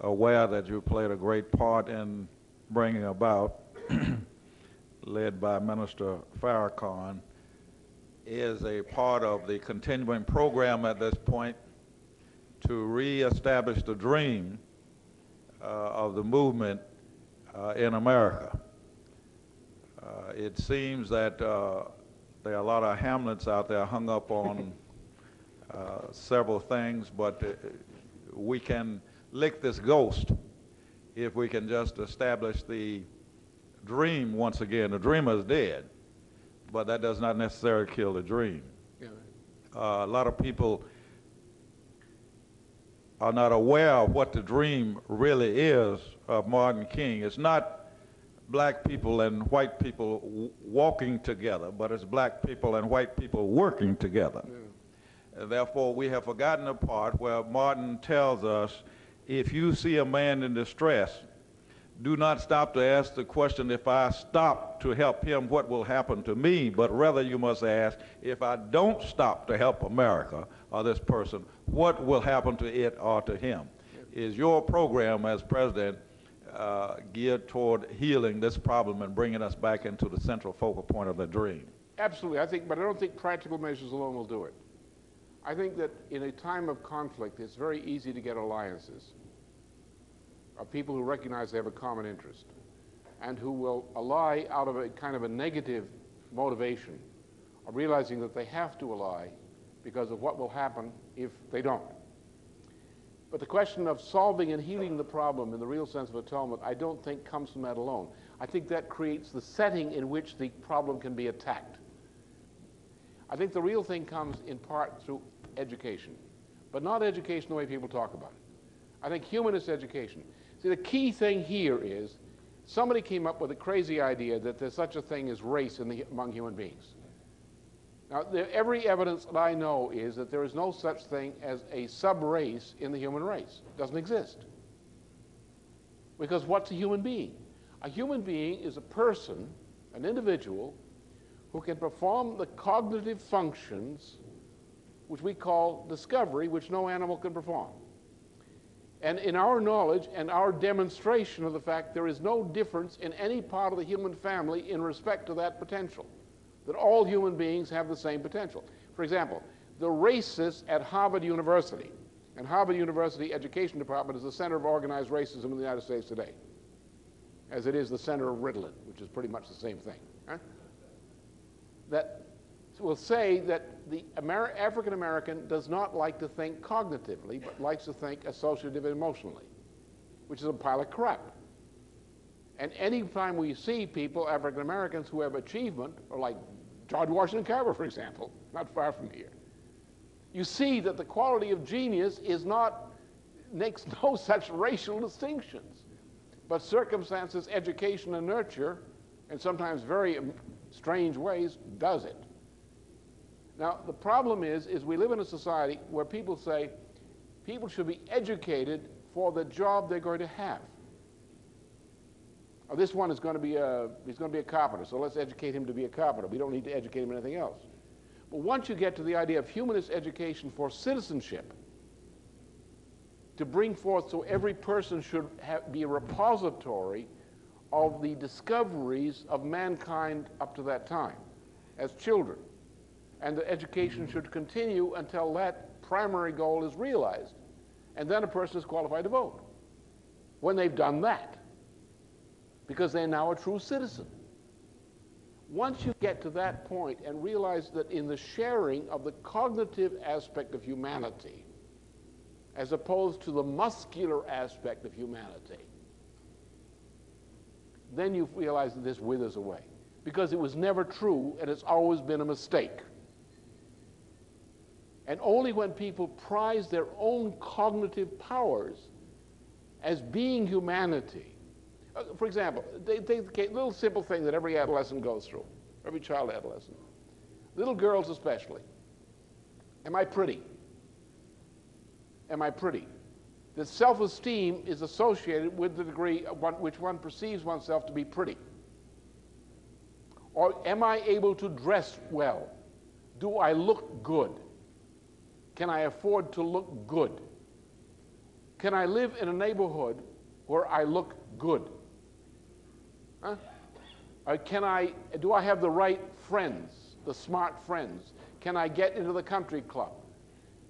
aware that you played a great part in bringing about, led by Minister Farrakhan, is a part of the continuing program at this point to reestablish the dream uh, of the movement uh, in America. Uh, it seems that uh, there are a lot of Hamlets out there hung up on uh, several things, but uh, we can lick this ghost if we can just establish the dream once again. The dreamer is dead, but that does not necessarily kill the dream. Yeah. Uh, a lot of people are not aware of what the dream really is of Martin King. It's not black people and white people w- walking together, but it's black people and white people working together. And uh, therefore, we have forgotten the part where Martin tells us if you see a man in distress, do not stop to ask the question, if I stop to help him, what will happen to me? But rather, you must ask, if I don't stop to help America or this person, what will happen to it or to him? Is your program as president uh, geared toward healing this problem and bringing us back into the central focal point of the dream? Absolutely, I think, but I don't think practical measures alone will do it. I think that in a time of conflict, it's very easy to get alliances of people who recognize they have a common interest and who will ally out of a kind of a negative motivation of realizing that they have to ally because of what will happen if they don't. But the question of solving and healing the problem in the real sense of atonement, I don't think comes from that alone. I think that creates the setting in which the problem can be attacked. I think the real thing comes in part through education, but not education the way people talk about it. I think humanist education. See, the key thing here is somebody came up with a crazy idea that there's such a thing as race the, among human beings. Now, every evidence that I know is that there is no such thing as a sub-race in the human race. It doesn't exist. Because what's a human being? A human being is a person, an individual, who can perform the cognitive functions which we call discovery, which no animal can perform. And in our knowledge and our demonstration of the fact there is no difference in any part of the human family in respect to that potential, that all human beings have the same potential. For example, the racists at Harvard University, and Harvard University Education Department is the center of organized racism in the United States today, as it is the center of Ritalin, which is pretty much the same thing. Huh? That will say that the African American does not like to think cognitively, but likes to think associative and emotionally, which is a pile of crap. And any time we see people, African Americans, who have achievement, or like George Washington Carver, for example, not far from here, you see that the quality of genius is not, makes no such racial distinctions, but circumstances, education, and nurture, and sometimes very um, strange ways, does it. Now, the problem is, is we live in a society where people say people should be educated for the job they're going to have. Oh, this one is going to be a, he's going to be a carpenter, so let's educate him to be a carpenter. We don't need to educate him in anything else. But once you get to the idea of humanist education for citizenship, to bring forth so every person should have, be a repository of the discoveries of mankind up to that time as children and the education should continue until that primary goal is realized. And then a person is qualified to vote. When they've done that, because they're now a true citizen. Once you get to that point and realize that in the sharing of the cognitive aspect of humanity, as opposed to the muscular aspect of humanity, then you realize that this withers away. Because it was never true and it's always been a mistake. And only when people prize their own cognitive powers as being humanity. Uh, for example, they take a little simple thing that every adolescent goes through, every child adolescent. Little girls especially. Am I pretty? Am I pretty? The self-esteem is associated with the degree one, which one perceives oneself to be pretty. Or am I able to dress well? Do I look good? Can I afford to look good? Can I live in a neighborhood where I look good? Huh? Or can I, do I have the right friends, the smart friends? Can I get into the country club?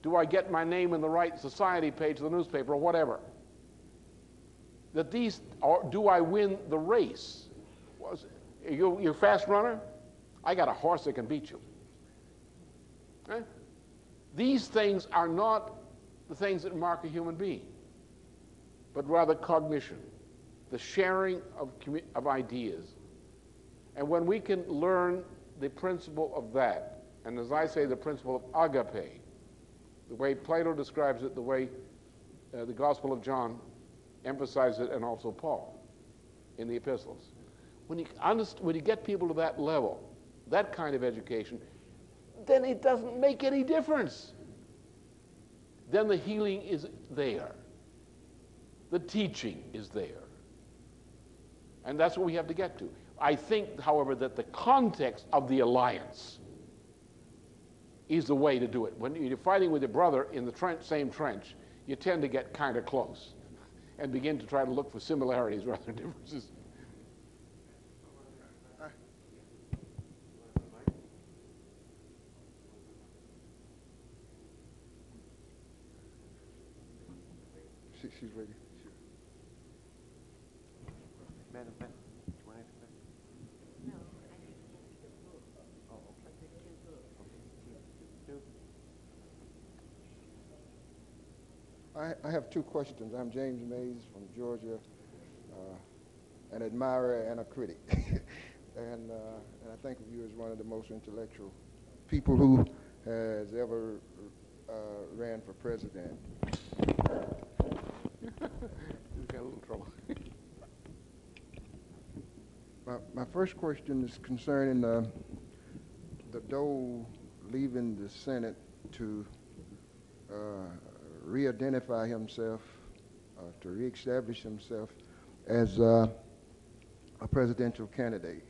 Do I get my name in the right society page of the newspaper or whatever? That these, or do I win the race? Was, you, you're a fast runner? I got a horse that can beat you. Huh? These things are not the things that mark a human being, but rather cognition, the sharing of, of ideas. And when we can learn the principle of that, and as I say, the principle of agape, the way Plato describes it, the way uh, the Gospel of John emphasizes it, and also Paul in the epistles. When you, when you get people to that level, that kind of education, then it doesn't make any difference. Then the healing is there, the teaching is there. And that's what we have to get to. I think, however, that the context of the alliance is the way to do it. When you're fighting with your brother in the trench, same trench, you tend to get kind of close and begin to try to look for similarities rather than differences. She, she's ready. Sure. Madam, madam, do you want to answer that? I, I have two questions. I'm James Mays from Georgia, uh, an admirer and a critic. and, uh, and I think of you as one of the most intellectual people who has ever uh, ran for president. He's got a little trouble. My, my first question is concerning uh, the Dole leaving the Senate to uh, re-identify himself, uh, to re-establish himself as uh, a presidential candidate.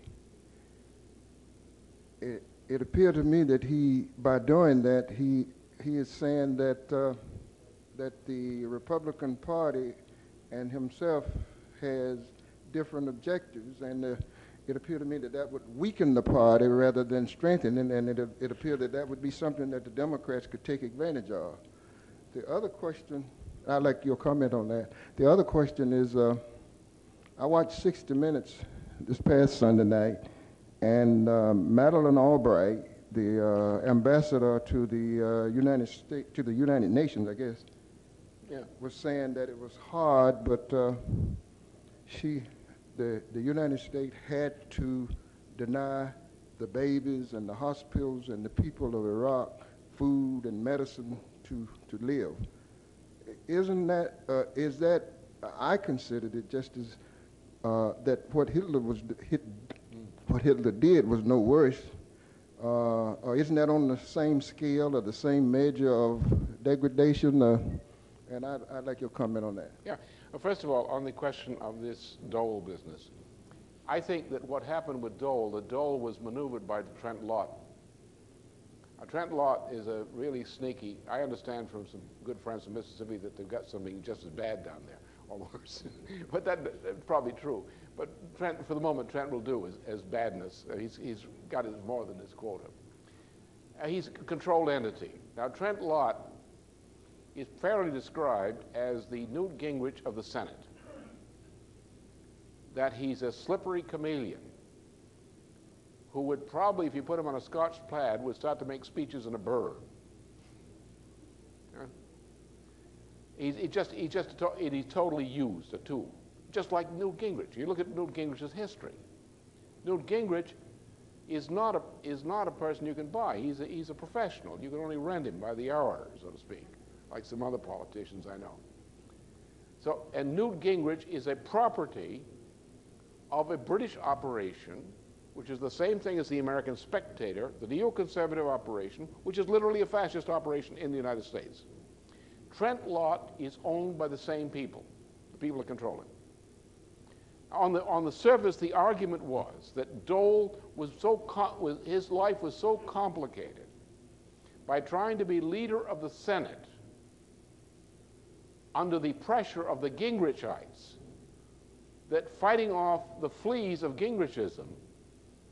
It, it appeared to me that he, by doing that, he, he is saying that, uh, that the Republican Party and himself has different objectives, and uh, it appeared to me that that would weaken the party rather than strengthen it, and it, it appeared that that would be something that the Democrats could take advantage of. The other question, I'd like your comment on that. The other question is, uh, I watched 60 Minutes this past Sunday night, and uh, Madeleine Albright, the uh, ambassador to the uh, United States, to the United Nations, I guess, Yeah. was saying that it was hard, but uh, she, the, the United States had to deny the babies and the hospitals and the people of Iraq food and medicine to, to live. Isn't that, uh, is that, I considered it just as, uh, that what Hitler was, hit, what Hitler did was no worse. Uh, or isn't that on the same scale or the same measure of degradation? Uh, and I'd, I'd like your comment on that. Yeah. Well, first of all, on the question of this Dole business, I think that what happened with Dole, that Dole was maneuvered by Trent Lott. Now, Trent Lott is a really sneaky. I understand from some good friends from Mississippi that they've got something just as bad down there, or worse. but that, that's probably true. But Trent, for the moment, Trent will do as, as badness. Uh, he's, he's got his, more than his quota. Uh, he's a controlled entity. Now, Trent Lott is fairly described as the Newt Gingrich of the Senate. That he's a slippery chameleon who would probably, if you put him on a Scotch plaid, would start to make speeches in a burr. He's, he just, he just, to, he's totally used a tool, just like Newt Gingrich. You look at Newt Gingrich's history. Newt Gingrich is not a, is not a person you can buy. He's a, he's a professional. You can only rent him by the hour, so to speak like some other politicians I know. So, and Newt Gingrich is a property of a British operation, which is the same thing as the American Spectator, the neoconservative operation, which is literally a fascist operation in the United States. Trent Lott is owned by the same people, the people that control it. On the, on the surface, the argument was that Dole was so, was, his life was so complicated by trying to be leader of the Senate under the pressure of the Gingrichites that fighting off the fleas of Gingrichism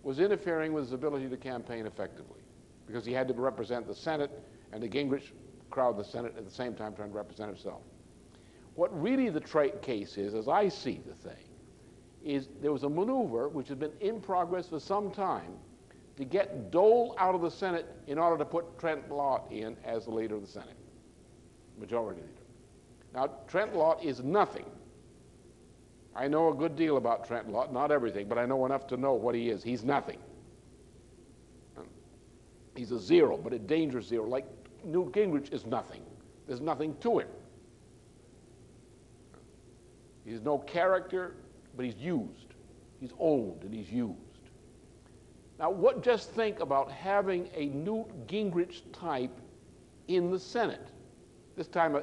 was interfering with his ability to campaign effectively because he had to represent the Senate and the Gingrich crowd the Senate at the same time trying to represent himself. What really the tra- case is, as I see the thing, is there was a maneuver which had been in progress for some time to get Dole out of the Senate in order to put Trent Lott in as the leader of the Senate, majority leader. Now, Trent Lott is nothing. I know a good deal about Trent Lott, not everything, but I know enough to know what he is. He's nothing. Um, he's a zero, but a dangerous zero. Like Newt Gingrich is nothing. There's nothing to him. He's no character, but he's used. He's old and he's used. Now, what, just think about having a Newt Gingrich type in the Senate. This time a,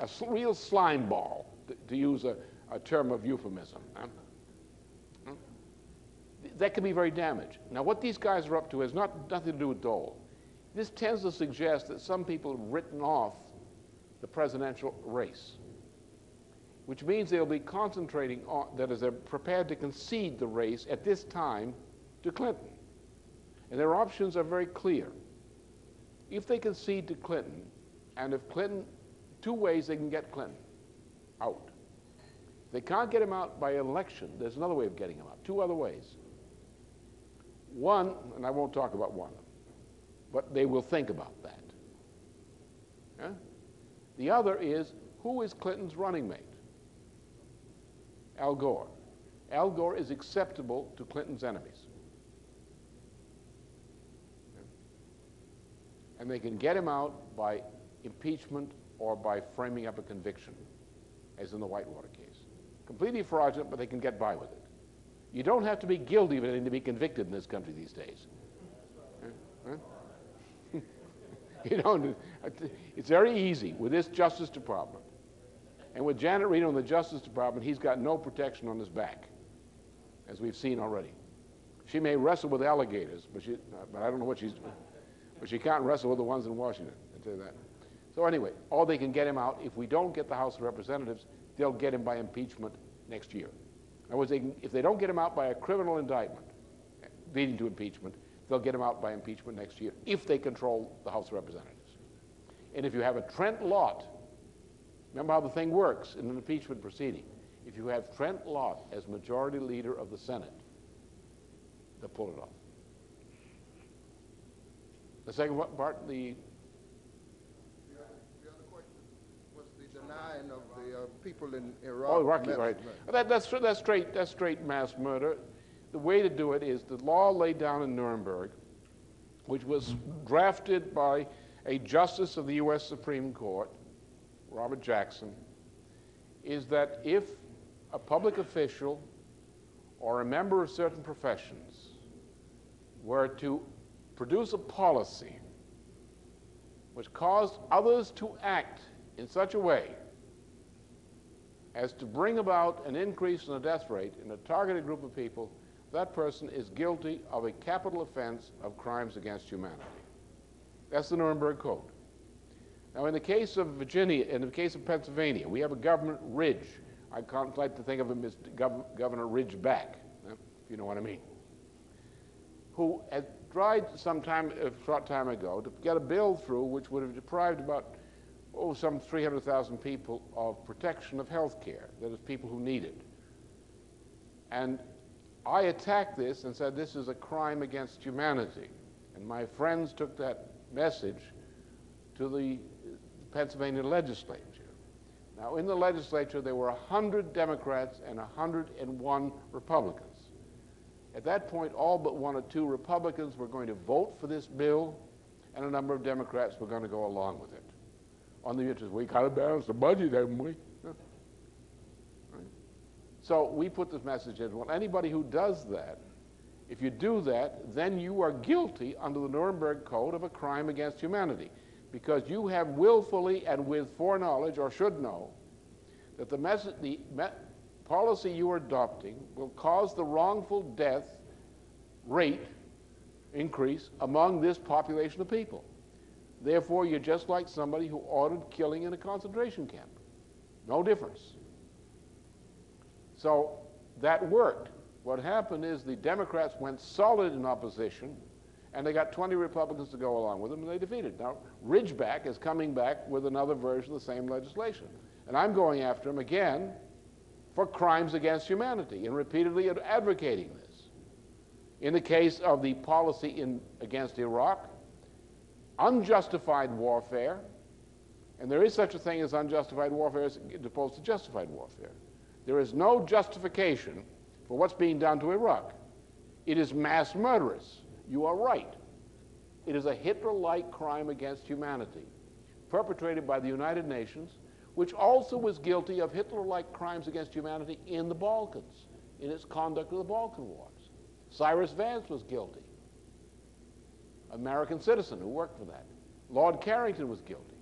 a, real slime ball, to, to use a, a, term of euphemism. That can be very damaging. Now, what these guys are up to has not, nothing to do with Dole. This tends to suggest that some people have written off the presidential race, which means they'll be concentrating on, that is, they're prepared to concede the race at this time to Clinton. And their options are very clear. If they concede to Clinton, and if Clinton, two ways they can get Clinton out. They can't get him out by election, there's another way of getting him out, two other ways. One, and I won't talk about one, but they will think about that. Yeah? The other is who is Clinton's running mate? Al Gore. Al Gore is acceptable to Clinton's enemies. And they can get him out by impeachment or by framing up a conviction, as in the Whitewater case. Completely fraudulent, but they can get by with it. You don't have to be guilty of anything to be convicted in this country these days. You know, it's very easy with this Justice Department. And with Janet Reno in the Justice Department, he's got no protection on his back, as we've seen already. She may wrestle with alligators, but, she, uh, but I don't know what she's doing. But she can't wrestle with the ones in Washington, I tell you that. So anyway, or they can get him out. If we don't get the House of Representatives, they'll get him by impeachment next year. In other words, they can, if they don't get him out by a criminal indictment leading to impeachment, they'll get him out by impeachment next year if they control the House of Representatives. And if you have a Trent Lott, remember how the thing works in an impeachment proceeding. If you have Trent Lott as majority leader of the Senate, they'll pull it off. The second part, the the other question was the denying of uh, people in Iraq. Oh, Iraqi, right. That, that's, that's, straight, that's straight mass murder. The way to do it is the law laid down in Nuremberg, which was drafted by a justice of the U.S. Supreme Court, Robert Jackson, is that if a public official or a member of certain professions were to produce a policy which caused others to act in such a way as to bring about an increase in the death rate in a targeted group of people, that person is guilty of a capital offense of crimes against humanity. That's the Nuremberg Code. Now, in the case of Virginia, in the case of Pennsylvania, we have a government Ridge. I can't like to think of him as Gov Governor Ridgeback, eh, if you know what I mean, who had tried some time, a short time ago, to get a bill through which would have deprived about oh, some 300,000 people of protection of health care, that is, people who need it. And I attacked this and said this is a crime against humanity. And my friends took that message to the Pennsylvania legislature. Now, in the legislature, there were 100 Democrats and 101 Republicans. At that point, all but one or two Republicans were going to vote for this bill, and a number of Democrats were going to go along with it on the interest. We kind of balance the budget, haven't we? So we put this message in. Well, anybody who does that, if you do that, then you are guilty under the Nuremberg Code of a crime against humanity because you have willfully and with foreknowledge or should know that the, message, the policy you are adopting will cause the wrongful death rate increase among this population of people. Therefore, you're just like somebody who ordered killing in a concentration camp. No difference. So that worked. What happened is the Democrats went solid in opposition, and they got 20 Republicans to go along with them, and they defeated. Now, Ridgeback is coming back with another version of the same legislation. And I'm going after him again for crimes against humanity and repeatedly advocating this. In the case of the policy in, against Iraq, unjustified warfare, and there is such a thing as unjustified warfare as opposed to justified warfare. There is no justification for what's being done to Iraq. It is mass murderous. You are right. It is a Hitler like crime against humanity, perpetrated by the United Nations, which also was guilty of Hitler-like crimes against humanity in the Balkans, in its conduct of the Balkan Wars. Cyrus Vance was guilty, American citizen who worked for that. Lord Carrington was guilty.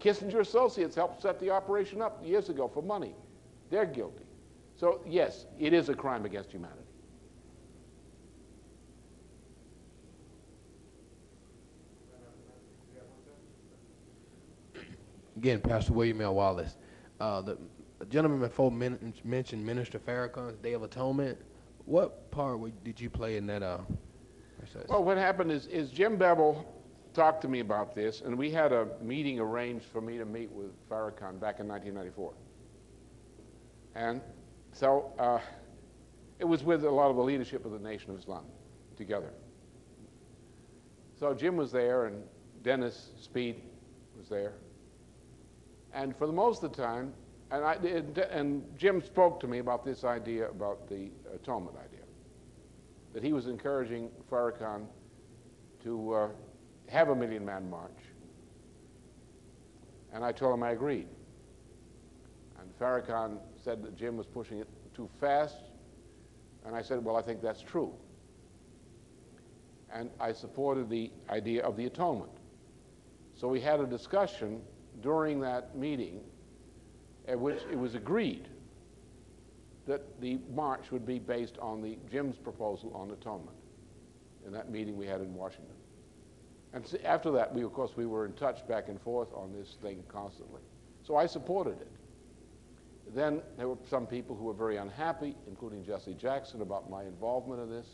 Kissinger Associates helped set the operation up years ago for money. They're guilty. So, yes, it is a crime against humanity. Again, Pastor William L. Wallace. Uh, the gentleman before men- mentioned Minister Farrakhan's Day of Atonement. What part did you play in that uh? Well, what happened is, is Jim Bevel talked to me about this, and we had a meeting arranged for me to meet with Farrakhan back in 1994. And so uh, it was with a lot of the leadership of the Nation of Islam together. So Jim was there, and Dennis Speed was there. And for the most of the time, and, I, and Jim spoke to me about this idea about the atonement idea, that he was encouraging Farrakhan to uh, have a million man march. And I told him I agreed. And Farrakhan said that Jim was pushing it too fast. And I said, well, I think that's true. And I supported the idea of the atonement. So we had a discussion during that meeting at which it was agreed that the march would be based on the Jim's proposal on atonement in that meeting we had in Washington. And after that, we of course we were in touch back and forth on this thing constantly. So I supported it. Then there were some people who were very unhappy, including Jesse Jackson, about my involvement in this.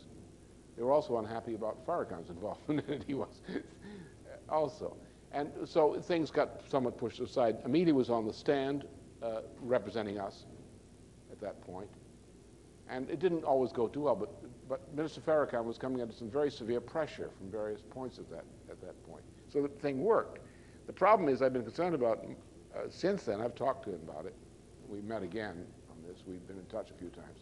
They were also unhappy about Farrakhan's involvement in it. He was also. And so things got somewhat pushed aside. Amelia was on the stand uh, representing us at that point. And it didn't always go too well, but, but Minister Farrakhan was coming under some very severe pressure from various points at that, at that point. So the thing worked. The problem is I've been concerned about, uh, since then, I've talked to him about it. We met again on this. We've been in touch a few times.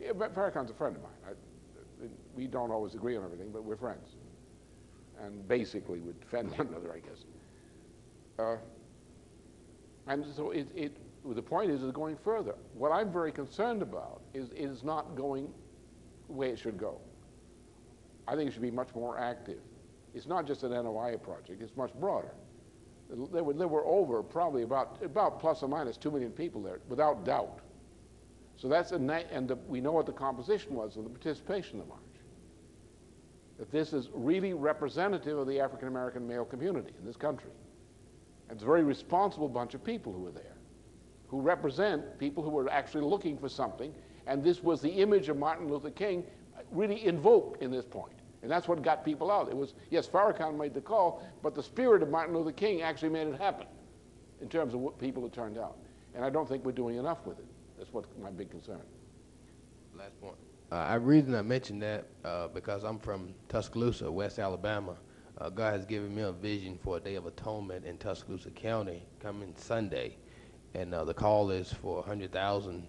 Yeah, but Farrakhan's a friend of mine. I, we don't always agree on everything, but we're friends and basically would defend one another, I guess. Uh, and so it, it, the point is, is going further. What I'm very concerned about is, is not going the way it should go. I think it should be much more active. It's not just an NOI project, it's much broader. There were, there were over probably about, about plus or minus 2 million people there, without doubt. So that's a, and the, we know what the composition was of the participation in the march that this is really representative of the African American male community in this country. And it's a very responsible bunch of people who were there, who represent people who were actually looking for something. And this was the image of Martin Luther King really invoked in this point. And that's what got people out. It was, yes, Farrakhan made the call, but the spirit of Martin Luther King actually made it happen in terms of what people had turned out. And I don't think we're doing enough with it. That's what my big concern. Last point. Uh, I reason I mentioned that uh, because I'm from Tuscaloosa, West Alabama. Uh, God has given me a vision for a Day of Atonement in Tuscaloosa County coming Sunday, and uh, the call is for 100,000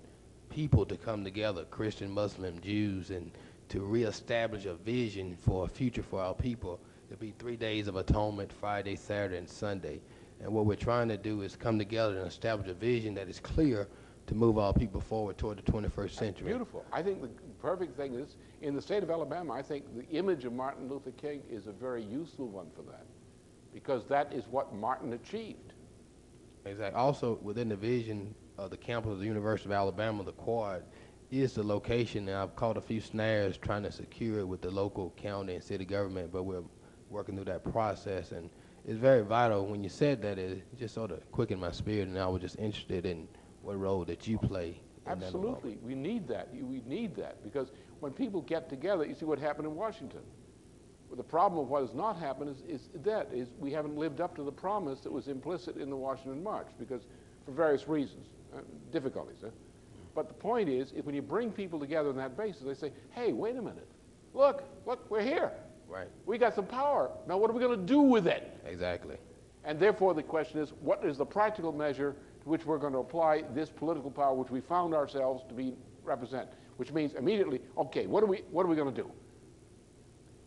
people to come together, Christian, Muslim, Jews, and to reestablish a vision for a future for our people. It'll be three days of atonement, Friday, Saturday, and Sunday. And what we're trying to do is come together and establish a vision that is clear to move our people forward toward the 21st century. Beautiful. I think the perfect thing is, in the state of Alabama, I think the image of Martin Luther King is a very useful one for that, because that is what Martin achieved. Exactly. Also, within the vision of the campus of the University of Alabama, the quad is the location, and I've caught a few snares trying to secure it with the local county and city government, but we're working through that process, and it's very vital. When you said that, it just sort of quickened my spirit, and I was just interested in what role that you play. Absolutely, we need that. We need that because when people get together, you see what happened in Washington. The problem of what has not happened is, is that is we haven't lived up to the promise that was implicit in the Washington March because for various reasons, uh, difficulties. Uh. But the point is, if when you bring people together on that basis, they say, "Hey, wait a minute, look, look, we're here. Right. We got some power. Now, what are we going to do with it?" Exactly. And therefore, the question is, what is the practical measure to which we're going to apply this political power which we found ourselves to be represent, which means immediately, okay, what are we, what are we going to do?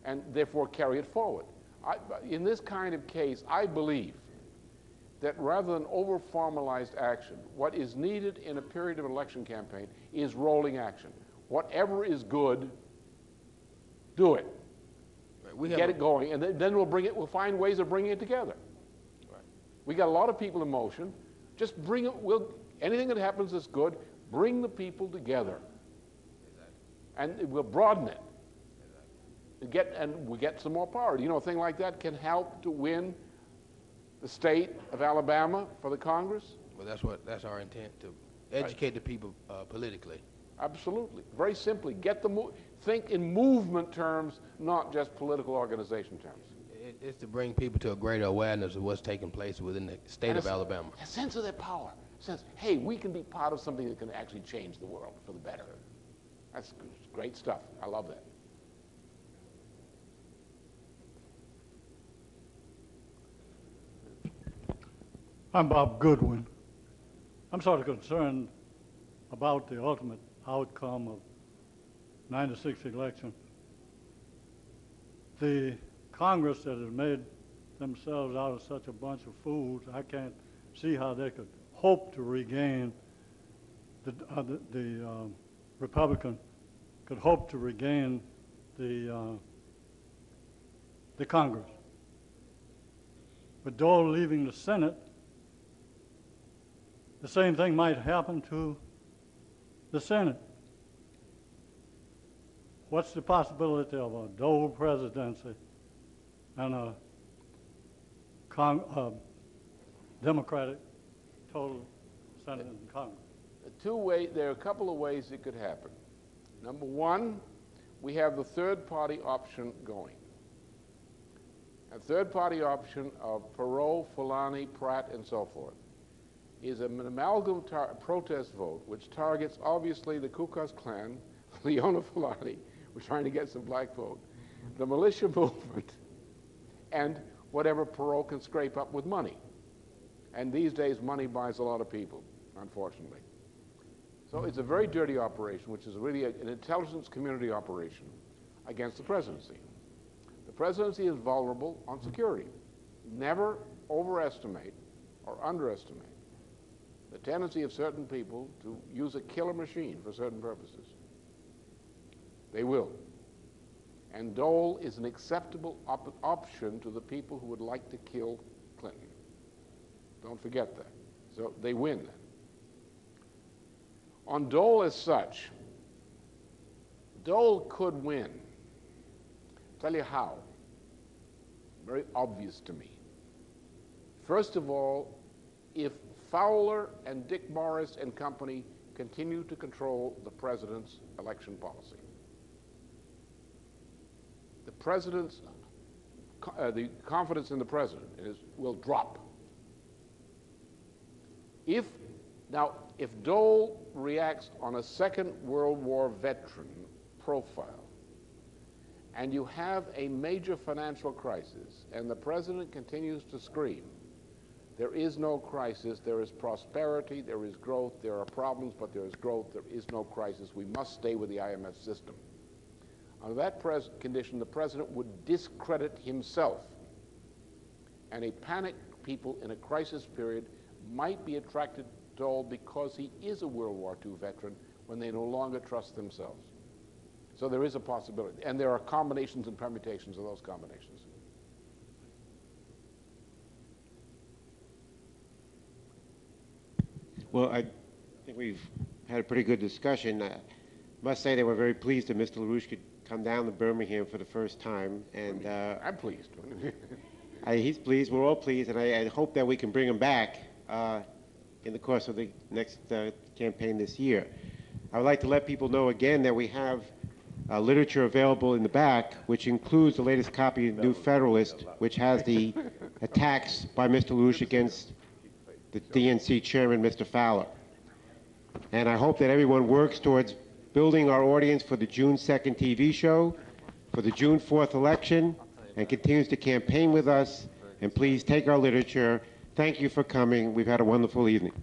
And therefore carry it forward. I, in this kind of case, I believe that rather than over formalized action, what is needed in a period of election campaign is rolling action. Whatever is good, do it. We Get it going, and then- then we'll bring it, we'll find ways of bringing it together. We got a lot of people in motion. Just bring it, we'll, anything that happens that's good, bring the people together. And it- we'll broaden it. And get, and we get some more power. You know, a thing like that can help to win the state of Alabama for the Congress. well, that's what, that's our intent, to educate the people uh, politically. Absolutely. Very simply, get the, mo- think in movement terms, not just political organization terms. It, it's to bring people to a greater awareness of what's taking place within the state And of a Alabama. A sense of their power. A sense, hey, we can be part of something that can actually change the world for the better. That's great stuff. I love that. I'm Bob Goodwin. I'm sort of concerned about the ultimate outcome of 96 election. The Congress that has made themselves out of such a bunch of fools, I can't see how they could hope to regain the, uh, the, the um, Republican could hope to regain the uh, the Congress. With Dole leaving the Senate, the same thing might happen to the Senate. What's the possibility of a Dole presidency and a con- uh, Democratic total Senate and Congress? Two way, there are a couple of ways it could happen. Number one, we have the third party option going. A third party option of Perot, Fulani, Pratt, and so forth is an amalgam protest vote which targets obviously the Ku Klux Klan, Lenora Fulani, we're trying to get some black vote, the militia movement, and whatever Perot can scrape up with money. And these days, money buys a lot of people, unfortunately. So it's a very dirty operation, which is really a, an intelligence community operation against the presidency. The presidency is vulnerable on security. Never overestimate or underestimate the tendency of certain people to use a killer machine for certain purposes. They will. And Dole is an acceptable op- option to the people who would like to kill Clinton. Don't forget that. So they win. On Dole as such, Dole could win. Tell you how. Very obvious to me. First of all, if Fowler and Dick Morris and company continue to control the president's election policy, the president's uh, the confidence in the president is, will drop. If now, if Dole reacts on a Second World War veteran profile, and you have a major financial crisis, and the president continues to scream, there is no crisis, there is prosperity, there is growth, there are problems, but there is growth, there is no crisis. We must stay with the IMF system. Under that condition, the president would discredit himself. And a panicked people in a crisis period might be attracted to Dole because he is a World War II veteran when they no longer trust themselves. So there is a possibility. And there are combinations and permutations of those combinations. Well, I think we've had a pretty good discussion. I must say that we're very pleased that Mr. LaRouche could come down to Birmingham for the first time, and uh, I'm pleased. I, he's pleased. We're all pleased, and I, I hope that we can bring him back uh, in the course of the next uh, campaign this year. I would like to let people know again that we have uh, literature available in the back, which includes the latest copy of New Federalist, which has the attacks by Mr. LaRouche against the DNC chairman, Mr. Fowler. And I hope that everyone works towards building our audience for the June 2nd TV show, for the June 4th election, and continues to campaign with us. And please take our literature. Thank you for coming. We've had a wonderful evening.